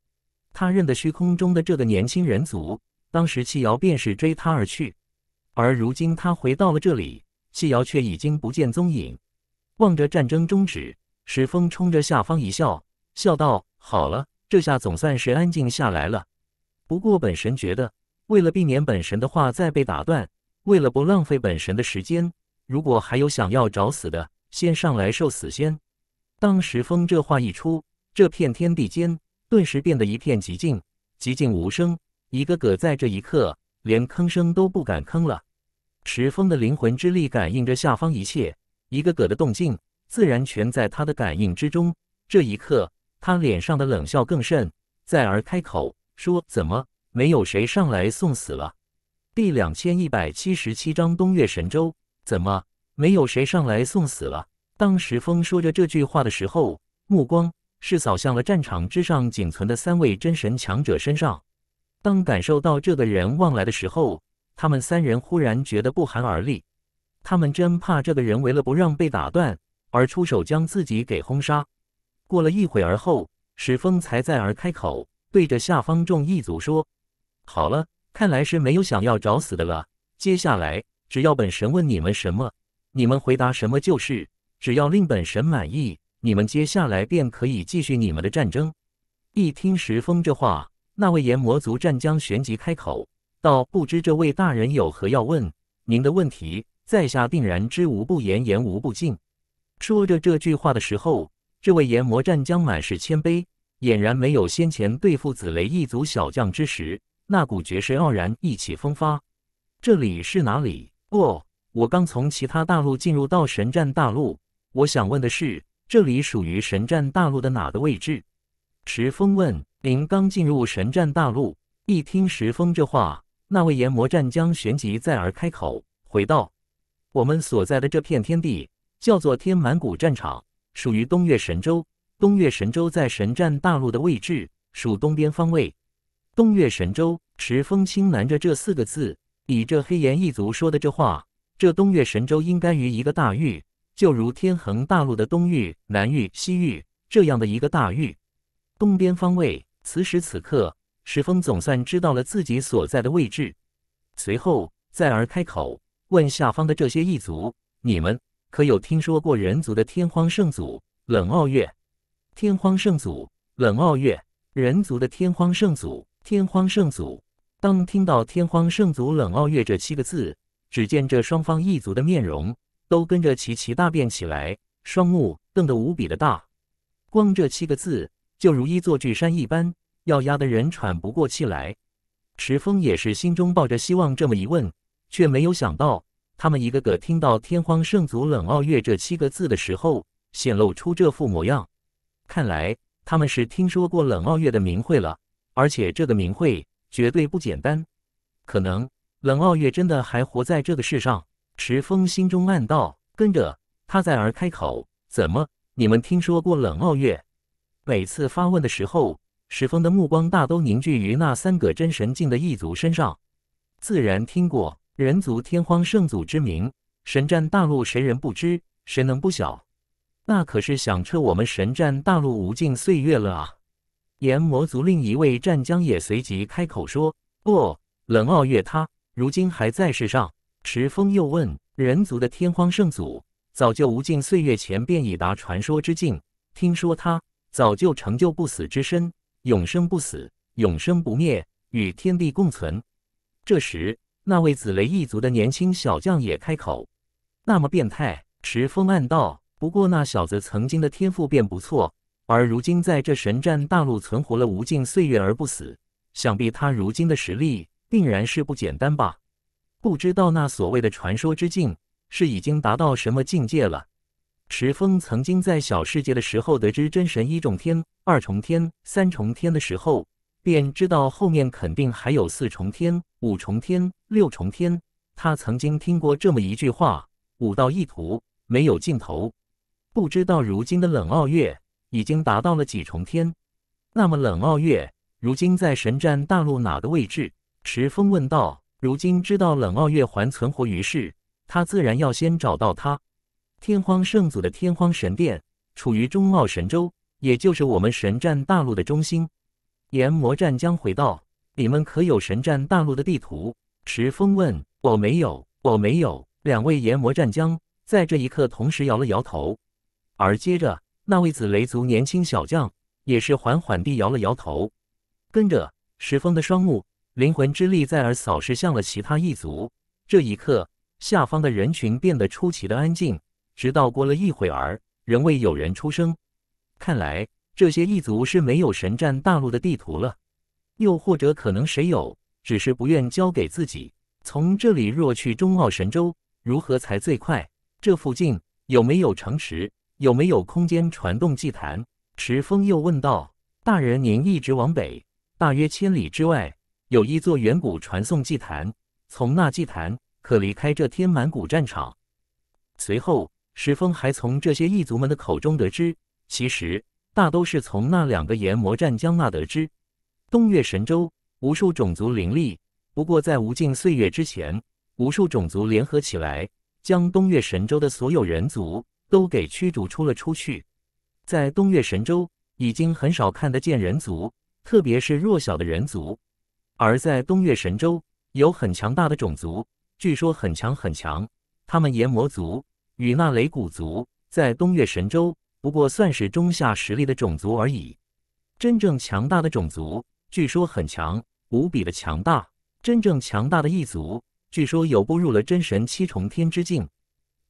S1: 他认得虚空中的这个年轻人族，当时气瑶便是追他而去，而如今他回到了这里，气瑶却已经不见踪影。望着战争终止，石峰冲着下方一笑，笑道：“好了，这下总算是安静下来了。不过本神觉得。”为了避免本神的话再被打断，为了不浪费本神的时间，如果还有想要找死的，先上来受死先。当石峰这话一出，这片天地间顿时变得一片寂静，寂静无声。一个个在这一刻连吭声都不敢吭了。石峰的灵魂之力感应着下方一切，一个个的动静自然全在他的感应之中。这一刻，他脸上的冷笑更甚，再而开口说：“怎么没有谁上来送死了？”第两千一百七十七章东岳神州，怎么没有谁上来送死了？当石峰说着这句话的时候，目光是扫向了战场之上仅存的三位真神强者身上。当感受到这个人望来的时候，他们三人忽然觉得不寒而栗。他们真怕这个人为了不让被打断而出手将自己给轰杀。过了一会儿后，石峰才再而开口，对着下方众一族说：“好了，看来是没有想要找死的了。接下来，只要本神问你们什么，你们回答什么就是。”只要令本神满意，你们接下来便可以继续你们的战争。一听石峰这话，那位炎魔族战将旋即开口道：“不知这位大人有何要问？您的问题，在下定然知无不言，言无不尽。”说着这句话的时候，这位炎魔战将满是谦卑，俨然没有先前对付紫雷一族小将之时那股绝世傲然、意气风发。这里是哪里？哦，我刚从其他大陆进入到神战大陆。我想问的是，这里属于神战大陆的哪个位置？石峰问。您刚进入神战大陆。一听石峰这话，那位炎魔战将旋即再而开口回道：“我们所在的这片天地叫做天满谷战场，属于东岳神州。东岳神州在神战大陆的位置属东边方位。东岳神州。”石峰轻喃着这四个字，以这黑岩一族说的这话，这东岳神州应该于一个大域。就如天恒大陆的东域、南域、西域这样的一个大域，东边方位。此时此刻，石峰总算知道了自己所在的位置。随后再而开口问下方的这些异族：“你们可有听说过人族的天荒圣祖冷傲月？天荒圣祖冷傲月，人族的天荒圣祖天荒圣祖。”当听到“天荒圣祖冷傲月”这七个字，只见这双方异族的面容。都跟着齐齐大变起来，双目瞪得无比的大，光这七个字就如一座巨山一般，要压得人喘不过气来。池峰也是心中抱着希望，这么一问，却没有想到，他们一个个听到“天荒圣祖冷傲月”这七个字的时候，显露出这副模样。看来他们是听说过冷傲月的名讳了，而且这个名讳绝对不简单，可能冷傲月真的还活在这个世上。石峰心中暗道，跟着他在而开口：“怎么，你们听说过冷傲月？”每次发问的时候，石峰的目光大都凝聚于那三个真神境的异族身上。自然听过人族天荒圣祖之名，神战大陆谁人不知，谁能不晓？那可是响彻我们神战大陆无尽岁月了啊！炎魔族另一位战将也随即开口说：“不，冷傲月他如今还在世上。”池峰又问：“人族的天荒圣祖，早就无尽岁月前便已达传说之境，听说他早就成就不死之身，永生不死，永生不灭，与天地共存。”这时，那位紫雷一族的年轻小将也开口：“那么变态？”池峰暗道：“不过那小子曾经的天赋便不错，而如今在这神战大陆存活了无尽岁月而不死，想必他如今的实力定然是不简单吧。”不知道那所谓的传说之境是已经达到什么境界了。石峰曾经在小世界的时候得知真神一重天、二重天、三重天的时候，便知道后面肯定还有四重天、五重天、六重天。他曾经听过这么一句话：“武道一途，没有尽头。”不知道如今的冷傲月已经达到了几重天？那么冷傲月如今在神战大陆哪个位置？石峰问道。如今知道冷傲月还存活于世，他自然要先找到他。天荒圣祖的天荒神殿处于中傲神州，也就是我们神战大陆的中心。炎魔战将回道：“你们可有神战大陆的地图？”石峰问：“我没有，我没有。”两位炎魔战将在这一刻同时摇了摇头，而接着那位紫雷族年轻小将也是缓缓地摇了摇头，跟着石峰的双目。灵魂之力再而扫视向了其他异族。这一刻，下方的人群变得出奇的安静，直到过了一会儿，仍未有人出声。看来这些异族是没有神战大陆的地图了，又或者可能谁有，只是不愿交给自己。从这里若去中奥神州，如何才最快？这附近有没有城池？有没有空间传动祭坛？石峰又问道。大人，您一直往北，大约千里之外，有一座远古传送祭坛，从那祭坛可离开这天满谷战场。随后，石峰还从这些异族们的口中得知，其实大都是从那两个炎魔战将那得知。东岳神州无数种族林立，不过在无尽岁月之前，无数种族联合起来，将东岳神州的所有人族都给驱逐出了出去。在东岳神州。已经很少看得见人族，特别是弱小的人族。而在东岳神州，有很强大的种族，据说很强很强。他们炎魔族与那雷古族在东岳神州不过算是中下实力的种族而已。真正强大的种族，据说很强，无比的强大。真正强大的异族，据说有步入了真神七重天之境。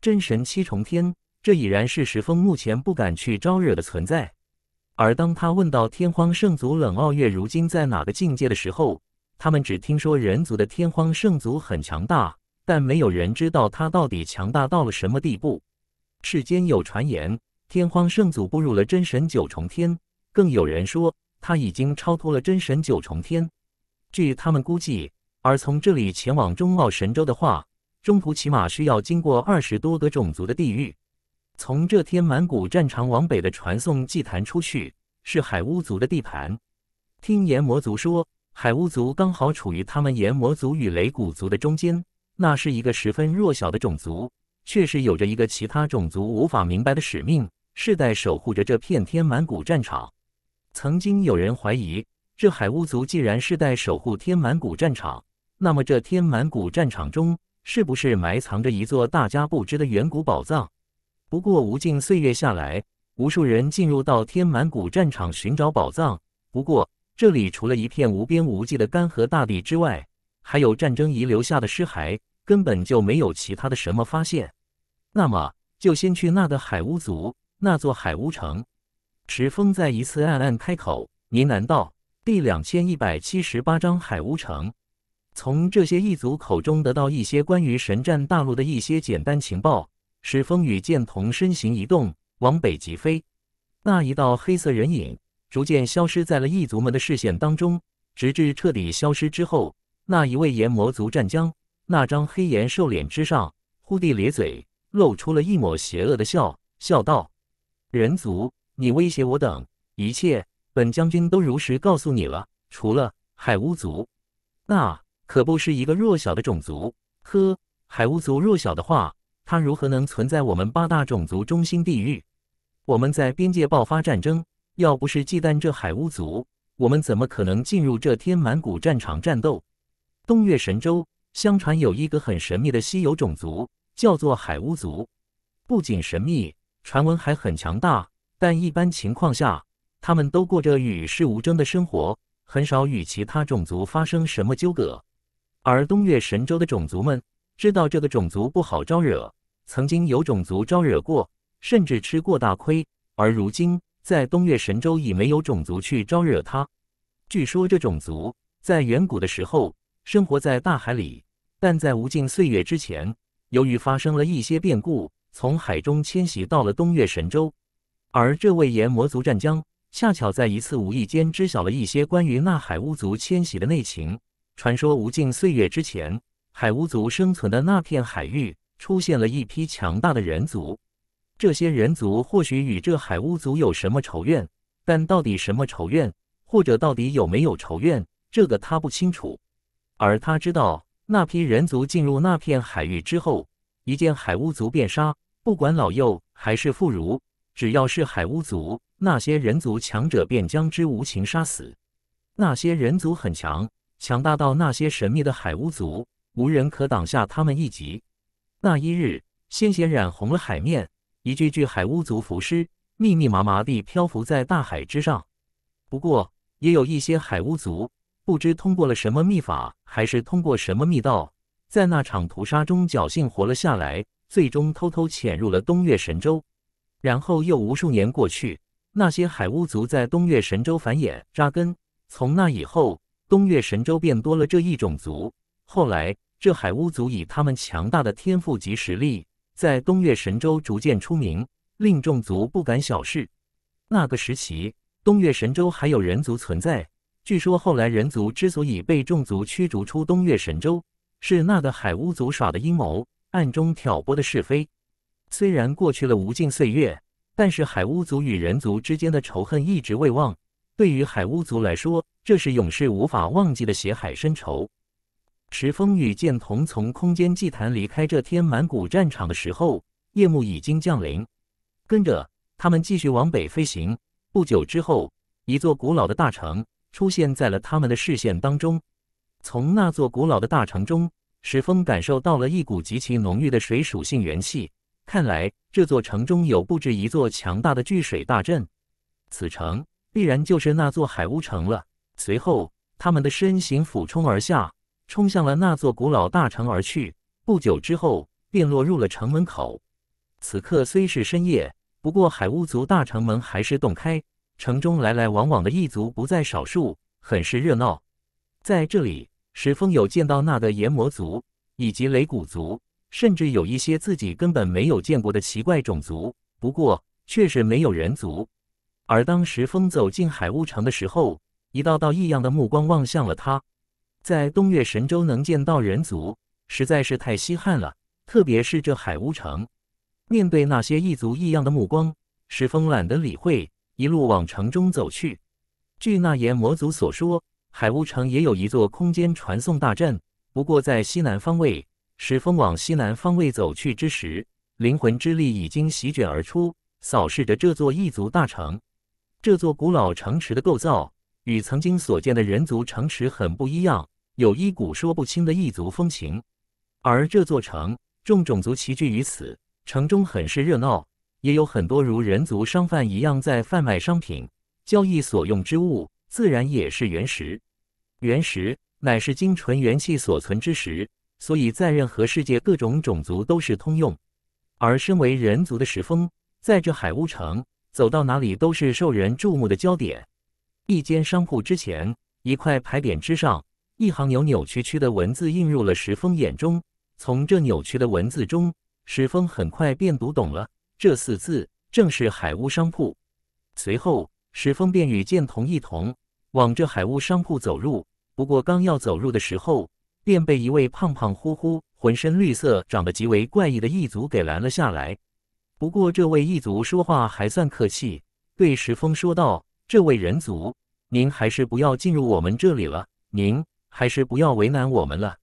S1: 真神七重天，这已然是石峰目前不敢去招惹的存在。而当他问到天荒圣族冷傲月如今在哪个境界的时候，他们只听说人族的天荒圣族很强大，但没有人知道他到底强大到了什么地步。世间有传言，天荒圣祖步入了真神九重天，更有人说他已经超脱了真神九重天。据他们估计，而从这里前往中奥神州的话，中途起码需要经过二十多个种族的地狱。从这天满谷战场往北的传送祭坛出去，是海巫族的地盘。听炎魔族说，海巫族刚好处于他们炎魔族与雷古族的中间，那是一个十分弱小的种族，却是有着一个其他种族无法明白的使命，世代守护着这片天满谷战场。曾经有人怀疑，这海巫族既然世代守护天满谷战场，那么这天满谷战场中是不是埋藏着一座大家不知的远古宝藏？不过无尽岁月下来，无数人进入到天满谷战场寻找宝藏。不过这里除了一片无边无际的干涸大地之外，还有战争遗留下的尸骸，根本就没有其他的什么发现。那么就先去那个海巫族那座海巫城。石峰再一次暗暗开口呢喃道：“第两千一百七十八章海巫城。”从这些异族口中得到一些关于神战大陆的一些简单情报。使风雨剑童身形一动，往北疾飞。那一道黑色人影逐渐消失在了异族们的视线当中，直至彻底消失之后，那一位炎魔族战将那张黑炎兽脸之上忽地咧嘴，露出了一抹邪恶的笑，笑道：“人族，你威胁我等一切，本将军都如实告诉你了。除了海巫族，那可不是一个弱小的种族。呵，海巫族弱小的话。”他如何能存在我们八大种族中心地域？我们在边界爆发战争，要不是忌惮这海巫族，我们怎么可能进入这天满谷战场战斗？东岳神州相传有一个很神秘的稀有种族，叫做海巫族。不仅神秘，传闻还很强大。但一般情况下，他们都过着与世无争的生活，很少与其他种族发生什么纠葛。而东岳神州的种族们知道这个种族不好招惹。曾经有种族招惹过，甚至吃过大亏，而如今在东岳神州已没有种族去招惹他。据说这种族在远古的时候生活在大海里，但在无尽岁月之前，由于发生了一些变故，从海中迁徙到了东岳神州。而这位炎魔族战将恰巧在一次无意间知晓了一些关于那海巫族迁徙的内情。传说无尽岁月之前，海巫族生存的那片海域。出现了一批强大的人族，这些人族或许与这海巫族有什么仇怨，但到底什么仇怨，或者到底有没有仇怨，这个他不清楚。而他知道，那批人族进入那片海域之后，一见海巫族便杀，不管老幼还是妇孺，只要是海巫族，那些人族强者便将之无情杀死。那些人族很强，强大到那些神秘的海巫族无人可挡下他们一击。那一日，鲜血染红了海面，一具具海巫族浮尸密密麻麻地漂浮在大海之上。不过，也有一些海巫族不知通过了什么秘法，还是通过什么密道，在那场屠杀中侥幸活了下来，最终偷偷潜入了东岳神州。然后又无数年过去，那些海巫族在东岳神州繁衍扎根。从那以后，东岳神州便多了这一种族。后来，这海巫族以他们强大的天赋及实力，在东岳神州逐渐出名，令众族不敢小视。那个时期，东岳神州还有人族存在。据说后来人族之所以被众族驱逐出东岳神州，是那个海巫族耍的阴谋，暗中挑拨的是非。虽然过去了无尽岁月，但是海巫族与人族之间的仇恨一直未忘。对于海巫族来说，这是永世无法忘记的血海深仇。石峰与剑童从空间祭坛离开这天满谷战场的时候，夜幕已经降临。跟着他们继续往北飞行。不久之后，一座古老的大城。出现在了他们的视线当中。从那座古老的大城中，石峰感受到了一股极其浓郁的水属性元气。看来这座城中有布置一座强大的聚水大阵，此城必然就是那座海巫城了。随后，他们的身形俯冲而下，冲向了那座古老大城而去。不久之后，便落入了城门口。此刻虽是深夜，不过海巫族大城门还是洞开。城中来来往往的异族不在少数，很是热闹。在这里，石峰有见到那个炎魔族以及雷古族，甚至有一些自己根本没有见过的奇怪种族。不过，确实没有人族。而当石峰走进海巫城的时候，一道道异样的目光望向了他。在东岳神州能见到人族，实在是太稀罕了，特别是这海巫城。面对那些异族异样的目光，石峰懒得理会。一路往城中走去。据那炎魔族所说，海巫城也有一座空间传送大阵，不过在西南方位。石峰往西南方位走去之时，灵魂之力已经席卷而出，扫视着这座异族大城。这座古老城池的构造与曾经所见的人族城池很不一样，有一股说不清的异族风情。而这座城，众种族齐聚于此，城中很是热闹。也有很多如人族商贩一样在贩卖商品，交易所用之物，自然也是原石。原石乃是精纯元气所存之石，所以在任何世界各种种族都是通用。而身为人族的石峰，在这海巫城走到哪里都是受人注目的焦点。一间商铺之前，一块牌匾之上，一行扭扭曲曲的文字映入了石峰眼中。从这扭曲的文字中，石峰很快便读懂了。这四字正是海屋商铺。随后，石峰便与剑童一同往这海屋商铺走入。不过，刚要走入的时候，便被一位胖胖乎乎、浑身绿色、长得极为怪异的异族给拦了下来。不过，这位异族说话还算客气，对石峰说道：“这位人族，您还是不要进入我们这里了。您还是不要为难我们了。”“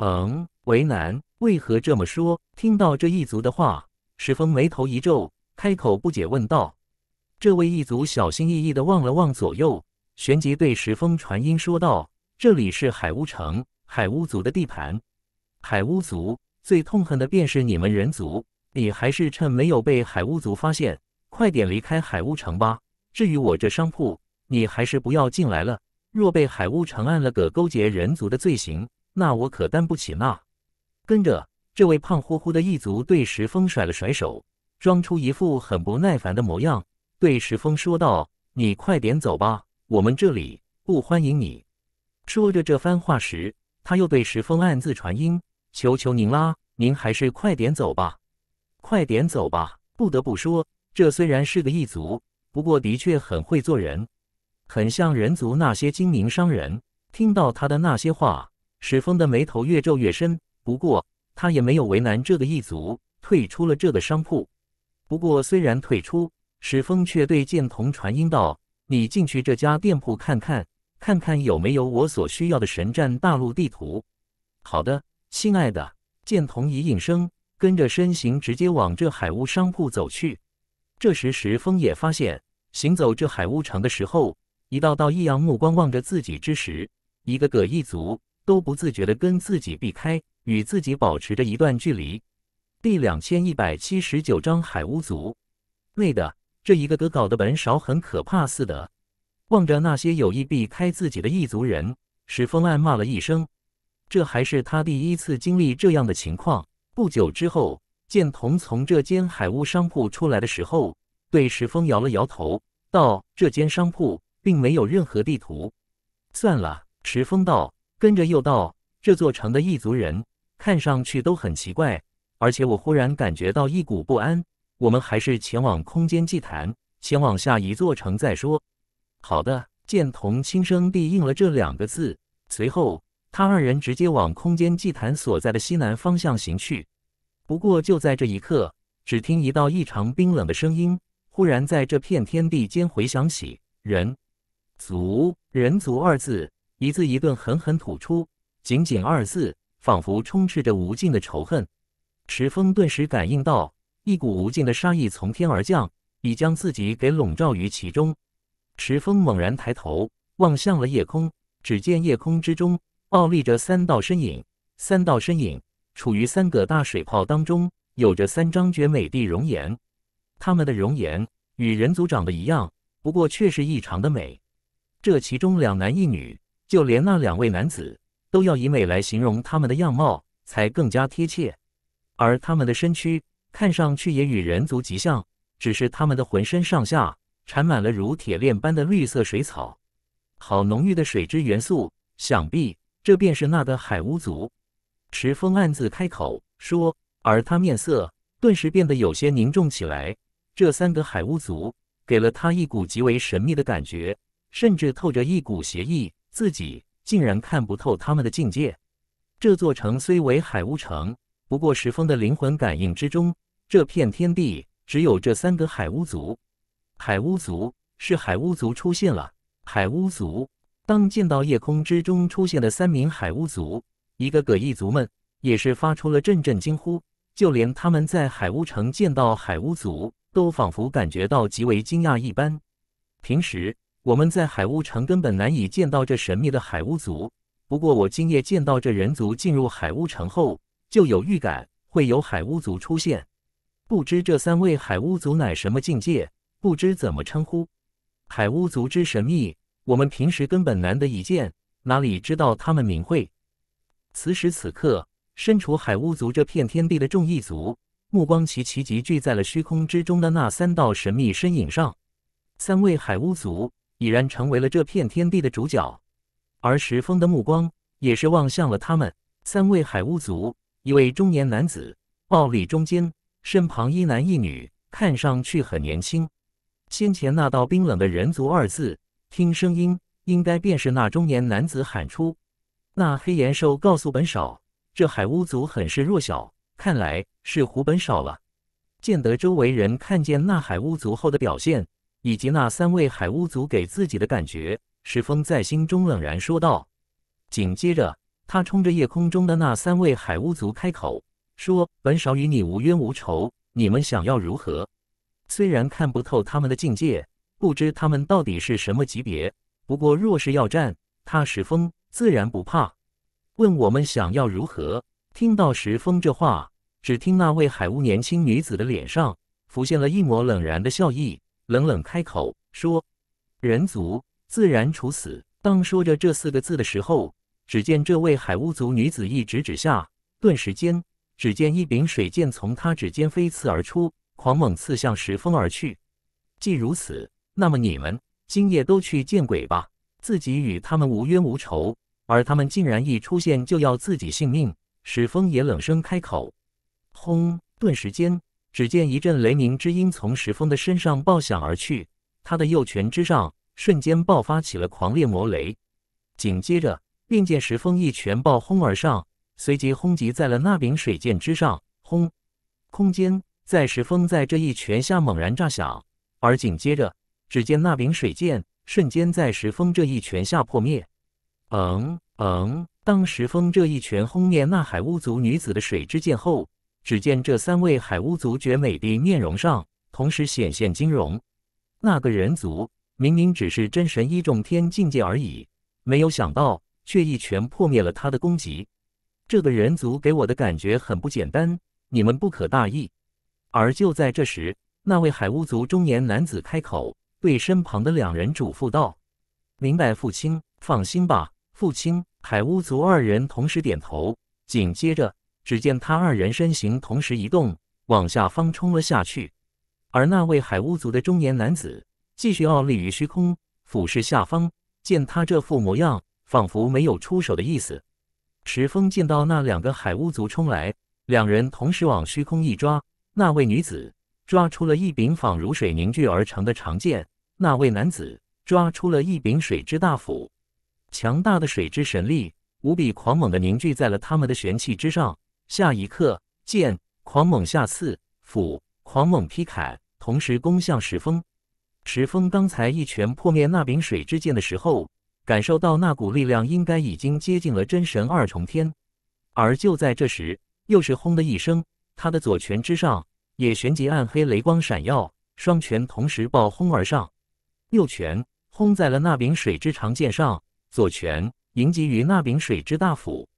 S1: 嗯，为难？为何这么说？”听到这异族的话。石峰眉头一皱，开口不解问道：“这位异族小心翼翼地望了望左右，旋即对石峰传音说道：‘这里是海巫城，海巫族的地盘。海巫族最痛恨的便是你们人族。你还是趁没有被海巫族发现，快点离开海巫城吧。至于我这商铺，你还是不要进来了。若被海巫城按了个勾结人族的罪行，那我可担不起那。’跟着。”这位胖乎乎的异族对石峰甩了甩手，装出一副很不耐烦的模样，对石峰说道：“你快点走吧，我们这里不欢迎你。”说着这番话时，他又对石峰暗自传音：“求求您啦，您还是快点走吧，快点走吧。”不得不说，这虽然是个异族，不过的确很会做人，很像人族那些精明商人。听到他的那些话，石峰的眉头越皱越深。不过，他也没有为难这个异族，退出了这个商铺。不过，虽然退出，史峰却对剑童传音道：“你进去这家店铺看看，看看有没有我所需要的神战大陆地图。”好的，亲爱的。剑童一应声，跟着身形直接往这海巫商铺走去。这时，石峰也发现，行走这海巫城的时候，一道道异样目光望着自己之时，一个个异族都不自觉地跟自己避开。与自己保持着一段距离。第两千一百七十九章海巫族。累的，这一个个搞得本少很可怕似的。望着那些有意避开自己的异族人，石峰暗骂了一声，这还是他第一次经历这样的情况。不久之后，剑童从这间海屋商铺出来的时候，对石峰摇了摇头，道：“这间商铺并没有任何地图。”算了，石峰道，跟着又道：“这座城的异族人看上去都很奇怪，而且我忽然感觉到一股不安。我们还是前往空间祭坛，前往下一座城再说。”好的，剑童轻声地应了这两个字。随后，他二人直接往空间祭坛所在的西南方向行去。不过，就在这一刻，只听一道异常冰冷的声音忽然在这片天地间回响起：“人。”族人族二字一字一顿狠狠吐出，仅仅二字，仿佛充斥着无尽的仇恨。池峰顿时感应到一股无尽的杀意从天而降，已将自己给笼罩于其中。池峰猛然抬头望向了夜空，只见夜空之中傲立着三道身影，三道身影处于三个大水泡当中，有着三张绝美的容颜。他们的容颜与人族长得一样，不过却是异常的美。这其中两男一女，就连那两位男子都要以美来形容他们的样貌，才更加贴切。而他们的身躯看上去也与人族极像，只是他们的浑身上下缠满了如铁链般的绿色水草，好浓郁的水之元素，想必这便是那个海巫族。池峰暗自开口说，而他面色顿时变得有些凝重起来。这三个海巫族给了他一股极为神秘的感觉。甚至透着一股邪意，自己竟然看不透他们的境界。这座城虽为海巫城，不过石峰的灵魂感应之中，这片天地只有这三个海巫族。海巫族是海巫族出现了。海巫族当见到夜空之中出现的三名海巫族，一个个异族们也是发出了阵阵惊呼。就连他们在海巫城见到海巫族，都仿佛感觉到极为惊讶一般。平时。我们在海巫城根本难以见到这神秘的海巫族。不过我今夜见到这人族进入海巫城后，就有预感会有海巫族出现。不知这三位海巫族乃什么境界？不知怎么称呼？海巫族之神秘，我们平时根本难得一见，哪里知道他们名讳？此时此刻，身处海巫族这片天地的众异族，目光齐齐集聚在了虚空之中的那三道神秘身影上。三位海巫族。已然成为了这片天地的主角，而石峰的目光也是望向了他们三位海巫族。一位中年男子傲立中间，身旁一男一女，看上去很年轻。先前那道冰冷的人族二字，听声音应该便是那中年男子喊出。那黑岩兽告诉本少，这海巫族很是弱小，看来是胡本少了。见得周围人看见那海巫族后的表现。以及那三位海巫族给自己的感觉，石峰在心中冷然说道。紧接着，他冲着夜空中的那三位海巫族开口说：“本少与你无冤无仇，你们想要如何？虽然看不透他们的境界，不知他们到底是什么级别，不过若是要战，他石峰自然不怕。问我们想要如何？”听到石峰这话，只听那位海巫年轻女子的脸上浮现了一抹冷然的笑意。冷冷开口说：“人族自然处死。”当说着这四个字的时候，只见这位海巫族女子一指指下，顿时间，只见一柄水剑从她指尖飞刺而出，狂猛刺向石峰而去。既如此，那么你们今夜都去见鬼吧！自己与他们无冤无仇，而他们竟然一出现就要自己性命。石峰也冷声开口：“轰！”顿时间。只见一阵雷鸣之音从石峰的身上爆响而去，他的右拳之上瞬间爆发起了狂烈魔雷，紧接着便见石峰一拳爆轰而上，随即轰击在了那柄水剑之上。轰！空间在石峰在这一拳下猛然炸响，而紧接着，只见那柄水剑瞬间在石峰这一拳下破灭。嗯嗯，当石峰这一拳轰灭那海巫族女子的水之剑后。只见这三位海巫族绝美的面容上同时显现金容。那个人族明明只是真神一重天境界而已，没有想到却一拳破灭了他的攻击。这个人族给我的感觉很不简单，你们不可大意。而就在这时，那位海巫族中年男子开口对身旁的两人嘱咐道：“明白，父亲，放心吧，父亲，海巫族二人同时点头，紧接着，只见他二人身形同时移动，往下方冲了下去。而那位海巫族的中年男子继续傲立于虚空，俯视下方。见他这副模样，仿佛没有出手的意思。池峰见到那两个海巫族冲来，两人同时往虚空一抓，那位女子抓出了一柄仿如水凝聚而成的长剑，那位男子抓出了一柄水之大斧。强大的水之神力无比狂猛地凝聚在了他们的玄气之上。下一刻，剑狂猛下刺，斧狂猛劈砍，同时攻向石峰。石峰刚才一拳破灭那柄水之剑的时候，感受到那股力量应该已经接近了真神二重天。而就在这时，又是轰的一声，他的左拳之上也旋即暗黑雷光闪耀，双拳同时爆轰而上，右拳轰在了那柄水之长剑上，左拳迎击于那柄水之大斧。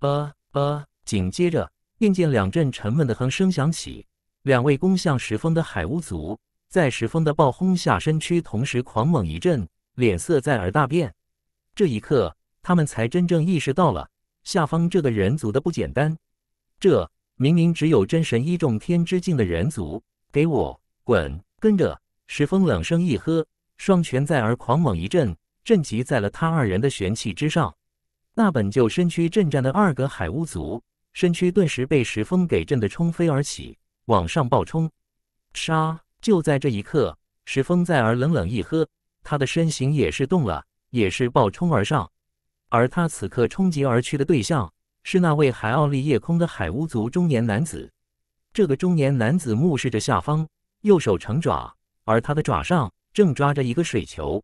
S1: 呃呃，紧接着便见两阵沉闷的哼声响起，两位攻向石峰的海巫族。在石峰的暴轰下，身躯同时狂猛一震，脸色在而大变。这一刻，他们才真正意识到了下方这个人族的不简单。这明明只有真神一重天之境的人族，给我滚！跟着石峰冷声一喝，双拳在而狂猛一震，震击在了他二人的玄气之上。那本就身躯震颤的二个海巫族，身躯顿时被石峰给震得冲飞而起，往上暴冲，杀！就在这一刻，石峰在而冷冷一喝，他的身形也是动了，也是暴冲而上。而他此刻冲击而去的对象，是那位海奥利夜空的海巫族中年男子。这个中年男子目视着下方，右手成爪，而他的爪上正抓着一个水球。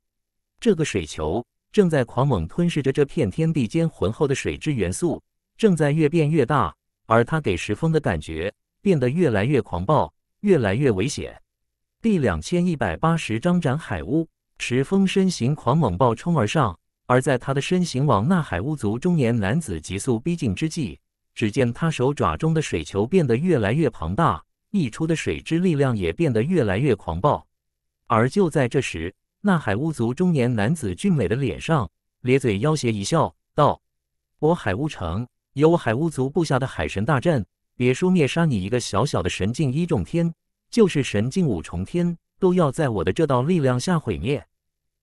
S1: 这个水球正在狂猛吞噬着这片天地间浑厚的水之元素，正在越变越大。而他给石峰的感觉变得越来越狂暴，越来越危险。第两千一百八十章斩海巫。石峰身形狂猛暴冲而上，而在他的身形往那海巫族中年男子急速逼近之际，只见他手爪中的水球变得越来越庞大，溢出的水之力量也变得越来越狂暴。而就在这时，那海巫族中年男子俊美的脸上咧嘴要挟一笑，道：“我海巫城有海巫族布下的海神大阵，别说灭杀你一个小小的神境一重天。”就是神境五重天都要在我的这道力量下毁灭。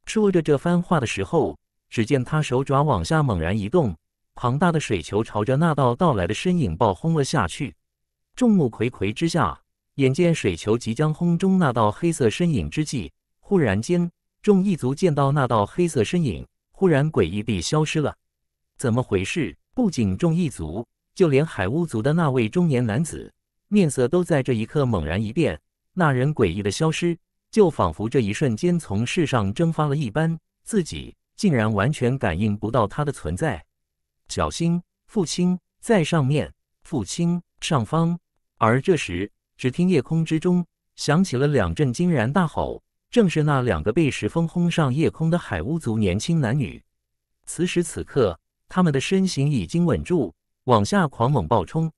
S1: 说着这番话的时候，只见他手爪往下猛然一动，庞大的水球朝着那道到来的身影暴轰了下去。众目睽睽之下，眼见水球即将轰中那道黑色身影之际，忽然间，众异族见到那道黑色身影忽然诡异地消失了。怎么回事？不仅众异族，就连海巫族的那位中年男子。面色都在这一刻猛然一变，那人诡异的消失，就仿佛这一瞬间从世上蒸发了一般，自己竟然完全感应不到他的存在。小心，父亲在上面，父亲上方。而这时，只听夜空之中响起了两阵惊然大吼，正是那两个被石峰轰上夜空的海巫族年轻男女。此时此刻，他们的身形已经稳住，往下狂猛暴冲。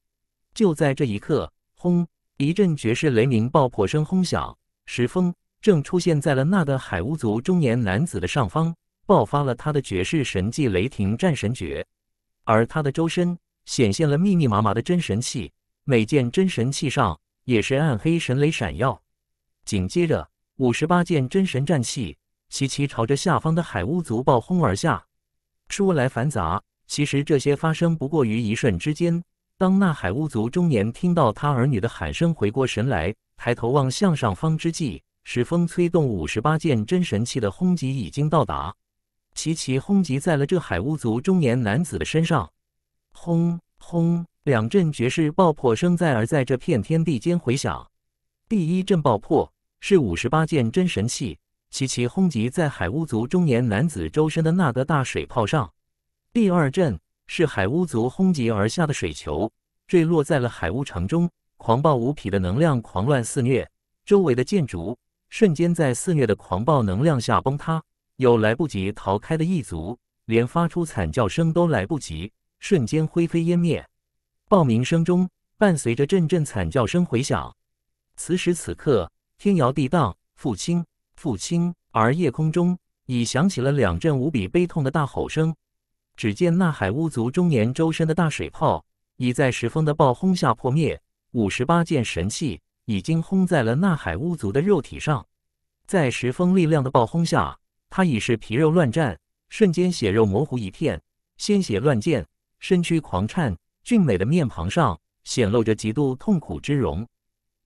S1: 就在这一刻。轰！一阵绝世雷鸣爆破声轰响，石峰正出现在了那个海巫族中年男子的上方，爆发了他的绝世神技雷霆战神诀，而他的周身显现了密密麻麻的真神器，每件真神器上也是暗黑神雷闪耀。紧接着，五十八件真神战器齐齐朝着下方的海巫族暴轰而下。说来繁杂，其实这些发生不过于一瞬之间。当那海巫族中年听到他儿女的喊声，回过神来，抬头望向上方之际，时风催动五十八件真神器的轰击已经到达，齐齐轰击在了这海巫族中年男子的身上。轰轰，两阵绝世爆破声在而在这片天地间回响。第一阵爆破是五十八件真神器齐齐轰击在海巫族中年男子周身的那个大水泡上。第二阵。是海巫族轰击而下的水球，坠落在了海巫城中，狂暴无匹的能量狂乱肆虐，周围的建筑瞬间在肆虐的狂暴能量下崩塌，有来不及逃开的异族，连发出惨叫声都来不及，瞬间灰飞烟灭。报名声中伴随着阵阵惨叫声回响。此时此刻，天摇地荡，父亲，父亲！而夜空中已响起了两阵无比悲痛的大吼声。只见那海巫族中年周身的大水泡已在石峰的暴轰下破灭，五十八件神器已经轰在了那海巫族的肉体上。在石峰力量的暴轰下，他已是皮肉乱战，瞬间血肉模糊一片，鲜血乱溅，身躯狂颤，俊美的面庞上显露着极度痛苦之容。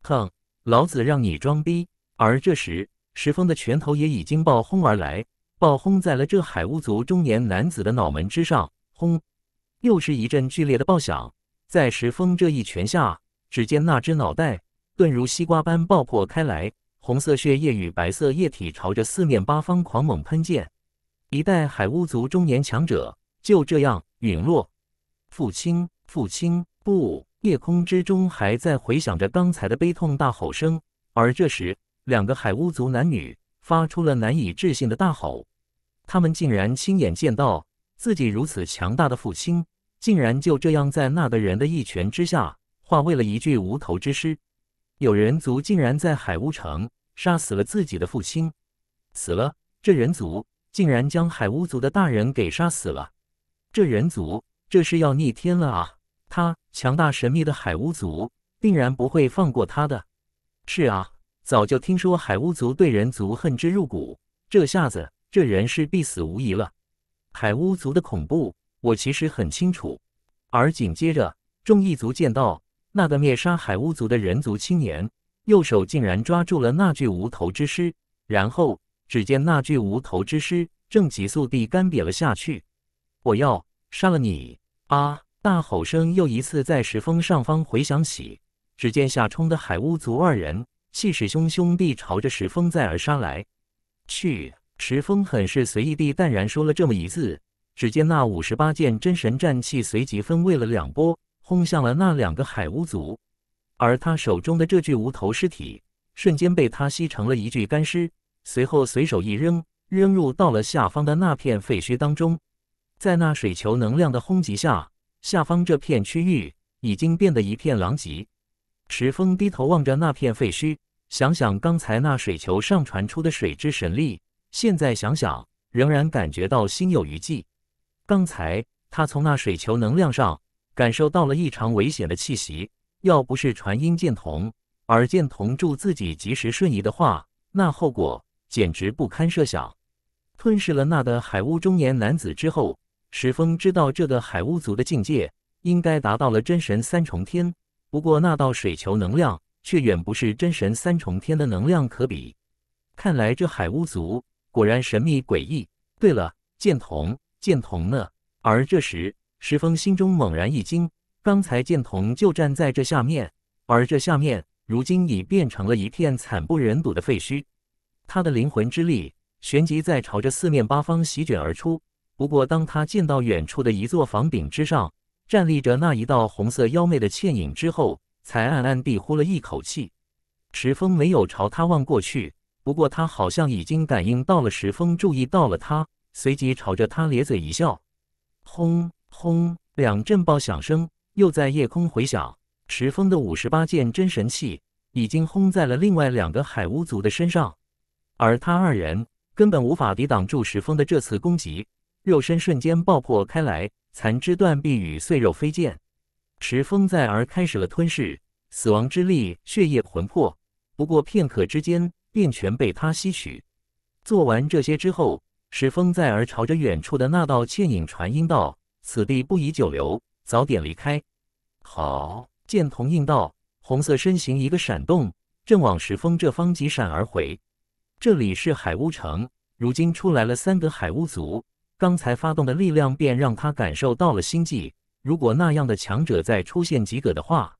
S1: 哼，老子让你装逼！而这时，石峰的拳头也已经暴轰而来。暴轰在了这海巫族中年男子的脑门之上，轰！又是一阵剧烈的爆响。在石峰这一拳下，只见那只脑袋顿如西瓜般爆破开来，红色血液与白色液体朝着四面八方狂猛喷溅。一代海巫族中年强者就这样陨落。父亲，父亲！不！夜空之中还在回响着刚才的悲痛大吼声。而这时，两个海巫族男女。发出了难以置信的大吼，他们竟然亲眼见到自己如此强大的父亲，竟然就这样在那个人的一拳之下化为了一具无头之尸。有人族竟然在海巫城杀死了自己的父亲，死了！这人族竟然将海巫族的大人给杀死了！这人族这是要逆天了啊！他强大神秘的海巫族定然不会放过他的。是啊。早就听说海巫族对人族恨之入骨，这下子这人是必死无疑了。海巫族的恐怖，我其实很清楚。而紧接着，众异族见到那个灭杀海巫族的人族青年，右手竟然抓住了那具无头之尸，然后只见那具无头之尸正急速地干瘪了下去。我要杀了你！啊！大吼声又一次在石峰上方回响起。只见下冲的海巫族二人。气势汹汹地朝着石峰再而杀来，去！石峰很是随意地淡然说了这么一字。只见那五十八件真神战器随即分为了两波，轰向了那两个海巫族。而他手中的这具无头尸体，瞬间被他吸成了一具干尸，随后随手一扔，扔入到了下方的那片废墟当中。在那水球能量的轰击下，下方这片区域已经变得一片狼藉。石峰低头望着那片废墟。想想刚才那水球上传出的水之神力，现在想想仍然感觉到心有余悸。刚才他从那水球能量上感受到了异常危险的气息，要不是传音剑童，而剑童助自己及时瞬移的话，那后果简直不堪设想。吞噬了那的海巫中年男子之后，石峰知道这个海巫族的境界应该达到了真神三重天。不过那道水球能量。却远不是真神三重天的能量可比。看来这海巫族果然神秘诡异。对了，剑童，剑童呢？而这时，石峰心中猛然一惊，刚才剑童就站在这下面，而这下面如今已变成了一片惨不忍睹的废墟。他的灵魂之力旋即在朝着四面八方席卷而出。不过，当他见到远处的一座房顶之上站立着那一道红色妖媚的倩影之后，才暗暗地呼了一口气，石峰没有朝他望过去，不过他好像已经感应到了石峰注意到了他，随即朝着他咧嘴一笑。轰轰，两阵爆响声又在夜空回响。石峰的五十八件真神器已经轰在了另外两个海巫族的身上，而他二人根本无法抵挡住石峰的这次攻击，肉身瞬间爆破开来，残肢断臂与碎肉飞溅。石峰在而开始了吞噬死亡之力，血液魂魄。不过片刻之间，便全被他吸取。做完这些之后，石峰在而朝着远处的那道倩影传音道：“此地不宜久留，早点离开。”好，剑童应道，红色身形一个闪动，正往石峰这方疾闪而回。这里是海巫城，如今出来了三个海巫族，刚才发动的力量便让他感受到了心悸。如果那样的强者再出现几个的话，